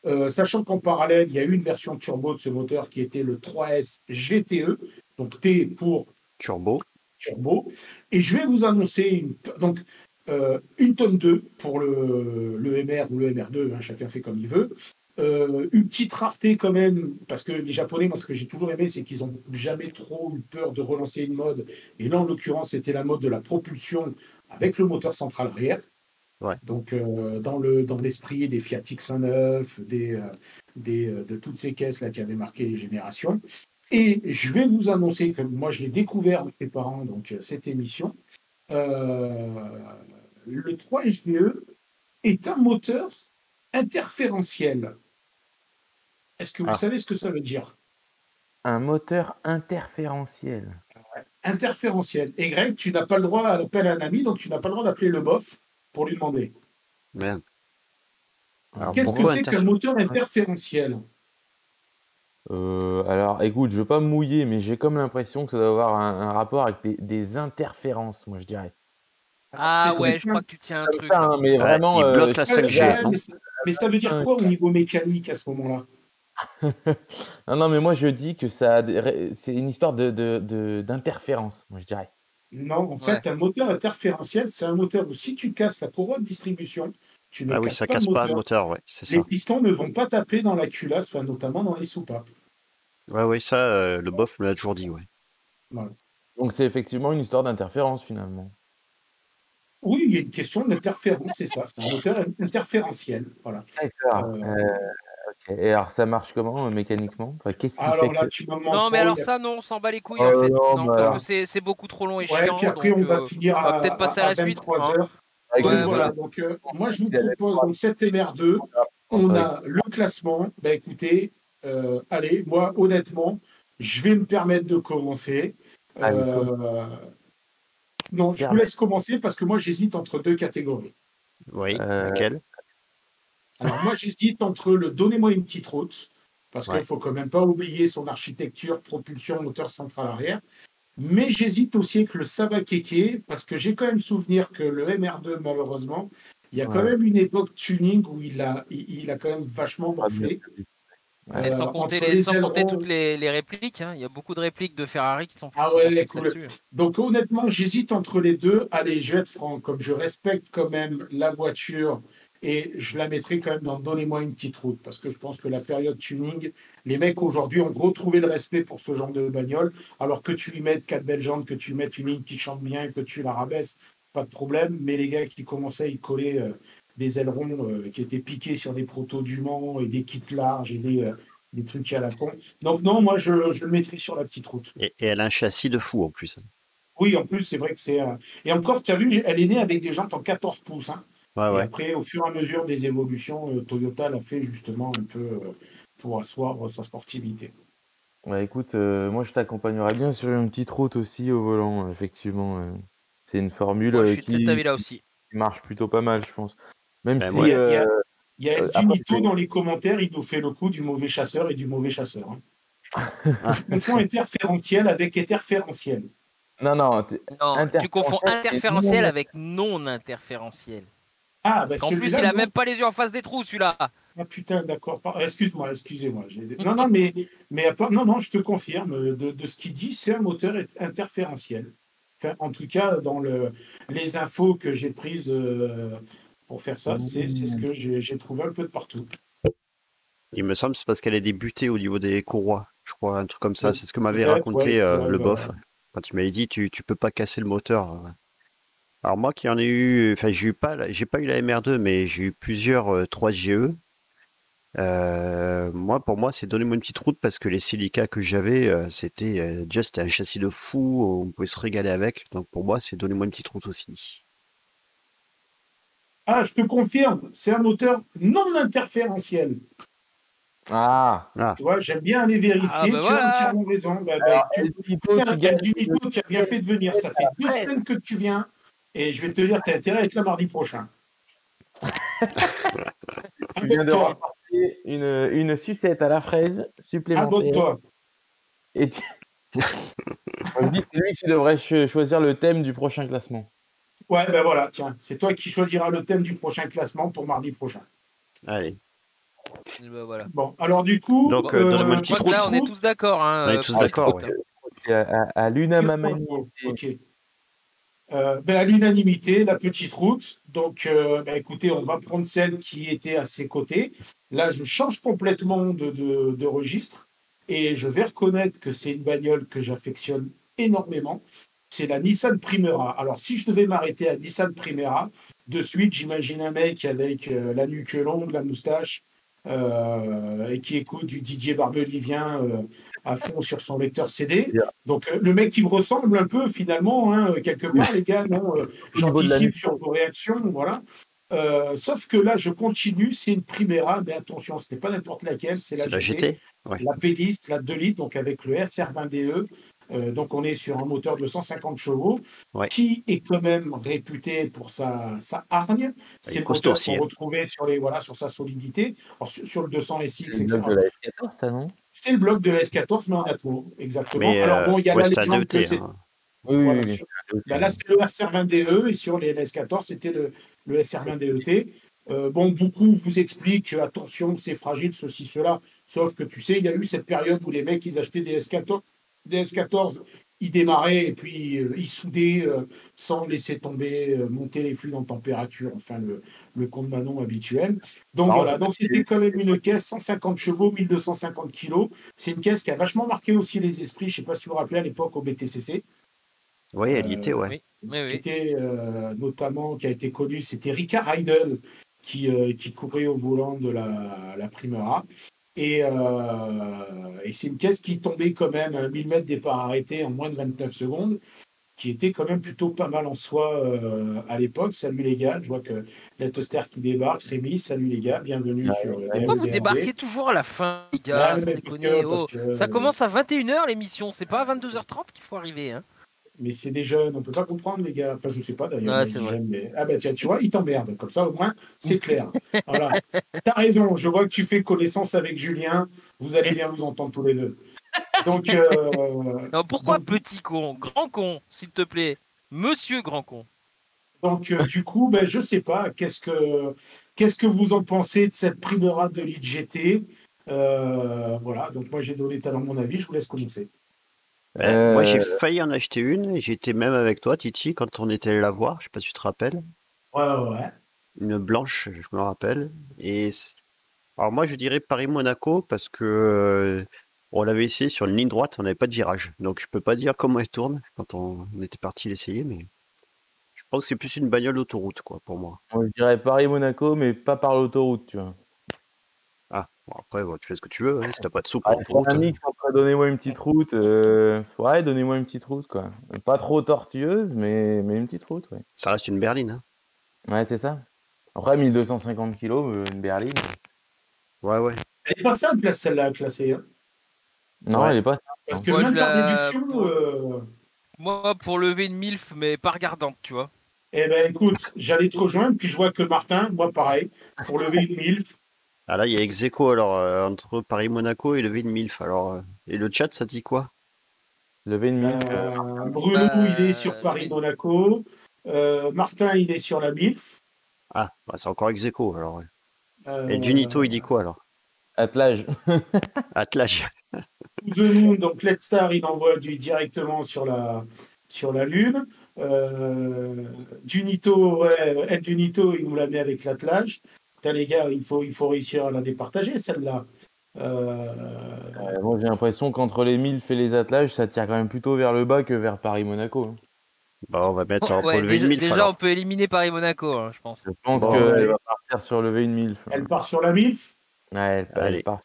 S2: Euh, sachant qu'en parallèle, il y a eu une version turbo de ce moteur qui était le 3S GTE, donc T pour
S1: Turbo.
S2: turbo. Et je vais vous annoncer une, donc, euh, une tonne 2 pour le, le MR ou le MR2, hein, chacun fait comme il veut. Euh, une petite rareté quand même, parce que les Japonais, moi ce que j'ai toujours aimé, c'est qu'ils n'ont jamais trop eu peur de relancer une mode. Et là, en l'occurrence, c'était la mode de la propulsion avec le moteur central arrière.
S1: Ouais.
S2: Donc, euh, dans le dans l'esprit des Fiat X109, des, euh, des, de toutes ces caisses là qui avaient marqué les générations. Et je vais vous annoncer que moi, je l'ai découvert avec mes parents, donc cette émission. Euh, le 3GE est un moteur interférentiel. Est-ce que vous
S1: Ah.
S2: savez ce que ça veut dire?
S4: Un moteur interférentiel.
S2: Interférentiel. Et Greg, tu n'as pas le droit à l'appel à un ami, donc tu n'as pas le droit d'appeler le bof pour lui demander.
S1: Merde.
S2: Qu'est-ce que c'est qu'un moteur interférentiel?
S4: Euh, alors écoute, je veux pas me mouiller, mais j'ai comme l'impression que ça doit avoir un, un rapport avec des, des interférences, moi je dirais.
S3: Ah ouais, je crois que tu tiens un truc.
S4: ça, hein, mais vraiment.
S1: il
S4: euh,
S1: bloque la
S2: Ouais,
S1: 5G,
S2: ouais,
S1: non
S2: mais, ça, mais ça veut dire quoi au niveau mécanique à ce moment-là?
S4: Non, non, mais moi je dis que ça a des ré- c'est une histoire de, de, de- d'interférence, moi je dirais.
S2: Non, en fait, un moteur interférentiel, c'est un moteur où si tu casses la courroie de distribution, tu ne
S1: Ah oui,
S2: casses
S1: ça
S2: pas
S1: casse
S2: le
S1: pas
S2: moteur.
S1: le moteur, ouais, c'est
S2: Les
S1: ça.
S2: pistons ne vont pas taper dans la culasse, enfin, notamment dans les soupapes.
S1: Ouais, ouais, ça, euh, le bof me l'a toujours dit, ouais.
S4: Donc c'est effectivement une histoire d'interférence finalement.
S2: Oui, il y a une question d'interférence, c'est ça. C'est un moteur interférentiel. Voilà.
S4: D'accord.
S2: Euh.
S4: Et alors ça marche comment euh, mécaniquement? Enfin, Qu'est-ce qui
S2: Alors
S4: fait
S2: là,
S4: que-
S2: tu me demandes.
S3: Non, mais alors ça, non, on s'en bat les couilles
S4: Oh
S3: en fait.
S4: non,
S3: Non,
S4: bah
S3: parce que c'est c'est beaucoup trop long et
S2: Ouais,
S3: chiant.
S2: puis après,
S3: donc,
S2: on va
S3: euh,
S2: finir
S3: on va
S2: à,
S3: peut-être passer à la suite,
S2: 23
S3: hein.
S2: Donc
S3: Ouais,
S2: voilà, donc euh, moi je vous propose donc cette MR2. On a le classement. Ben écoutez, euh, allez, moi honnêtement, je vais me permettre de commencer. Euh, non, je vous laisse commencer parce que moi j'hésite entre deux catégories.
S1: Oui,
S4: Euh,
S1: lequel
S2: Alors moi j'hésite entre le donnez-moi une petite route parce
S1: Ouais.
S2: qu'il faut quand même pas oublier son architecture, propulsion, moteur central arrière. Mais j'hésite aussi avec le Savakeke parce que j'ai quand même souvenir que le MR2 malheureusement, il y a quand
S4: Ouais.
S2: même une époque tuning où il a, il, il a quand même vachement morflé. Euh,
S3: sans compter,
S2: entre
S3: les, sans compter
S2: ailerons-
S3: toutes les, les répliques, hein. il y a beaucoup de répliques de Ferrari qui sont
S2: Ah ouais, cool.
S3: là-dessus.
S2: Donc honnêtement, j'hésite entre les deux. Allez, je vais être franc, comme je respecte quand même la voiture et je la mettrai quand même dans Donnez-moi une petite route parce que je pense que la période tuning, les mecs aujourd'hui ont retrouvé le respect pour ce genre de bagnole. Alors que tu lui mettes quatre belles jantes, que tu lui mettes une ligne qui chante bien, que tu la rabaisses, pas de problème. Mais les gars qui commençaient à y coller euh, des ailerons euh, qui étaient piqués sur des protos du Mans et des kits larges et des, euh, des trucs à la con. Donc non, moi je, je le mettrai sur la petite route.
S1: Et, et elle a un châssis de fou en plus.
S2: Oui, en plus, c'est vrai que c'est. Et encore, tu as vu, elle est née avec des jantes en 14 pouces. hein.
S1: Ouais,
S2: après, au fur et à mesure des évolutions, euh, Toyota l'a fait justement un peu euh, pour asseoir sa sportivité.
S4: Ouais, écoute, euh, moi je t'accompagnerai bien sur une petite route aussi au volant, effectivement. euh. c'est une formule
S3: Moi, je
S4: euh,
S3: suis de
S4: qui,
S3: aussi.
S4: marche plutôt pas mal, je pense. Même
S1: Ben,
S4: si
S2: il y a- il y a-
S4: euh,
S2: Il y a
S4: Euh,
S2: du
S4: après,
S2: mytho
S4: c'est-
S2: dans les commentaires, il nous fait le coup du mauvais chasseur et du mauvais chasseur. Hein. tu confonds interférentiel avec interférentiel.
S4: non, non,
S3: tu confonds
S4: Interférentiel et
S3: interférentiel
S4: non-
S3: avec non interférentiel.
S2: Ah, bah
S3: Parce qu'en plus, il a même pas les yeux en face des trous, celui-là.
S2: Ah putain, d'accord. Excuse-moi, excusez-moi. Non, non, mais, mais non, non, je te confirme, de, de ce qu'il dit, c'est un moteur interférentiel. Enfin, en tout cas, dans le, les infos que j'ai prises euh, pour faire ça, c'est ce que j'ai trouvé un peu de partout.
S1: Il me semble que c'est parce qu'elle est débutée au niveau des courroies. Je crois, un truc comme ça. C'est ce que m'avait raconté
S2: ouais,
S1: euh,
S2: ouais,
S1: le bof.
S2: ouais.
S1: Quand il m'avait dit, tu, tu peux pas casser le moteur. Euh. Alors moi qui en ai eu, enfin j'ai eu pas, la- j'ai pas eu la MR2, mais j'ai eu plusieurs euh, 3GE. Euh, moi, pour moi, c'est donner-moi une petite route parce que les silicas que j'avais, euh, c'était euh, déjà c'était un châssis de fou, on pouvait se régaler avec. Donc pour moi, c'est donnez-moi une petite route aussi.
S2: Ah, je te confirme, c'est un moteur non interférentiel.
S4: Ah,
S2: Tu vois, j'aime bien aller vérifier.
S3: Ah, bah
S2: tu
S3: voilà.
S2: as entièrement raison. Bah, bah,
S4: alors,
S2: tu- du tu as bien fait de venir. Ça fait deux semaines que tu viens. Et je vais te dire, tu as intérêt à être là mardi prochain.
S4: tu viens de remporter une, une sucette à la fraise supplémentaire.
S2: Abonne-toi.
S4: Et tu- On me dit que c'est lui qui devrait cho- choisir le thème du prochain classement.
S2: Ouais, ben voilà, tiens, c'est toi qui choisiras le thème du prochain classement pour mardi prochain.
S1: Allez,
S3: ben voilà.
S2: Bon, alors du coup,
S1: Donc, euh, donnez-moi une
S3: Je
S1: petite
S3: crois que là, on est tous d'accord. Hein,
S1: on est
S3: euh,
S1: tous d'accord. ouais.
S3: hein.
S4: À, à, à l'unanimité.
S2: Ok. Euh, ben, à l'unanimité, la petite route. Donc, euh, ben, écoutez, on va prendre celle qui était à ses côtés. Là, je change complètement de, de- registre et je vais reconnaître que c'est une bagnole que j'affectionne énormément. C'est la Nissan Primera. Alors, si je devais m'arrêter à Nissan Primera, de suite, j'imagine un mec avec euh, la nuque longue, la moustache, et qui écoute du Didier Barbelivien à fond sur son lecteur CD. Donc, euh, le mec qui me ressemble un peu, finalement, hein, quelque part, les gars, non, euh, j'anticipe sur vos réactions, voilà. Euh, sauf que là, je continue, c'est une Primera, mais attention, ce n'est pas n'importe laquelle, c'est la, GT.
S1: Ouais.
S2: la P10, la 2 litres, donc avec le SR20DE. Euh, donc on est sur un moteur de 150 chevaux,
S1: Ouais.
S2: qui est quand même réputé pour sa, sa hargne. C'est
S1: est
S2: le moteur qu'on
S1: hein.
S2: retrouvait sur, les, voilà, sur sa solidité. Alors, sur, sur le 200 SX, etc.
S4: de la S14, ça, non?
S2: C'est le bloc de la S14, mais en atmo, exactement.
S1: Mais
S2: Alors bon, il y a
S1: ouais,
S2: la légende que c'est-.
S4: Oui, oui,
S2: voilà,
S4: oui.
S2: sur- là, c'est le SR20DE et sur les LS14, c'était le, le SR20DET. Euh, bon, beaucoup vous expliquent que, attention, c'est fragile, ceci, cela. Sauf que tu sais, il y a eu cette période où les mecs, ils achetaient des S14, des S14 ils démarraient et puis euh, ils soudaient euh, sans laisser tomber, euh, monter les fluides en température, enfin le, le compte Manon habituel. Donc
S4: Ah,
S2: voilà, donc c'était quand même une caisse 150 chevaux, 1250 kilos. C'est une caisse qui a vachement marqué aussi les esprits. Je ne sais pas si vous vous rappelez à l'époque au BTCC.
S1: Oui, elle y
S2: Euh,
S1: était, ouais.
S3: Oui, oui.
S2: était euh, notamment qui a été connu, c'était Ricard Heidel qui, euh, qui courait au volant de la, la Primera. Et, euh, et c'est une caisse qui tombait quand même à 1000 mètres départ arrêté en moins de 29 secondes, qui était quand même plutôt pas mal en soi euh, à l'époque. Salut les gars, je vois que la Toaster qui débarque, Rémi, salut les gars, bienvenue
S4: Ouais,
S2: sur euh,
S3: Pourquoi vous débarquez toujours à la fin, les gars
S2: Ouais,
S3: déconner,
S2: que-
S3: oh.
S2: parce que,
S3: Ça
S2: euh,
S3: commence à 21h l'émission, c'est pas à 22h30 qu'il faut arriver. Hein.
S2: Mais c'est des jeunes, on peut pas comprendre, les gars. Enfin, je sais pas d'ailleurs.
S3: Ouais,
S2: mais... Ah, bah, tiens, tu vois, ils t'emmerdent. Comme ça, au moins, c'est clair. voilà. T'as raison. Je vois que tu fais connaissance avec Julien. Vous allez bien vous entendre tous les deux. Donc, euh,
S3: Non, pourquoi
S2: Donc-
S3: petit con Grand con, s'il te plaît? Monsieur grand con.
S2: donc euh, du coup, ben, je sais pas. Qu'est-ce que, qu'est-ce que vous en pensez de cette primera de l'IGT Euh, voilà, donc moi j'ai donné talent mon avis, je vous laisse commencer.
S1: Euh, Moi, j'ai failli en acheter une. et J'étais même avec toi, Titi, quand on était allé la voir. Je sais pas si tu te rappelles.
S2: Ouais, ouais, ouais.
S1: Une blanche, je me rappelle. Et alors moi, je dirais Paris-Monaco parce que euh, on l'avait essayé sur une ligne droite, on n'avait pas de virage. Donc je peux pas dire comment elle tourne quand on, on était parti l'essayer, mais je pense que c'est plus une bagnole autoroute, quoi, pour moi.
S4: Moi, je dirais Paris-Monaco, mais pas par l'autoroute, tu vois.
S1: Ah, bon, après, bon, tu fais ce que tu veux. Hein, si t'as pas de sous
S4: Ah,
S1: pour
S4: c'est
S1: autoroute.
S4: un mix entre donnez-moi une petite route. euh, Ouais, donnez-moi une petite route, quoi. Pas trop tortueuse, mais, mais une petite route, ouais.
S1: Ça reste une berline. Hein.
S4: Ouais, c'est ça. Après, 1250 kilos, euh, une berline.
S1: Ouais, ouais.
S2: Elle est pas simple celle-là à classer. hein.
S4: Non,
S1: Ouais.
S4: elle est pas.
S2: Parce que
S3: Moi,
S2: même
S3: je
S2: par
S3: la-
S2: déduction,
S3: pour-
S2: euh,
S3: Moi, pour lever une MILF, mais pas regardante, tu vois.
S2: eh ben écoute, j'allais te rejoindre, puis je vois que Martin, moi pareil, pour lever une MILF,
S1: Ah là, il y a ex aequo, alors euh, entre Paris-Monaco et lever une MILF. Alors, euh, et le chat, ça dit quoi?
S4: Lever une mille.
S2: euh, Bruno,
S3: Bah,
S2: il est sur Paris-Monaco, euh, Martin, il est sur la MILF.
S1: Ah, bah, c'est encore ex aequo, alors. ouais.
S2: euh,
S1: Et Junito, il dit quoi alors?
S4: Attelage.
S1: Attelage.
S2: The Moon, donc Let's Star, il envoie du, directement sur la, sur la Lune. Euh, Junito, ouais, El Junito, il nous la met avec l'attelage. Putain, les gars, il faut, il faut réussir à la départager, celle-là. Euh,
S4: Euh, moi, j'ai l'impression qu'entre les MILF et les attelages, ça tire quand même plutôt vers le bas que vers Paris-Monaco. hein.
S1: Bah, on va mettre on peut
S3: Ouais,
S1: lever
S3: déjà,
S1: une MILF.
S3: déjà, on peut éliminer Paris-Monaco, hein, je pense.
S4: Je pense
S1: Bon,
S4: qu'elle va partir sur lever une MILF.
S2: elle part sur la MILF.
S4: Ouais, elle,
S1: Allez.
S4: part.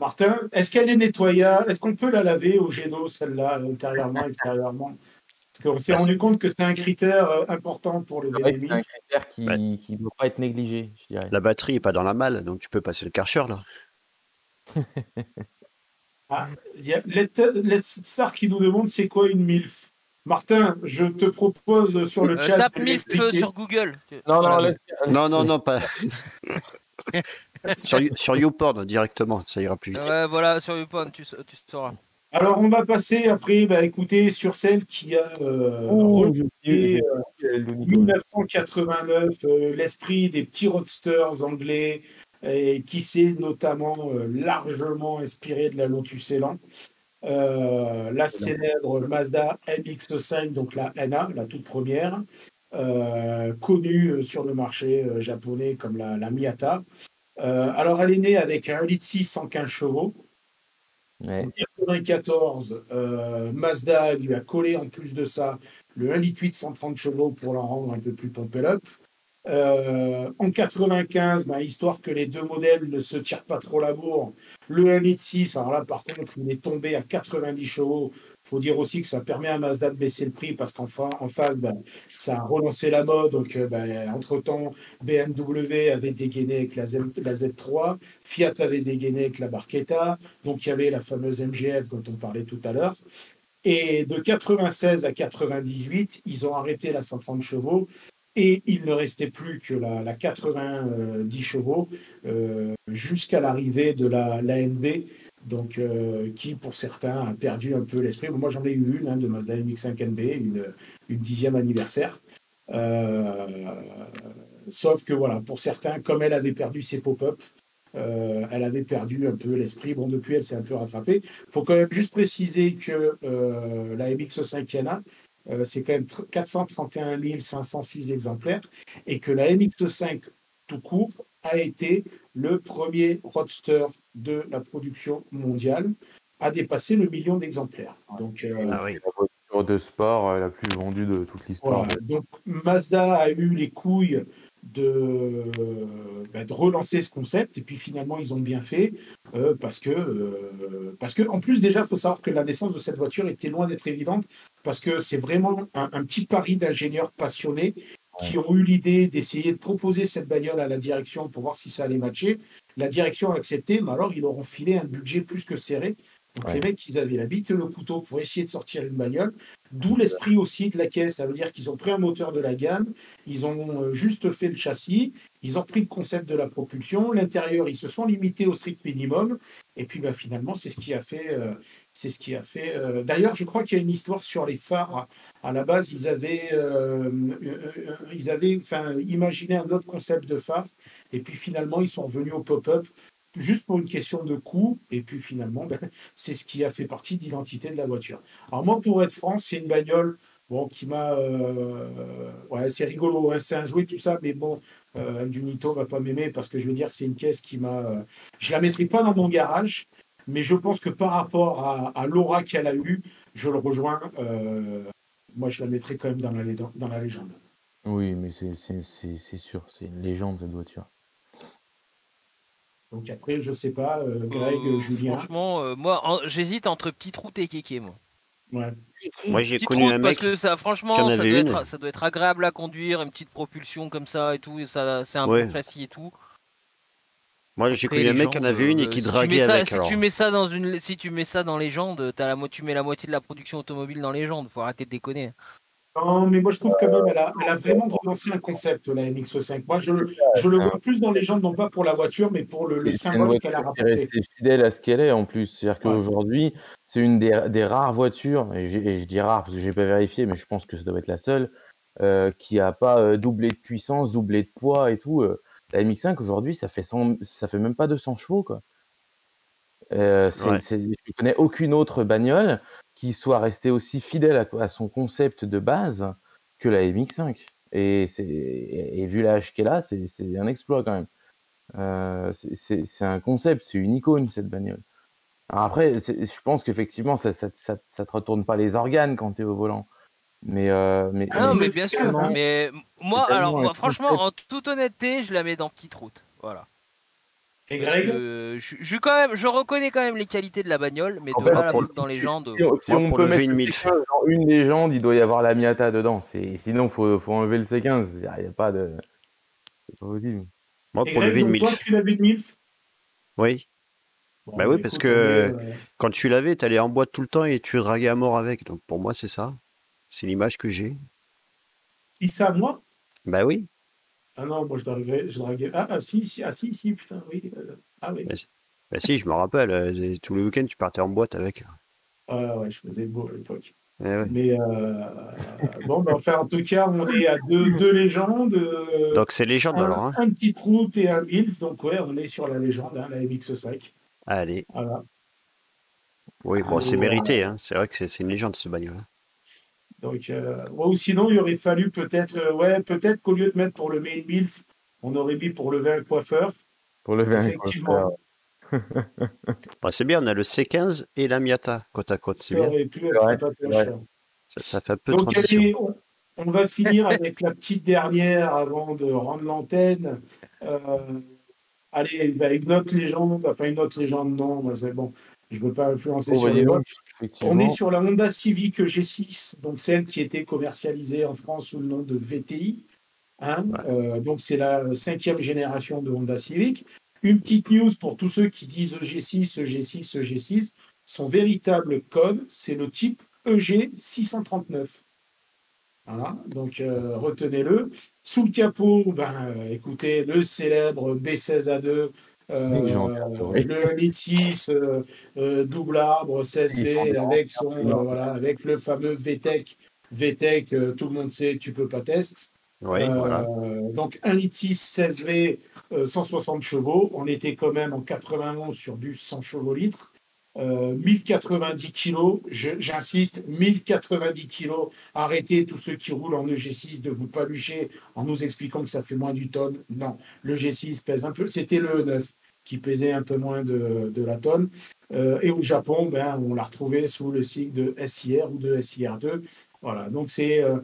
S2: Martin, est-ce qu'elle est nettoyable? Est-ce qu'on peut la laver au jet d'eau, celle-là, intérieurement, extérieurement? Parce qu'on s'est rendu compte que c'est un critère euh, important pour
S4: vrai
S2: des
S4: que c'est un critère qui
S1: Ouais.
S4: ne doit pas être négligé, je dirais.
S1: La batterie est pas dans la malle, donc tu peux passer le karcher là.
S2: Ah, il y a Let- Let's Star qui nous demande c'est quoi une MILF? Martin, je te propose sur le
S3: Euh,
S2: chat.
S3: tape MILF sur Google.
S4: Non, non,
S2: Voilà.
S4: laisse-
S1: Non, non, non, pas. sur, sur YouPorn directement, ça ira plus vite.
S3: Ouais, voilà, sur YouPorn, tu, tu sauras.
S2: Alors, on va passer après, bah, écoutez, sur celle qui a euh, relié,
S4: je-
S2: euh,
S4: je- le Nico.
S2: 1989, euh, l'esprit des petits roadsters anglais, et qui s'est notamment euh, largement inspiré de la Lotus Elan. Euh, la célèbre Mazda MX-5, donc la NA, la toute première, euh, connue euh, sur le marché euh, japonais comme la, la Miata. Euh, alors, elle est née avec un 1,6 litre 115 chevaux.
S4: Ouais.
S2: En 1994, euh, Mazda lui a collé en plus de ça le 1,8 litre 130 chevaux pour la rendre un peu plus pompé up. Euh, en 95, ben, histoire que les deux modèles ne se tirent pas trop la bourre, le 1,6 litre 6, alors là par contre il est tombé à 90 chevaux. Faut dire aussi que ça permet à Mazda de baisser le prix parce qu'en en face, ben, ça a relancé la mode. Donc euh, ben, entre-temps, BMW avait dégainé avec la, Z, la Z3, Fiat avait dégainé avec la Barchetta, donc il y avait la fameuse MGF dont on parlait tout à l'heure. Et de 96 à 98, ils ont arrêté la 130 chevaux et il ne restait plus que la, la 90 chevaux euh, jusqu'à l'arrivée de la, l'AMB, donc euh, qui pour certains a perdu un peu l'esprit. Moi j'en ai eu une hein, de Mazda MX-5 NB, une, une dixième anniversaire. Euh, sauf que voilà, pour certains, comme elle avait perdu ses pop-up, euh, elle avait perdu un peu l'esprit. Bon, depuis, elle s'est un peu rattrapée. Il faut quand même juste préciser que la MX5 NA, c'est quand même tr- 431 506 exemplaires et que la MX5 tout court a été le premier roadster de la production mondiale à dépasser le million d'exemplaires. Donc, euh,
S1: Ah oui.
S4: La voiture de sport euh, la plus vendue de toute l'histoire.
S2: voilà. Donc Mazda a eu les couilles de, bah, de relancer ce concept et puis finalement ils ont bien fait euh, parce que euh, parce que en plus déjà il faut savoir que la naissance de cette voiture était loin d'être évidente parce que c'est vraiment un, un petit pari d'ingénieurs passionnés qui ont eu l'idée d'essayer de proposer cette bagnole à la direction pour voir si ça allait matcher. La direction a accepté, mais alors ils leur ont filé un budget plus que serré. Donc
S4: Ouais.
S2: les mecs, ils avaient la bite et le couteau pour essayer de sortir une bagnole. D'où l'esprit aussi de la caisse. Ça veut dire qu'ils ont pris un moteur de la gamme, ils ont euh, juste fait le châssis, ils ont pris le concept de la propulsion, l'intérieur, ils se sont limités au strict minimum. Et puis bah, finalement, c'est ce qui a fait. euh, c'est ce qui a fait. euh, D'ailleurs, je crois qu'il y a une histoire sur les phares. À la base, ils avaient, euh, euh, ils avaient, imaginé un autre concept de phare. Et puis finalement, ils sont revenus au pop-up juste pour une question de coût. Et puis finalement, ben, c'est ce qui a fait partie de l'identité de la voiture. Alors moi, pour être franc, c'est une bagnole bon, qui m'a... Ouais, c'est rigolo, hein, c'est un jouet, tout ça, mais bon, euh, Dunito va pas m'aimer parce que je veux dire, c'est une caisse qui m'a... Euh, je la mettrai pas dans mon garage, mais je pense que par rapport à, à l'aura qu'elle a eue, je le rejoins. Euh, moi, je la mettrai quand même dans la, dans la légende.
S4: Oui, mais c'est sûr, c'est une légende cette voiture.
S2: Donc après, je sais pas, euh, Greg, euh, Julien.
S3: Franchement, euh, moi, j'hésite entre Petite Route et Kéké, moi.
S2: Ouais.
S1: Moi, j'ai connu un mec
S3: parce que ça, franchement, ça doit, être, ça doit, être, agréable à conduire, une petite propulsion comme ça et tout, et ça, c'est un bon châssis et tout.
S1: Moi, j'ai connu un mec qui en avait une et qui draguait
S3: si
S1: avec.
S3: Si tu mets ça dans une, si tu mets ça dans Légende, as la, tu mets la moitié de la production automobile dans Légende. Faut arrêter de déconner.
S2: Non, mais moi je trouve quand même elle a, elle a vraiment relancé un concept, la MX5. Moi je, je le vois plus dans les gens, non pas pour la voiture, mais pour le, le symbole qu'elle a rapporté.
S4: C'est fidèle à ce qu'elle est en plus. C'est-à-dire qu'aujourd'hui, c'est une des, des, rares voitures, et, je dis rare parce que je n'ai pas vérifié, mais je pense que ça doit être la seule, euh, qui n'a pas euh, doublé de puissance, doublé de poids et tout. Euh. La MX5 aujourd'hui, ça fait 100, ça fait même pas 200 chevaux. Quoi. Euh, ouais. je ne connais aucune autre bagnole qui soit resté aussi fidèle à, à, son concept de base que la MX5. Et, et, et vu l'âge qu'elle a, c'est un exploit quand même. Euh, c'est un concept, c'est une icône cette bagnole. Alors après, je pense qu'effectivement, ça, ça, ça, ça, te retourne pas les organes quand tu es au volant. Mais, euh, mais,
S3: ah non, mais, bien sûr. Mais moi, alors, moi, franchement, en toute honnêteté, je la mets dans petite route. Voilà.
S2: Et Greg
S3: je, je, quand même, je reconnais quand même les qualités de la bagnole, mais de là la foutre dans les légendes.
S4: Si, si on peut mettre une, une légende, il doit y avoir la Miata dedans. Sinon, il faut, faut enlever le C15. Il n'y a, a, pas de. C'est pas possible.
S1: Moi,
S2: Et
S1: pour
S2: Greg,
S1: lever une
S2: donc,
S1: milf.
S2: toi, tu l'avais une MILF
S1: Oui.
S2: Bon,
S1: Bah oui, parce que
S2: euh,
S1: quand tu l'avais, tu allais en boîte tout le temps et tu draguais à mort avec. Donc pour moi, c'est ça. C'est l'image que j'ai.
S2: Ça, moi?
S1: Bah oui.
S2: Ah non, moi je draguais. Je draguais... Ah, ah, si, si, ah, si, si, putain, oui. euh, Ah oui.
S1: Bah, si- bah si, je me rappelle. euh, Tous les week-ends, tu partais en boîte avec.
S2: Ah ouais, je faisais beau à l'époque.
S1: Eh ouais.
S2: Mais euh, bon, ben, enfin, en tout cas, on est à deux, deux légendes.
S1: Donc c'est légende
S2: un,
S1: alors. Hein.
S2: un petit route et un MILF. Donc, ouais, on est sur la légende, hein, la MX5.
S1: Allez.
S2: Voilà.
S1: Oui, bon, c'est mérité. Hein. C'est vrai que c'est c'est une légende ce bagnole.
S2: Donc, euh, ou sinon, il aurait fallu peut-être, euh, ouais, peut-être qu'au lieu de mettre pour le main MILF, on aurait mis pour lever un coiffeur.
S4: Pour lever un
S2: Effectivement,
S1: Bah, c'est bien, on a le C15 et la Miata côte à côte. C'est
S2: ça
S1: bien.
S2: aurait pu être cher.
S1: Ça, ça fait un peu de
S2: Donc,
S1: transition.
S2: allez, on, on va finir avec la petite dernière avant de rendre l'antenne. Euh, allez, bah, une autre légende, enfin une autre légende, non, moi, c'est bon, je ne veux pas influencer
S4: Oh,
S2: sur
S4: bah,
S2: les autres. On est sur la Honda Civic G6, donc celle qui était commercialisée en France sous le nom de VTI. hein. Euh, donc c'est la cinquième génération de Honda Civic. Une petite news pour tous ceux qui disent E EG6, EG6, EG6. Son véritable code, c'est le type E EG639. Voilà, donc euh, retenez-le. Sous le capot, ben, euh, écoutez, le célèbre B16A2, Euh, le Litis euh, euh, double arbre 16V avec son voilà avec le fameux VTEC VTEC tout le monde sait tu peux pas Euh,
S1: voilà.
S2: donc un Litis 16V euh, 160 chevaux on était quand même en 91 sur du 100 chevaux litres euh, 1090 kilos, je- j'insiste, 1090 kilos. Arrêtez tous ceux qui roulent en EG6 de vous palucher en nous expliquant que ça fait moins du tonne. Non, le G6 pèse un peu. C'était le E9 qui pesait un peu moins de, de la tonne. Euh, et au Japon, ben, on l'a retrouvé sous le sigle de SIR ou de SIR2. Voilà, donc c'est euh,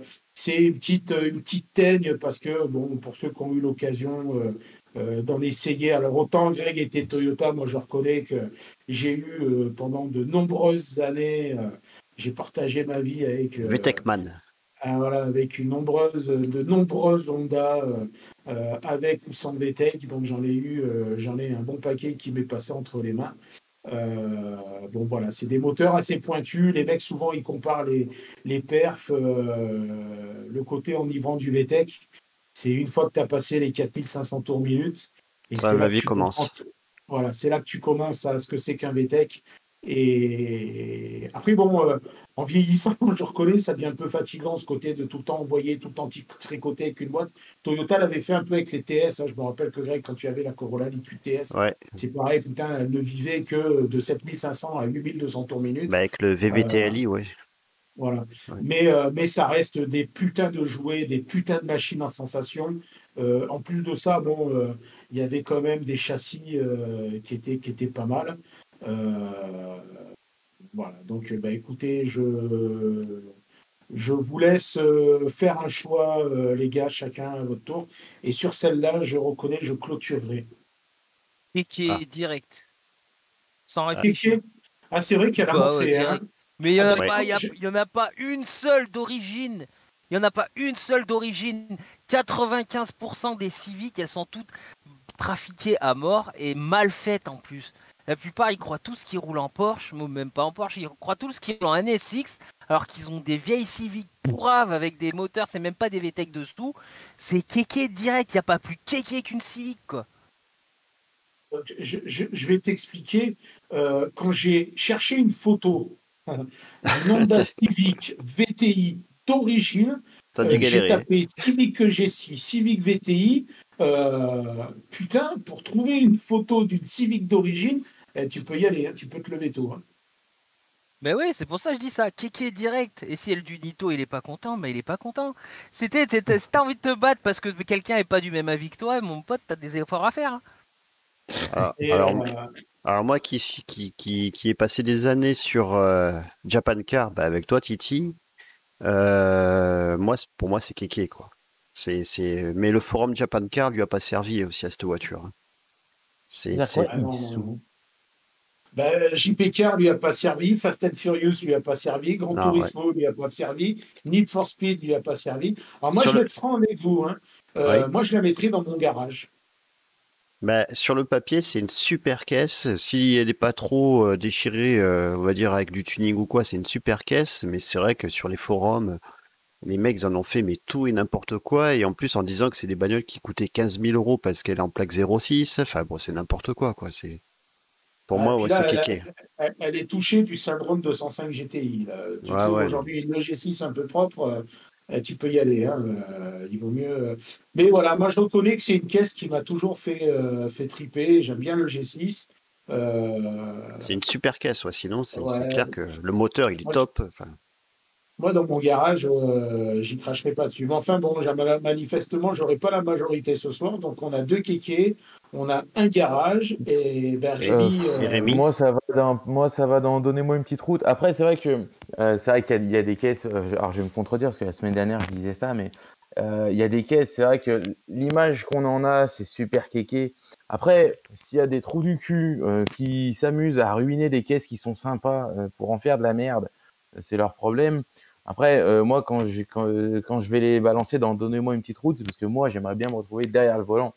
S2: une petite, une petite teigne parce que, bon, pour ceux qui ont eu l'occasion euh, euh, d'en essayer, alors autant Greg était Toyota, moi je reconnais que j'ai eu pendant de nombreuses années, j'ai partagé ma vie avec,
S1: VTECman.
S2: Ah, voilà, avec une nombreuse, de nombreuses Honda euh, euh, avec ou sans VTEC, donc j'en ai eu, euh, j'en ai un bon paquet qui m'est passé entre les mains. Euh, bon voilà, c'est des moteurs assez pointus. Les mecs souvent ils comparent les, les perfs, euh, le côté enivrant du VTEC. C'est une fois que tu as passé les 4500 tours minute. Et c'est
S1: la vie commence.
S2: Voilà, c'est là que tu commences à ce que c'est qu'un VTEC. Et après, bon, euh, en vieillissant, je reconnais, ça devient un peu fatigant ce côté de tout le temps envoyer, tout le temps tricoter avec une boîte. Toyota l'avait fait un peu avec les TS. Hein. Je me rappelle que Greg, quand tu avais la Corolla Liquid TS, c'est pareil, putain, elle ne vivait que de 7500 à 8200 tours minutes.
S1: Bah avec le VVTLI, oui.
S2: Voilà. Mais, euh, mais ça reste des putains de jouets, des putains de machines en sensation. Euh, en plus de ça, bon, il y avait quand même des châssis qui, étaient, qui étaient pas mal. Euh, voilà, donc bah, écoutez, je, je vous laisse euh, faire un choix, euh, les gars, chacun à votre tour. Et sur celle-là, je reconnais, je clôturerai.
S3: Et qui est ah. direct. Sans réfléchir.
S2: Ah, c'est vrai qu'elle a bah. Hein.
S3: Mais il n'y en, a pas, y en a pas une seule d'origine. Il n'y en a pas une seule d'origine. 95% des civiques, elles sont toutes trafiquées à mort et mal faites en plus. La plupart, ils croient tous qu'ils roulent en Porsche, ou même pas en Porsche, ils croient tous qu'ils roulent en NSX, alors qu'ils ont des vieilles Civic pourraves avec des moteurs, c'est même pas des VTEC dessous. C'est kéké direct, il n'y a pas plus kéké qu'une Civic, quoi.
S2: Je, vais t'expliquer. Euh, quand j'ai cherché une photo hein, du Honda Civic VTI d'origine, euh, j'ai tapé Civic que j'ai Civic VTI. Euh, putain, pour trouver une photo d'une Civic d'origine, eh, tu peux y aller, hein, tu peux te lever tôt. Hein.
S3: Ben oui, c'est pour ça que je dis ça. Kéké direct. Et si elle du Nito, il est pas content, mais ben, il est pas content. C'était, si t'as envie de te battre parce que quelqu'un est pas du même avis que toi, mon pote, t'as des efforts à faire. Hein.
S1: Ah, euh, alors, moi qui, qui, qui, qui ai passé des années sur euh, Japan Car, bah, avec toi Titi, euh, moi, pour moi c'est Kéké quoi. C'est, c'est... Mais le forum Japan Car lui a pas servi aussi à cette voiture. C'est,
S2: ben, JP Car lui a pas servi, Fast and Furious lui a pas servi, Grand Turismo lui a pas servi, Need for Speed lui a pas servi. Alors moi, je vais être franc avec vous. Hein. Euh, moi, je la mettrai dans mon garage.
S1: Ben, sur le papier, c'est une super caisse. Si elle n'est pas trop euh, déchirée, euh, on va dire avec du tuning ou quoi, c'est une super caisse. Mais c'est vrai que sur les forums, les mecs en ont fait mais tout et n'importe quoi. Et en plus, en disant que c'est des bagnoles qui coûtaient 15 000 euros parce qu'elle est en plaque 06. Enfin bon, c'est n'importe quoi, quoi. C'est pour moi, ouais, c'est
S2: Elle, est touchée du syndrome 205 GTI. Tu aujourd'hui une G6 un peu propre, euh, tu peux y aller. Hein, euh, il vaut mieux. Euh. Mais voilà, moi je reconnais que c'est une caisse qui m'a toujours fait, fait triper. J'aime bien le G6.
S1: C'est une super caisse, ouais. sinon c'est clair que le moteur il est top.
S2: Moi, dans mon garage, j'y cracherai pas dessus. Mais enfin, bon, manifestement, j'aurai pas la majorité ce soir. Donc, on a deux kékés, on a un garage et ben,
S4: euh, Rémi, Moi, ça va dans, moi, ça va dans donnez-moi une petite route. Après, c'est vrai que euh, c'est vrai qu'il y, a des caisses. Euh, alors, je vais me contredire parce que la semaine dernière, je disais ça, mais il y a des caisses. C'est vrai que l'image qu'on en a, c'est super kéké. Après, s'il y a des trous du cul qui s'amusent à ruiner des caisses qui sont sympas pour en faire de la merde, c'est leur problème. Après, moi, quand, quand, quand, je vais les balancer dans Donnez-moi une petite route, c'est parce que moi, j'aimerais bien me retrouver derrière le volant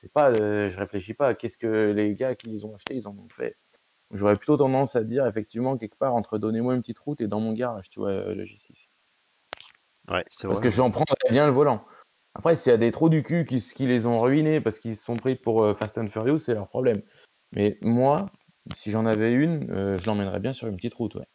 S4: c'est pas, euh, je réfléchis pas à qu'est-ce que les gars qui les ont achetés, ils en ont fait. J'aurais plutôt tendance à dire effectivement quelque part entre donnez-moi une petite route et dans mon garage, tu vois, euh, le G6.
S1: Ouais, c'est
S4: Parce que j'en prends bien le volant. Après, s'il y a des trous du cul qui, qui les ont ruinés parce qu'ils se sont pris pour euh, Fast and Furious, c'est leur problème. Mais moi, si j'en avais une, je l'emmènerais bien sur une petite route, ouais.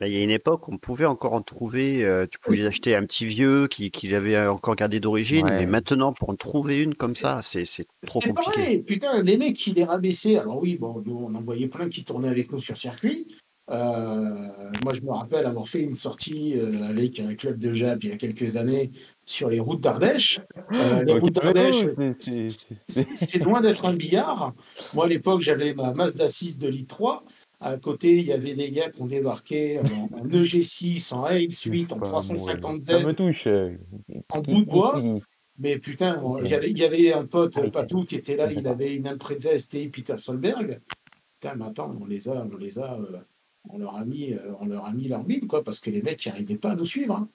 S1: Bah, il y a une époque, on pouvait encore en trouver. Euh, tu pouvais acheter un petit vieux qui, qui l'avait encore gardé d'origine, mais maintenant, pour en trouver une comme ça, c'est trop compliqué. Vrai.
S2: Putain, les mecs qui les rabaissaient. Alors oui, bon, nous, on en voyait plein qui tournaient avec nous sur circuit. Euh, moi, je me rappelle avoir fait une sortie euh, avec un club de Jap il y a quelques années sur les routes d'Ardèche. les routes d'Ardèche, c'est loin d'être un billard. Moi, à l'époque, j'avais ma Mazda 6 de litre 3. À côté, il y avait des gars qui ont débarqué en, EG6, en AX8, en 350Z.
S4: Ça me touche.
S2: En bout de bois. Mais putain, il y avait un pote, Patou, qui était là, il avait une Impreza STI Peter Solberg. Putain, mais attends, on les a, on les a, euh, on leur a mis, euh, on leur a mis leur bide, quoi, parce que les mecs n'arrivaient pas à nous suivre. Hein.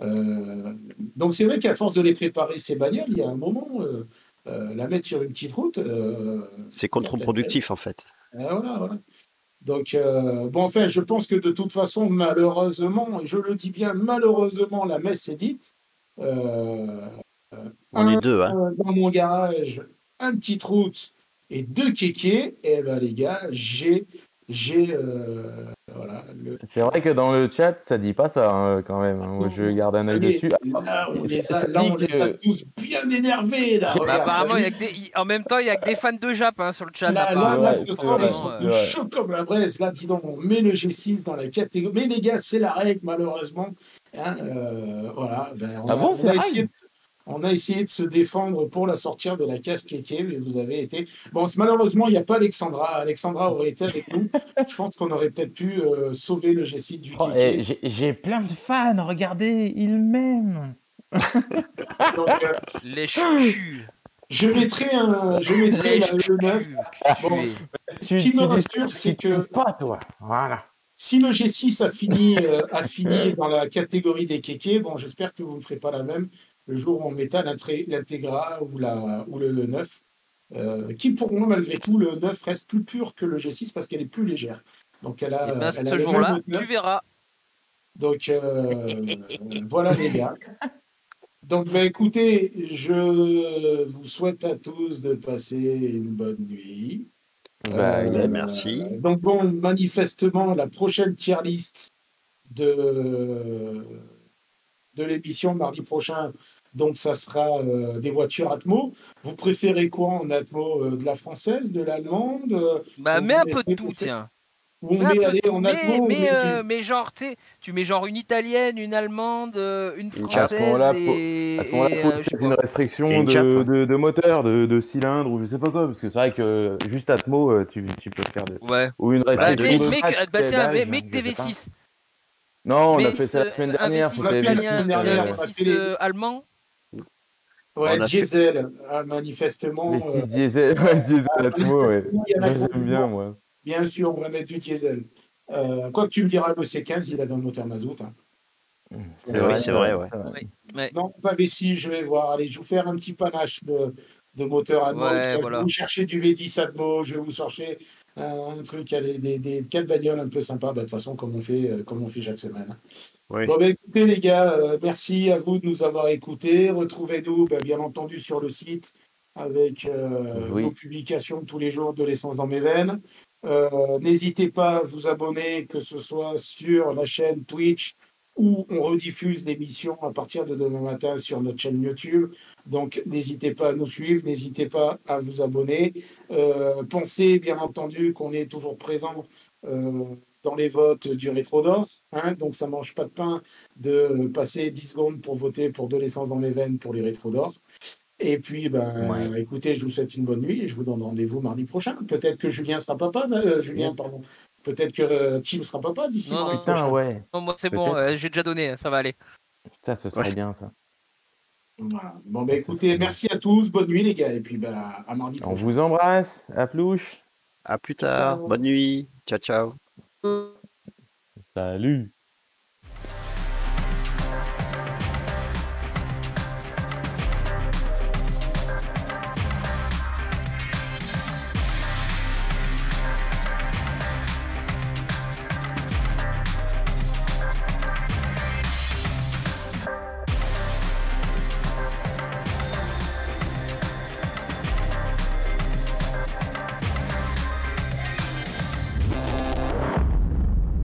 S2: Euh, donc c'est vrai qu'à force de les préparer, ces bagnoles, il y a un moment, la mettre sur une petite route.
S1: c'est contre-productif, en fait.
S2: voilà, voilà. Donc, euh, bon, enfin, je pense que de toute façon, malheureusement, et je le dis bien, malheureusement, la messe est dite. Euh,
S1: On est deux, hein.
S2: Dans mon garage, un petit route et deux kékés. Et eh ben, les gars, j'ai j'ai euh, voilà, le-
S4: C'est vrai que dans le chat, ça dit pas ça hein, quand même. hein. Je garde un œil dessus.
S2: Là, on les a, là, on les a tous bien énervés. Là,
S3: Bah, apparemment, y a que des... en même temps, il y a que des fans de Jap hein, sur le chat.
S2: Là, là, là,
S4: Ouais,
S2: ce
S4: c'est
S2: soir, ils sont
S3: euh,
S2: de
S4: ouais.
S2: chaud comme la braise. Là, dis donc, on met le G6 dans la catégorie. Mais les gars, c'est la règle, malheureusement. Hein, euh, voilà. Ben, on,
S4: Ah
S2: a,
S4: bon,
S2: on
S4: c'est
S2: a
S4: la
S2: essayé
S4: règle
S2: de, on a essayé de se défendre pour la sortir de la casse kéké, mais vous avez été. Bon, malheureusement, il n'y a pas Alexandra. Alexandra aurait été avec nous. Je pense qu'on aurait peut-être pu euh, sauver le G6 du
S5: Oh,
S2: kéké.
S5: et j'ai- plein de fans, regardez, ils m'aiment.
S2: Euh,
S3: Les
S2: je mettrai, un, je mettrai
S3: Les
S2: la- le 9. Bon,
S3: cul.
S2: ce qui me rassure, c'est que
S5: pas toi. Voilà.
S2: Si le G6 a fini, euh, a fini dans la catégorie des kékés, bon, j'espère que vous ne ferez pas la même le jour où on mettra l'Integra ou, la, ou le, le 9. euh, qui pour moi, malgré tout, le 9 reste plus pur que le G6 parce qu'elle est plus légère. Donc elle a,
S3: Et ben,
S2: elle
S3: ce jour-là, tu verras.
S2: Donc euh, voilà les gars. Donc bah, écoutez, je vous souhaite à tous de passer une bonne nuit.
S4: Bah,
S2: Euh,
S1: ouais, merci.
S2: Donc bon, manifestement, la prochaine tier list de, de l'émission mardi prochain, donc ça sera euh, des voitures Atmo. Vous préférez quoi en Atmo euh, De la française, de l'allemande euh,
S3: Bah, mets un peu de tout, tiens.
S2: Ou on
S3: Mets un
S2: met
S3: peu de
S2: allez,
S3: tout.
S2: en
S3: Mais,
S2: Atmo on
S3: mais,
S2: met
S3: euh,
S2: du-
S3: mais genre, tu sais, tu mets genre une italienne, une allemande, une française et.
S4: À ce moment-là,
S3: et, euh,
S4: mettre une restriction
S1: Et une
S4: de, de, de moteur, de, de cylindre ou je sais pas quoi, parce que c'est vrai que juste Atmo, tu, tu peux faire de...
S3: Ouais.
S4: Ou une
S3: Bah,
S4: restriction de
S3: mec, bah, tiens, mec,
S4: pas.
S3: TV6.
S4: Non, on a fait ça la semaine dernière.
S3: V6
S4: c'était-
S2: la
S3: italien,
S2: semaine dernière,
S3: un
S2: on a
S3: V6
S2: fait les-
S3: euh, allemand.
S2: Ouais,
S1: fait-
S2: diesel, ah, manifestement.
S4: Les
S2: euh,
S4: 6 diesel, ouais, diesel Atmo, ouais. J'aime bien, moi.
S2: Bien sûr, on va mettre du diesel. Euh, quoi que tu me diras, le C15, il a un moteur mazout. hein.
S1: Oui, c'est vrai, ouais.
S3: Ouais. Ouais.
S2: Non, pas vessie, je vais voir. Allez, je vais vous faire un petit panache de, de moteur Atmo.
S3: Ouais,
S2: Je
S3: voilà.
S2: vous chercher du V10 Atmo, je vais vous chercher un, truc, allez, des, des quatre bagnoles un peu sympas, bah, de toute façon, comme on fait, euh, comme on fait chaque semaine.
S1: Oui.
S2: Bon, bah, écoutez, les gars, euh, merci à vous de nous avoir écoutés. Retrouvez-nous, bah, bien entendu, sur le site avec euh,
S4: Oui.
S2: nos publications tous les jours de l'essence dans mes veines. Euh, N'hésitez pas à vous abonner, que ce soit sur la chaîne Twitch où on rediffuse l'émission à partir de demain matin sur notre chaîne YouTube. Donc, n'hésitez pas à nous suivre, n'hésitez pas à vous abonner. Euh, pensez, bien entendu, qu'on est toujours présent dans les votes du rétro d'or. hein. donc, ça ne mange pas de pain de passer 10 secondes pour voter pour de l'essence dans mes veines pour les rétro d'or. Et puis, ben,
S5: Ouais.
S2: écoutez, je vous souhaite une bonne nuit et je vous donne rendez-vous mardi prochain. Peut-être que Julien sera papa, euh, Julien, pardon. Peut-être que euh, Tim sera papa d'ici
S3: Non,
S2: mardi
S3: non,
S2: prochain.
S4: Putain, ouais.
S3: Non, moi, c'est bon, euh, j'ai déjà donné, ça va aller.
S4: Ça, ce serait
S1: Ouais.
S4: bien, ça.
S2: Voilà. Bon, ben écoutez, merci à tous, bonne nuit les gars, et puis ben, à mardi
S4: On
S2: prochain.
S4: vous embrasse. À plouche.
S1: À plus tard. Bonne nuit. Ciao, ciao.
S4: Salut.